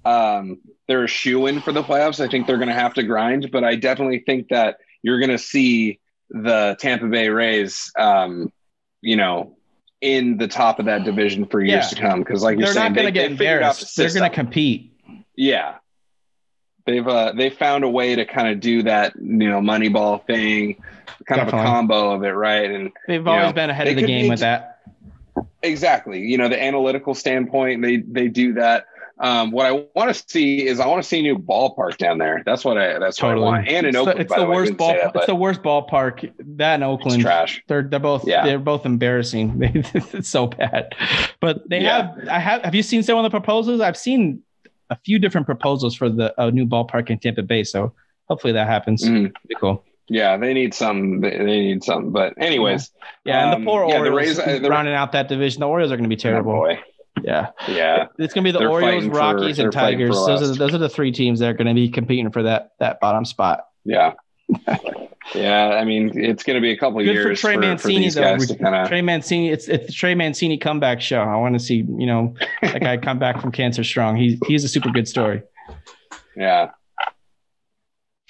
um, they're a shoe in for the playoffs. I think they're going to have to grind, but I definitely think that you're going to see the Tampa Bay Rays, um, you know, in the top of that division for years yeah. to come. Because, like they're you're saying, not going to get embarrassed. The they're going to compete. Yeah, they've uh, they found a way to kind of do that, you know, Moneyball thing, kind Definitely. of a combo of it, right? And they've always know, been ahead of the game with that. Exactly. You know, the analytical standpoint, they they do that. Um, what I want to see is I want to see a new ballpark down there. That's what I that's totally. what I want. And in it's Oakland, the, it's the, the worst ball. That, it's the worst ballpark. That in Oakland, trash. They're they're both yeah. they're both embarrassing. it's so bad. But they yeah. have. I have. Have you seen some of the proposals? I've seen a few different proposals for the a new ballpark in Tampa Bay. So hopefully that happens. Mm. Be cool. Yeah, they need some. They need some. But anyways, yeah, um, and the um, poor yeah, Orioles the Rays, uh, rounding out that division. The Orioles are going to be terrible. Oh boy. Yeah, yeah. It's going to be the they're Orioles, Rockies, for, and Tigers. Those are those are the three teams that are going to be competing for that that bottom spot. Yeah. yeah, I mean, it's going to be a couple Good years for Trey for, Mancini. For though. Kinda... Trey Mancini, it's it's the Trey Mancini comeback show. I want to see you know that guy come back from cancer strong. He's he's a super good story. Yeah,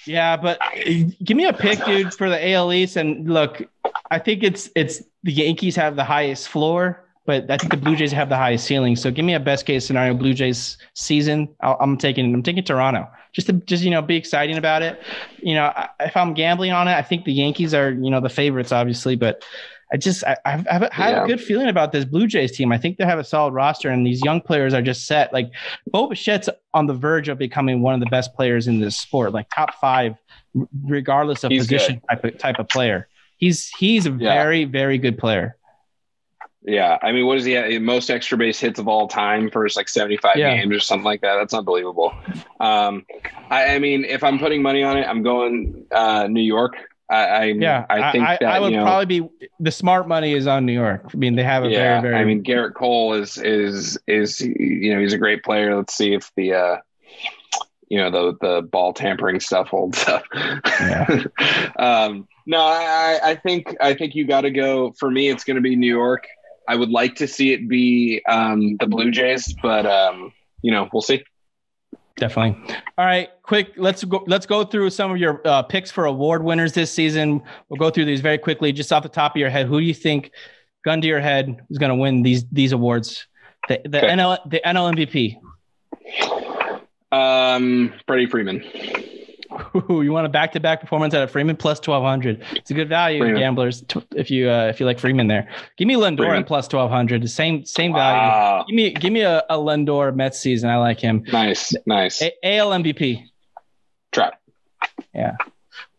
yeah, but eh, give me a pick, dude, for the AL East. And look, I think it's it's the Yankees have the highest floor, but I think the Blue Jays have the highest ceiling. So give me a best case scenario Blue Jays season. i am taking I'm taking Toronto just to just you know be exciting about it. You know, if I'm gambling on it, I think the Yankees are you know the favorites, obviously, but I just I, I have, I have yeah. a good feeling about this Blue Jays team. I think they have a solid roster, and these young players are just set. Like Bo Bichette's on the verge of becoming one of the best players in this sport, like top five, regardless of he's position type of, type of player. He's he's a yeah. very very good player. Yeah, I mean, what is he? Most extra base hits of all time for like seventy-five yeah. games or something like that. That's unbelievable. Um, I, I, mean, if I'm putting money on it, I'm going uh, New York. I, I yeah, I think I, that, I would you know, probably be the smart money is on New York. I mean, they have a yeah, very, very. I mean, Gerrit Cole is is is you know he's a great player. Let's see if the uh, you know the the ball tampering stuff holds up. Yeah. um, no, I I think I think you got to go. For me, it's going to be New York. I would like to see it be um, the Blue Jays, but um, you know we'll see. Definitely. All right, quick. Let's go. Let's go through some of your uh, picks for award winners this season. We'll go through these very quickly, just off the top of your head. Who do you think, gun to your head, is going to win these these awards? The the okay. NL the NL MVP. Um, Freddie Freeman. Ooh, you want a back-to-back performance out of Freeman plus twelve hundred. It's a good value, Freeman. gamblers. If you uh, if you like Freeman there, give me Lindor plus twelve hundred. Same same value. Give me give me a, a Lindor Mets season. I like him. Nice, nice. A- AL MVP. Trout. Yeah.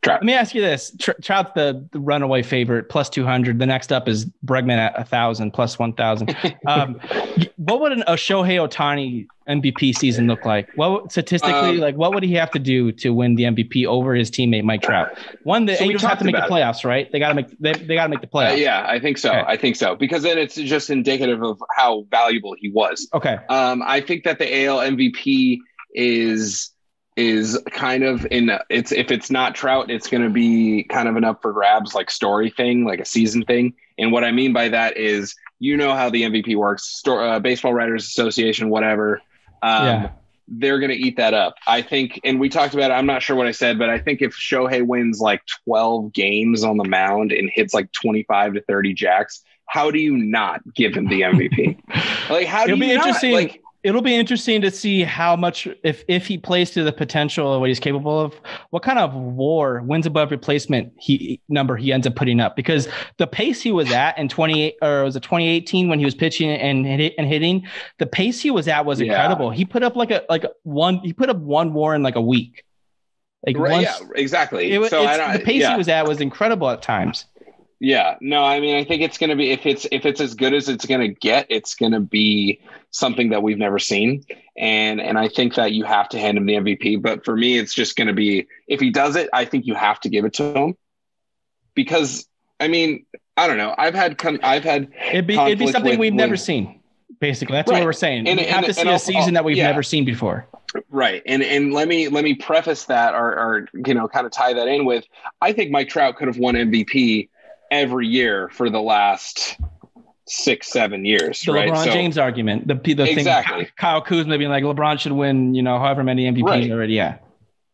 Trout. Let me ask you this: Tr- Trout's the, the, runaway favorite, plus two hundred. The next up is Bregman at a thousand, plus one thousand. Um, what would an, a Shohei Ohtani MVP season look like? What statistically, um, like, what would he have to do to win the MVP over his teammate Mike Trout? One, the so Angels have to make the playoffs, it. right? They got to make they, they got to make the playoffs. Uh, yeah, I think so. Okay. I think so because then it's just indicative of how valuable he was. Okay. Um, I think that the AL MVP is is kind of in it's if it's not Trout, it's going to be kind of an up for grabs like story thing, like a season thing. And what I mean by that is, you know how the MVP works, Store, uh, Baseball Writers Association, whatever. Um, yeah. They're going to eat that up. I think, and we talked about it. I'm not sure what I said, but I think if Shohei wins like 12 games on the mound and hits like 25 to 30 jacks, how do you not give him the MVP? like, how do It'll you be not? interesting. Like, it'll be interesting to see how much if if he plays to the potential of what he's capable of what kind of war wins above replacement he number he ends up putting up because the pace he was at in 28 or was it 2018 when he was pitching and and hitting the pace he was at was Yeah. incredible he put up like a like one he put up one war in like a week like Right, once, yeah, exactly. it so I don't, the pace yeah. he was at was incredible at times Yeah, no, I mean, I think it's going to be if it's if it's as good as it's going to get, it's going to be something that we've never seen, and and I think that you have to hand him the MVP. But for me, it's just going to be if he does it, I think you have to give it to him because I mean, I don't know. I've had con- I've had it'd be it'd be something with- we've never seen basically that's Right. what we're saying And- we have and- to see a season that we've yeah. never seen before right, and and let me let me preface that or or you know kind of tie that in with I think Mike Trout could have won MVP every year for the last six seven years. the right, LeBron So- James argument. The the Exactly. thing Kyle Kuzma being like LeBron should win, you know, however many MVPs Right. already. Yeah,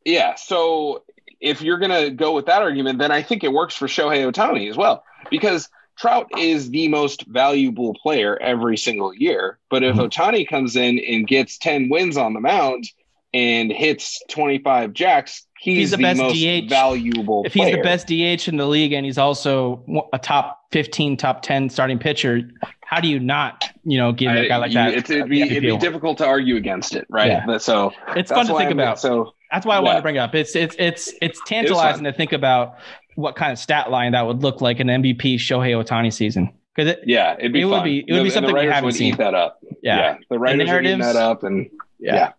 Yeah. So if you're going to go with that argument, then I think it works for Shohei Ohtani as well, because Trout is the most valuable player every single year. But if Mhm. Ohtani comes in and gets 10 wins on the mound and hits 25 jacks, he's, He's the the, best DH. valuable if he's the best DH in the league and he's also a top fifteen, top ten starting pitcher, how do you not, you know, give a guy like you- that? It's, it'd, be, it'd be difficult to argue against it, right? Yeah. But so It's fun to think I'm- about. So That's why I wanted to bring it up. It's it's it's it's tantalizing to think about what kind of stat line that would look like an MVP Shohei Ohtani season because it, yeah, it'd be It would be- it would be something the we haven't would seen. eat that up. yeah, the writers eating narratives- that up, and yeah. yeah.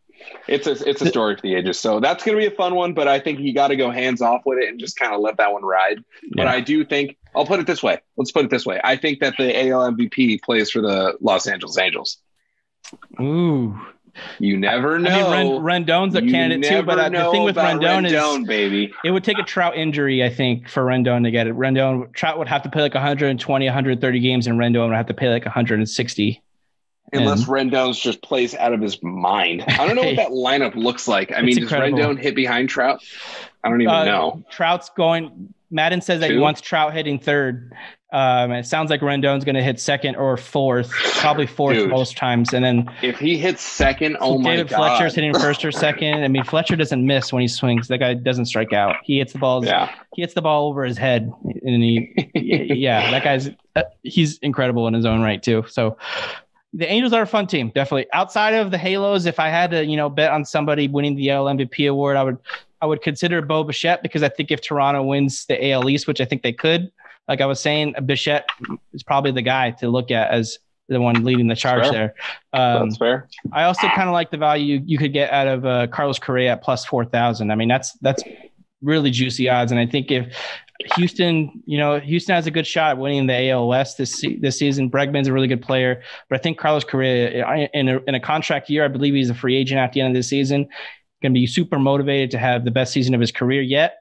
It's a it's a story for the ages. So that's going to be a fun one, but I think you got to go hands off with it and just kind of let that one ride. But I do think I'll put it this way. Let's put it this way. I think that the AL MVP plays for the Los Angeles Angels. Ooh, You never know. I mean, Rendon's a You candidate too, but uh, the thing with about Rendon, is baby. it would take a Trout injury, I think, for Rendon to get it. Rendon Trout would have to play like 120, 130 games, and Rendon would have to play like 160. Unless And- Rendon's just plays out of his mind. I don't know what that lineup looks like. I mean, does incredible. Rendon hit behind Trout? I don't even Uh, know. Trout's going. Maddon says that he wants Trout hitting third. Um, it sounds like Rendon's going to hit second or fourth, probably fourth Dude. most times, and then If he hits second, oh my David. Fletcher's hitting first or second. I mean, Fletcher doesn't miss when he swings. That guy doesn't strike out. He hits the balls. Yeah. He hits the ball over his head, and he, yeah, that guy's uh, he's incredible in his own right too. So the Angels are a fun team, definitely. Outside of the Halos, if I had to, you know, bet on somebody winning the AL MVP award, I would I would consider Bo Bichette because I think if Toronto wins the AL East, which I think they could, like I was saying, Bichette is probably the guy to look at as the one leading the charge there. Um, That's fair. I also kind of like the value you could get out of uh, Carlos Correa at plus four thousand. I mean, that's that's really juicy odds, and I think if Houston, you know, Houston has a good shot at winning the AL West this this season. Bregman's a really good player, but I think Carlos Correa in a in a contract year, I believe he's a free agent at the end of the season, going to be super motivated to have the best season of his career yet.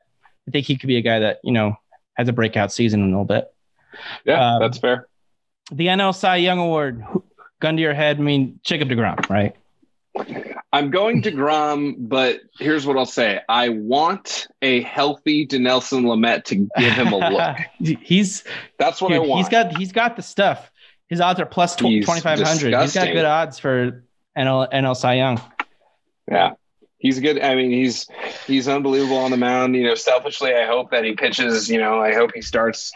I think he could be a guy that you know has a breakout season in a little bit. Yeah, Um, that's fair. The NL Cy Young Award, gun to your head. I mean, Jacob Degrom, right? I'm going to Grom, but here's what I'll say. I want a healthy Dinelson Lamet to give him a look. he's That's what dude, I want. he's got he's got the stuff. His odds are plus tw- He's 2500. He's got good odds for NL NL Cy Young. yeah. He's good. I mean, he's he's unbelievable on the mound. You know, selfishly, I hope that he pitches. You know, I hope he starts.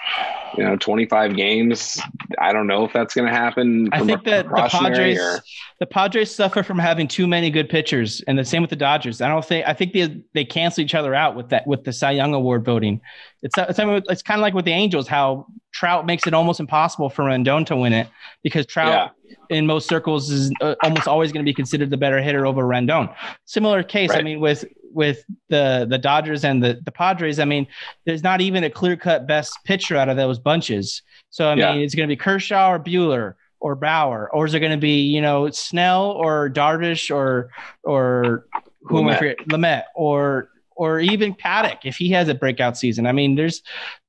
You know, 25 games. I don't know if that's going to happen. I think that the Padres or- the Padres suffer from having too many good pitchers, and the same with the Dodgers. I don't think I think they they cancel each other out with that with the Cy Young Award voting. It's it's, it's kind of like with the Angels, how Trout makes it almost impossible for Rendon to win it because Trout in most circles is uh, almost always going to be considered the better hitter over Rendon. Similar case, I mean, with with the the Dodgers and the the Padres. I mean, there's not even a clear cut best pitcher out of those bunches. So I mean, Yeah. it's going to be Kershaw or Buehler or Bauer, or is it going to be you know Snell or Darvish or or who am I forget Lamet or or even Paddack if he has a breakout season. I mean, there's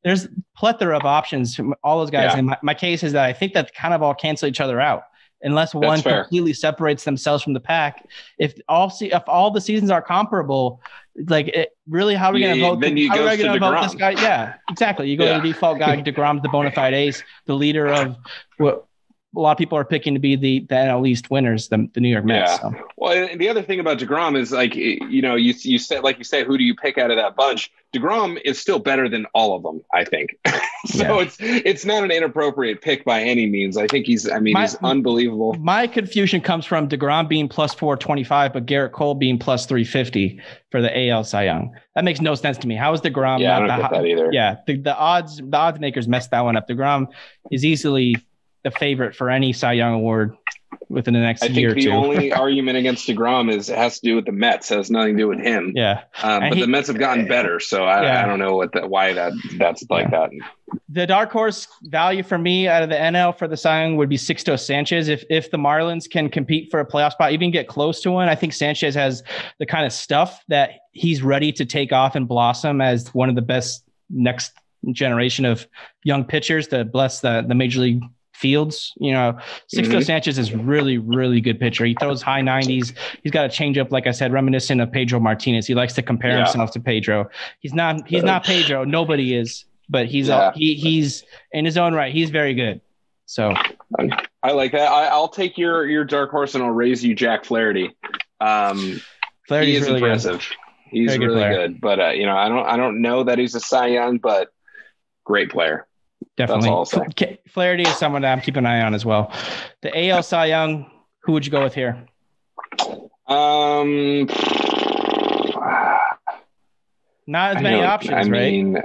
there's plethora of options from all those guys. Yeah. And my, my case is that I think that kind of all cancel each other out unless one fair. completely separates themselves from the pack. If all se- if all the seasons are comparable, like it, really, how are we going to vote? then you how are we going to vote this guy? Yeah, exactly. You go Yeah. to the default guy. Degrom's the bona fide ace, the leader of what a lot of people are picking to be the the NL East winners, the, the New York Mets. Yeah. So. Well, and the other thing about Degrom is like you know you you said like you say who do you pick out of that bunch? Degrom is still better than all of them, I think. so Yeah. it's it's not an inappropriate pick by any means. I think he's I mean My- he's unbelievable. My confusion comes from DeGrom being plus 425, but Gerrit Cole being plus 350 for the AL Cy Young. That makes no sense to me. How is DeGrom Yeah, I don't the get that either. Yeah, the, the odds the odds makers messed that one up. DeGrom is easily the favorite for any Cy Young award within the next I year or think the two. only argument against Degrom is it has to do with the Mets. It has nothing to do with him. yeah. Um, but he- the Mets have gotten better, so I, Yeah. I don't know what that why that that's like that. The dark horse value for me out of the NL for the Cy Young would be Sixto Sanchez. If if the Marlins can compete for a playoff spot, even get close to one, I think Sanchez has the kind of stuff that he's ready to take off and blossom as one of the best next generation of young pitchers to bless the the major league fields. You know, Sixto Mhm. Sanchez is really, really good pitcher. He throws high 90s. He's got a changeup, like I said, reminiscent of Pedro Martinez. He likes to compare Yeah. himself to Pedro. He's not he's not Pedro. Nobody is, but he's Yeah. he he's in his own right. He's very good. So I like that. I, I'll take your your dark horse and I'll raise you Jack Flaherty. Um, he is really good. impressive. He's Very good really player. good, but uh, you know I don't I don't know that he's a Cy Young, but great player. Definitely. all I'll say. F- Flaherty is someone that I'm keeping an eye on as well. The AL Cy Young, who would you go with here? Um, Not as I many don't- options, I right? mean,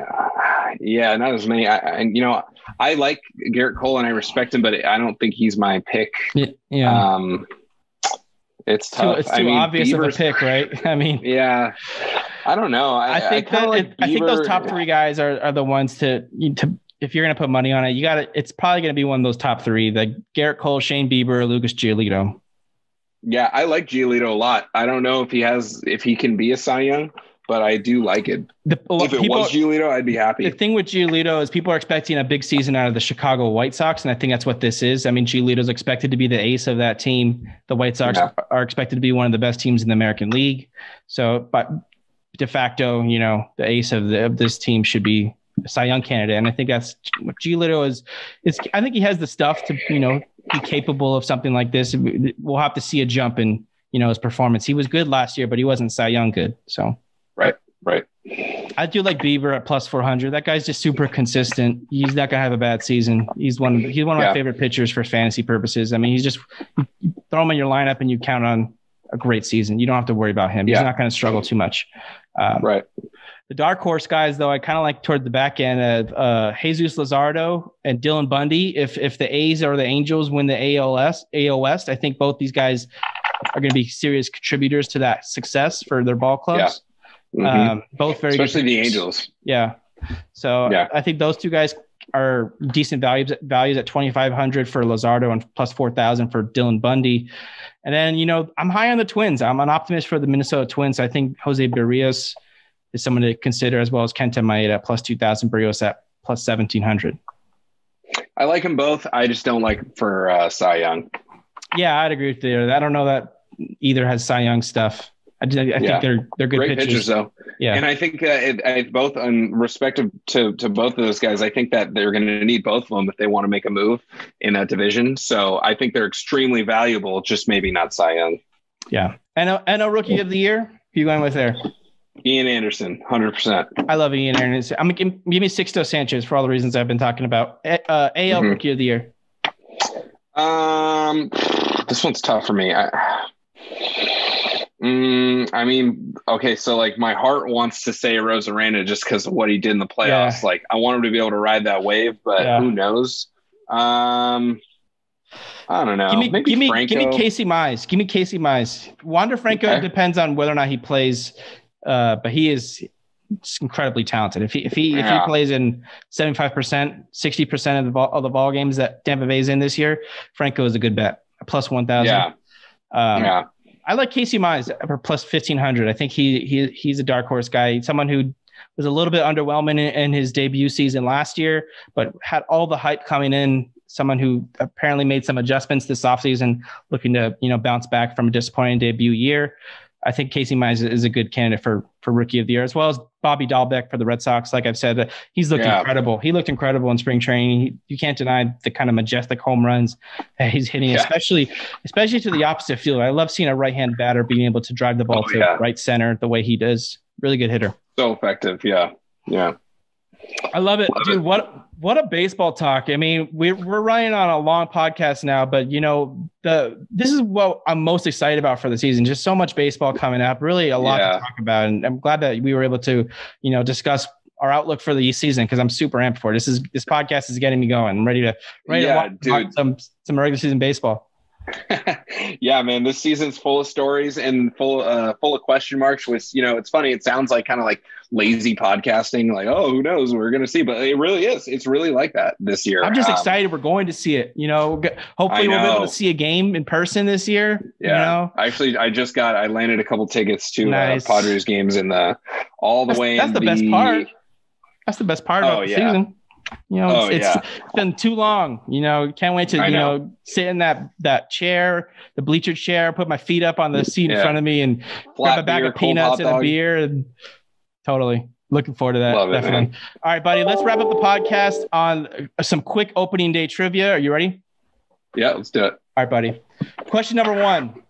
yeah, not as many. I, and you know, I like Gerrit Cole and I respect him, but I don't think he's my pick. Yeah. Um, it's too, tough. it's I too mean, obvious of a pick, right? I mean, Yeah, I don't know. I, I think kinda that like it- I think those top three guys are, are the ones to to if you're gonna put money on it, you got to It's probably gonna be one of those top three: like Gerrit Cole, Shane Bieber, Lucas Giolito. Yeah, I like Giolito a lot. I don't know if he has if he can be a Cy Young, but I do like it. The, If it people- was Giolito, I'd be happy. the thing with Giolito is people are expecting a big season out of the Chicago White Sox, and I think that's what this is. I mean, Giolito's expected to be the ace of that team. The White Sox Yeah. are expected to be one of the best teams in the American League. So, but de facto, you know, the ace of, the, of this team should be Cy Young candidate, and I think that's what Giolito is. Is I think he has the stuff to, you know, be capable of something like this. We'll have to see a jump in, you know, his performance. He was good last year, but he wasn't Cy Young good. So. right. Right. I do like Bieber at plus 400. That guy's just super consistent. He's not gonna have a bad season. He's one. He's one of my favorite pitchers for fantasy purposes. I mean, he's just throw him in your lineup and you count on a great season. You don't have to worry about him. Yeah. He's not gonna struggle too much. Um, Right. The dark horse guys, though, I kind of like toward the back end of uh, Jesus Luzardo and Dylan Bundy. If if the A's or the Angels win the ALS AL West, I think both these guys are going to be serious contributors to that success for their ball clubs. Mhm. Um, both very good Especially the. Angels. Yeah. So Yeah. I think those two guys are decent values values at 2500 for Luzardo and plus 4000 for Dylan Bundy. And then, you know, I'm high on the Twins. I'm an optimist for the Minnesota Twins. I think Jose Berrios is someone to consider as well as Kenta Maeda plus 2000, Berrios at plus 1700. I like them both. I just don't like for uh, Cy Young. Yeah, I'd agree with you. I don't know that either has Cy Young stuff. I, I think Yeah. they're they're good Great pitchers. pitchers, though. Yeah. And I think uh, it, I, both, in respect to to both of those guys, I think that they're going to need both of them if they want to make a move in that division. So I think they're extremely valuable. Just maybe not Cy Young. yeah. And a, and a rookie of the year. Who you going with there? Ian Anderson, hundred percent. I love Ian Anderson. I'm give, give me Sixto Sanchez for all the reasons I've been talking about. Uh, AL Mhm. Rookie of the Year. Um, this one's tough for me. I, mm, I mean, okay, so like my heart wants to say Arozarena just because of what he did in the playoffs. Like I want him to be able to ride that wave, but Yeah. who knows? Um, I don't know. give me, Maybe give me, Franco. give me Casey Mize. Give me Casey Mize. Wander Franco Okay. depends on whether or not he plays, uh, but he is incredibly talented. If he if he if he plays in seventy five percent, sixty percent of the ball, of the ball games that Tampa Bay's in this year, Franco is a good bet. Plus one thousand. yeah, Um, yeah, I like Casey Mize for plus fifteen hundred. I think he he he's a dark horse guy. Someone who was a little bit underwhelming in, in his debut season last year, but had all the hype coming in. Someone who apparently made some adjustments this offseason, looking to you know bounce back from a disappointing debut year. I think Casey Mize is a good candidate for for rookie of the year, as well as Bobby Dalbec for the Red Sox. Like I've said, he's looked yeah. incredible. He looked incredible in spring training. He, you can't deny the kind of majestic home runs that he's hitting, yeah. especially especially to the opposite field. I love seeing a right hand batter being able to drive the ball oh, to yeah. right center the way he does. Really good hitter. So effective. Yeah. Yeah. I love it, love dude. It. What what a baseball talk. I mean, we're we're running on a long podcast now, but you know, the this is what I'm most excited about for the season. Just so much baseball coming up, really a lot yeah. to talk about. And I'm glad that we were able to, you know, discuss our outlook for the season because I'm super amped for it. This is this podcast is getting me going. I'm ready to ready yeah, to watch, some some regular season baseball. yeah, man, this season's full of stories and full uh, full of question marks. With you know, it's funny. It sounds like kind of like lazy podcasting, like oh, who knows? We're gonna see, but it really is. It's really like that this year. I'm just um, excited. We're going to see it. You know, hopefully we'll be able to see a game in person this year. Yeah, you know? actually, I just got I landed a couple tickets to uh, nice. uh, Padres games in the all the that's, way. That's the, the, best part. That's the best part oh, of the yeah. season. You know, oh, it's, yeah. it's been too long. You know, can't wait to, I you know. know. sit in that that chair, the bleacher chair, put my feet up on the seat yeah. in front of me and Flat grab a bag beer, of peanuts and a beer. And totally looking forward to that. Love definitely. It, All right, buddy, let's wrap up the podcast on some quick opening day trivia. Are you ready? Yeah, let's do it. All right, buddy. Question number one.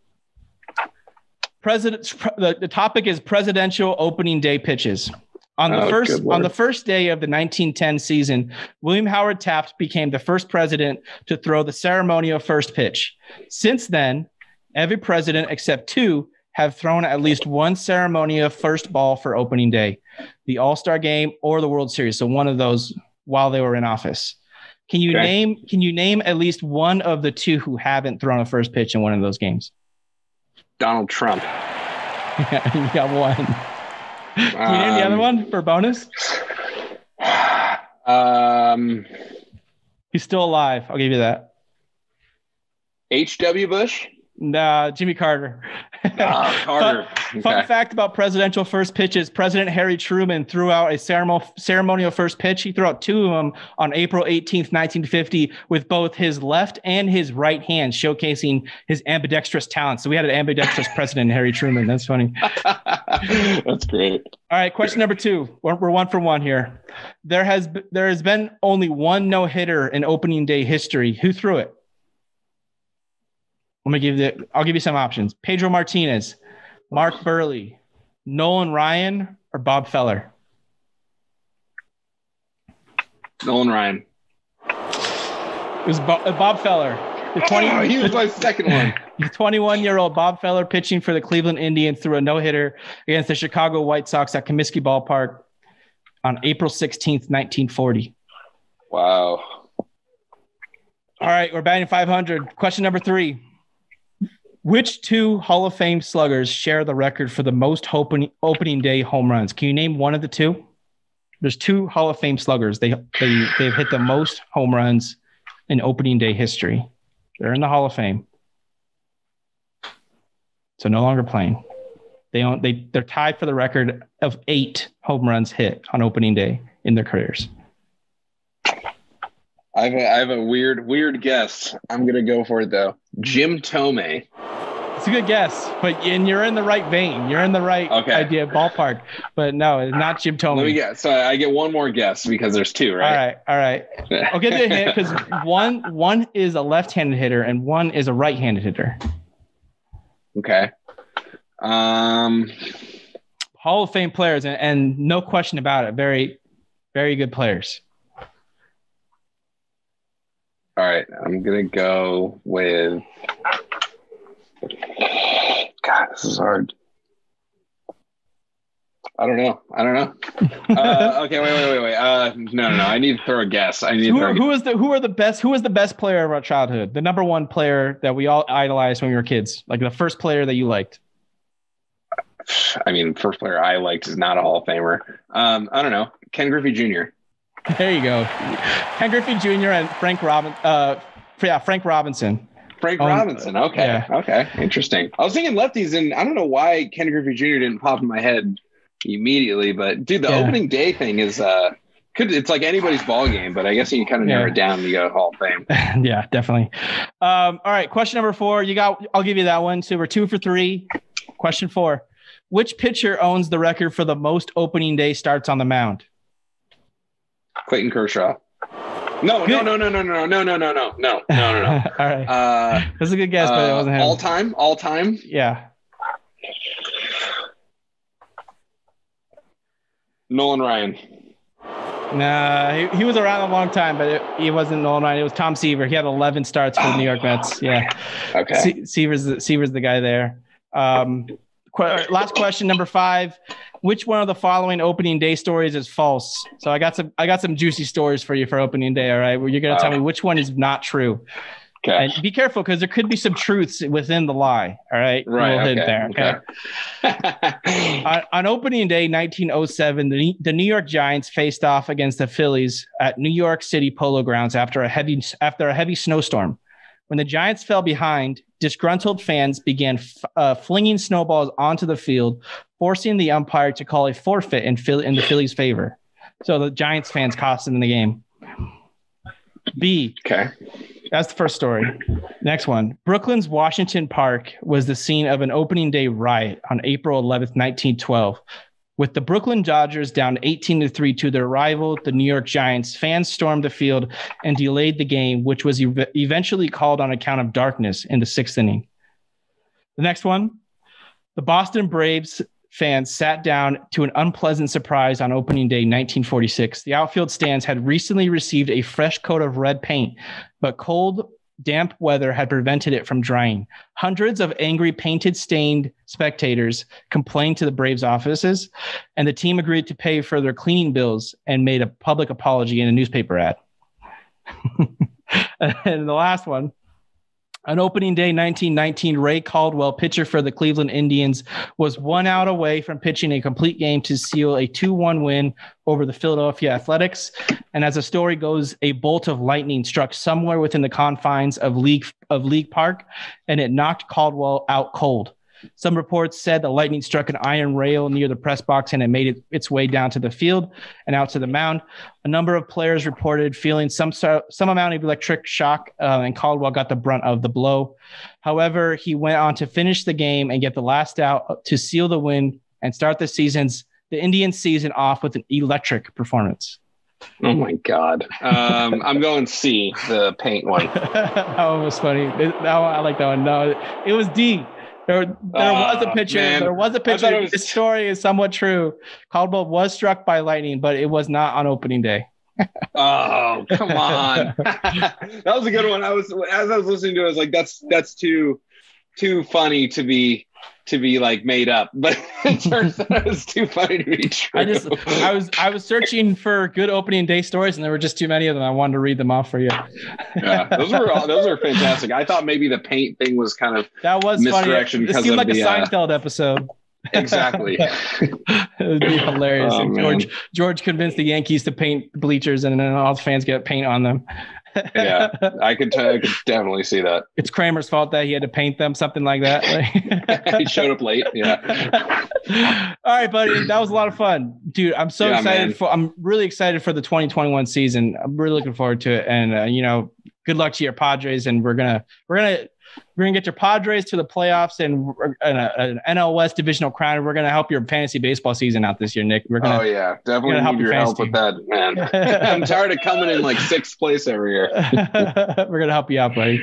President, the, the topic is presidential opening day pitches. On the oh, first on the first day of the 1910 season, William Howard Taft became the first president to throw the ceremonial first pitch. Since then, every president except two have thrown at least one ceremonial first ball for opening day, the All-Star game or the World Series. So one of those while they were in office. Can you okay. name can you name at least one of the two who haven't thrown a first pitch in one of those games? Donald Trump. yeah, you got one. Can you name the other um, one for bonus? Um, he's still alive. I'll give you that. H.W. Bush. Nah, Jimmy Carter. Ah, Carter. fun, okay. fun, fact about presidential first pitches: President Harry Truman threw out a ceremonial ceremonial first pitch. He threw out two of them on April 18th, 1950, with both his left and his right hand, showcasing his ambidextrous talent. So we had an ambidextrous president, Harry Truman. That's funny. That's great. All right, question number two. We're, we're one for one here. There has there has been only one no hitter in opening day history. Who threw it? Let me give you the, I'll give you some options. Pedro Martinez, Mark Buehrle, Nolan Ryan, or Bob Feller. Nolan Ryan. It was Bob, uh, Bob Feller. The 20, oh, he was my second one. The 21 year old Bob Feller pitching for the Cleveland Indians threw a no hitter against the Chicago White Sox at Comiskey Ballpark on April 16th, 1940. Wow. All right, we're batting 500. Question number three. Which two Hall of Fame sluggers share the record for the most opening opening day home runs? Can you name one of the two? There's two Hall of Fame sluggers. They they they've hit the most home runs in opening day history. They're in the Hall of Fame. So no longer playing. They own, they they're tied for the record of eight home runs hit on opening day in their careers. I have a, I have a weird weird guess. I'm gonna go for it though. Jim Thome. It's a good guess, but and you're in the right vein. You're in the right okay. idea ballpark. But no, it's not Jim Thome. Let me guess. So I get one more guess because there's two, right? All right, all right. I'll get the hint because one one is a left-handed hitter and one is a right-handed hitter. Okay. Um, Hall of Fame players, and, and no question about it, very, very good players. All right, I'm gonna go with God, this is hard. I don't know. I don't know. Uh, okay, wait, wait, wait, wait. Uh, no, no, no. I need to throw a guess. I need who, to who is the who are the best? Who was the best player of our childhood? The number one player that we all idolized when we were kids, like the first player that you liked. I mean, first player I liked is not a Hall of Famer. Um, I don't know. Ken Griffey Jr. There you go. Ken Griffey Jr. and Frank Robin. Uh, yeah, Frank Robinson. Frank um, Robinson. Okay. Yeah. Okay. Interesting. I was thinking lefties, and I don't know why Ken Griffey Jr. didn't pop in my head immediately, but dude, the yeah. opening day thing is uh could it's like anybody's ball game, but I guess you can kind of narrow yeah. it down and you go Hall of Fame. yeah, definitely. Um, all right, question number four. You got I'll give you that one. So we're two for three. Question four: Which pitcher owns the record for the most opening day starts on the mound? Clayton Kershaw. No, no, no, no, no, no, no, no, no, no, no, no, no, no. All right, Uh, that's a good guess, but it wasn't him. all time, all time. yeah, Nolan Ryan. nah, he, he was around a long time, but it, he wasn't Nolan Ryan. It was Tom Seaver. He had 11 starts for the New York Mets. Yeah. Okay. Se- Seaver's the, Seaver's the guy there. Um, qu- last question, number five. Which one of the following opening day stories is false? So I got some I got some juicy stories for you for opening day. All right, well, you're gonna tell me uh, which one is not true. Okay. And be careful because there could be some truths within the lie. All right, Right. We'll Okay. there. Okay. okay. On, on opening day 1907, the, the New York Giants faced off against the Phillies at New York City Polo Grounds after a heavy after a heavy snowstorm. When the Giants fell behind, disgruntled fans began f- uh, flinging snowballs onto the field, forcing the umpire to call a forfeit in, in the Phillies' favor. So the Giants fans cost them the game. B. okay. That's the first story. Next one. Brooklyn's Washington Park was the scene of an opening day riot on April 11th, 1912. With the Brooklyn Dodgers down 18 to 3 to their rival, the New York Giants, fans stormed the field and delayed the game, which was ev- eventually called on account of darkness in the sixth inning. The next one. The Boston Braves fans sat down to an unpleasant surprise on opening day 1946. The outfield stands had recently received a fresh coat of red paint, but cold, damp weather had prevented it from drying. Hundreds of angry, painted, stained spectators complained to the Braves offices, and the team agreed to pay for their cleaning bills and made a public apology in a newspaper ad. and the last one. On opening day 1919, Ray Caldwell, pitcher for the Cleveland Indians, was one out away from pitching a complete game to seal a 2 1 win over the Philadelphia Athletics. And as the story goes, a bolt of lightning struck somewhere within the confines of League, of League Park and it knocked Caldwell out cold. Some reports said the lightning struck an iron rail near the press box and it made it, its way down to the field and out to the mound. A number of players reported feeling some some amount of electric shock, uh, and Caldwell got the brunt of the blow. However, he went on to finish the game and get the last out to seal the win and start the season's the Indian season off with an electric performance. Oh my God. Um, I'm going C, the paint one. that one was funny. That one, I like that one. No, it was D. There, there was a uh, picture. man. There was a picture. was- This story is somewhat true. Caldwell was struck by lightning, but it was not on opening day. Oh, come on. that was a good one. I was as I was listening to it, I was like, that's that's too too funny to be to be like made up. But it turns out it was too funny to be true. I just, I was, I was searching for good opening day stories, and there were just too many of them. I wanted to read them off for you. yeah, those were all- those are fantastic. I thought maybe the paint thing was kind of That was misdirection. funny. Misdirection It because seemed of like a the, uh, Seinfeld episode. exactly. it would be hilarious. Oh, if man. George George convinced the Yankees to paint bleachers, and then all the fans get paint on them. Yeah. I could t- I could definitely see that. it's Kramer's fault that he had to paint them, something like that. he showed up late. Yeah. All right, buddy. That was a lot of fun, dude. I'm so Yeah, excited man. for. I'm really excited for the 2021 season. I'm really looking forward to it. And uh, you know, good luck to your Padres. And we're gonna we're gonna we're gonna get your Padres to the playoffs and, and a, an NL West divisional crown. And we're gonna help your fantasy baseball season out this year, Nic. We're Oh gonna. oh, yeah, definitely Gonna help your your help fantasy with that, man. I'm tired of coming in like sixth place every year. we're gonna help you out, buddy.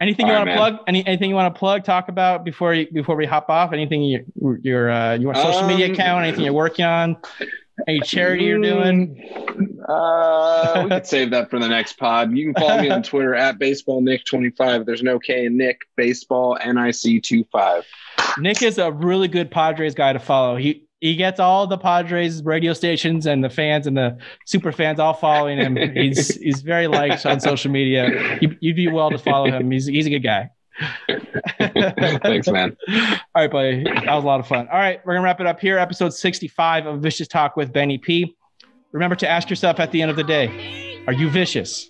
Anything you want right, to plug? Any anything you want to plug? Talk about before you before we hop off? Anything you your uh, your social media Um, account? Anything you're working on? Any charity you're doing? Uh, we could save that for the next pod. You can follow me on Twitter at baseballnick25. There's no K in Nick. Baseball NIC 25. Nic is a really good Padres guy to follow. He he gets all the Padres radio stations and the fans and the super fans all following him. He's he's very liked on social media. You, you'd be well to follow him. He's he's a good guy. Thanks, man. All right, buddy. That was a lot of fun. All right, we're gonna wrap it up here. Episode 65 of Vicious Talk with Benny P. Remember to ask yourself at the end of the day, are you vicious?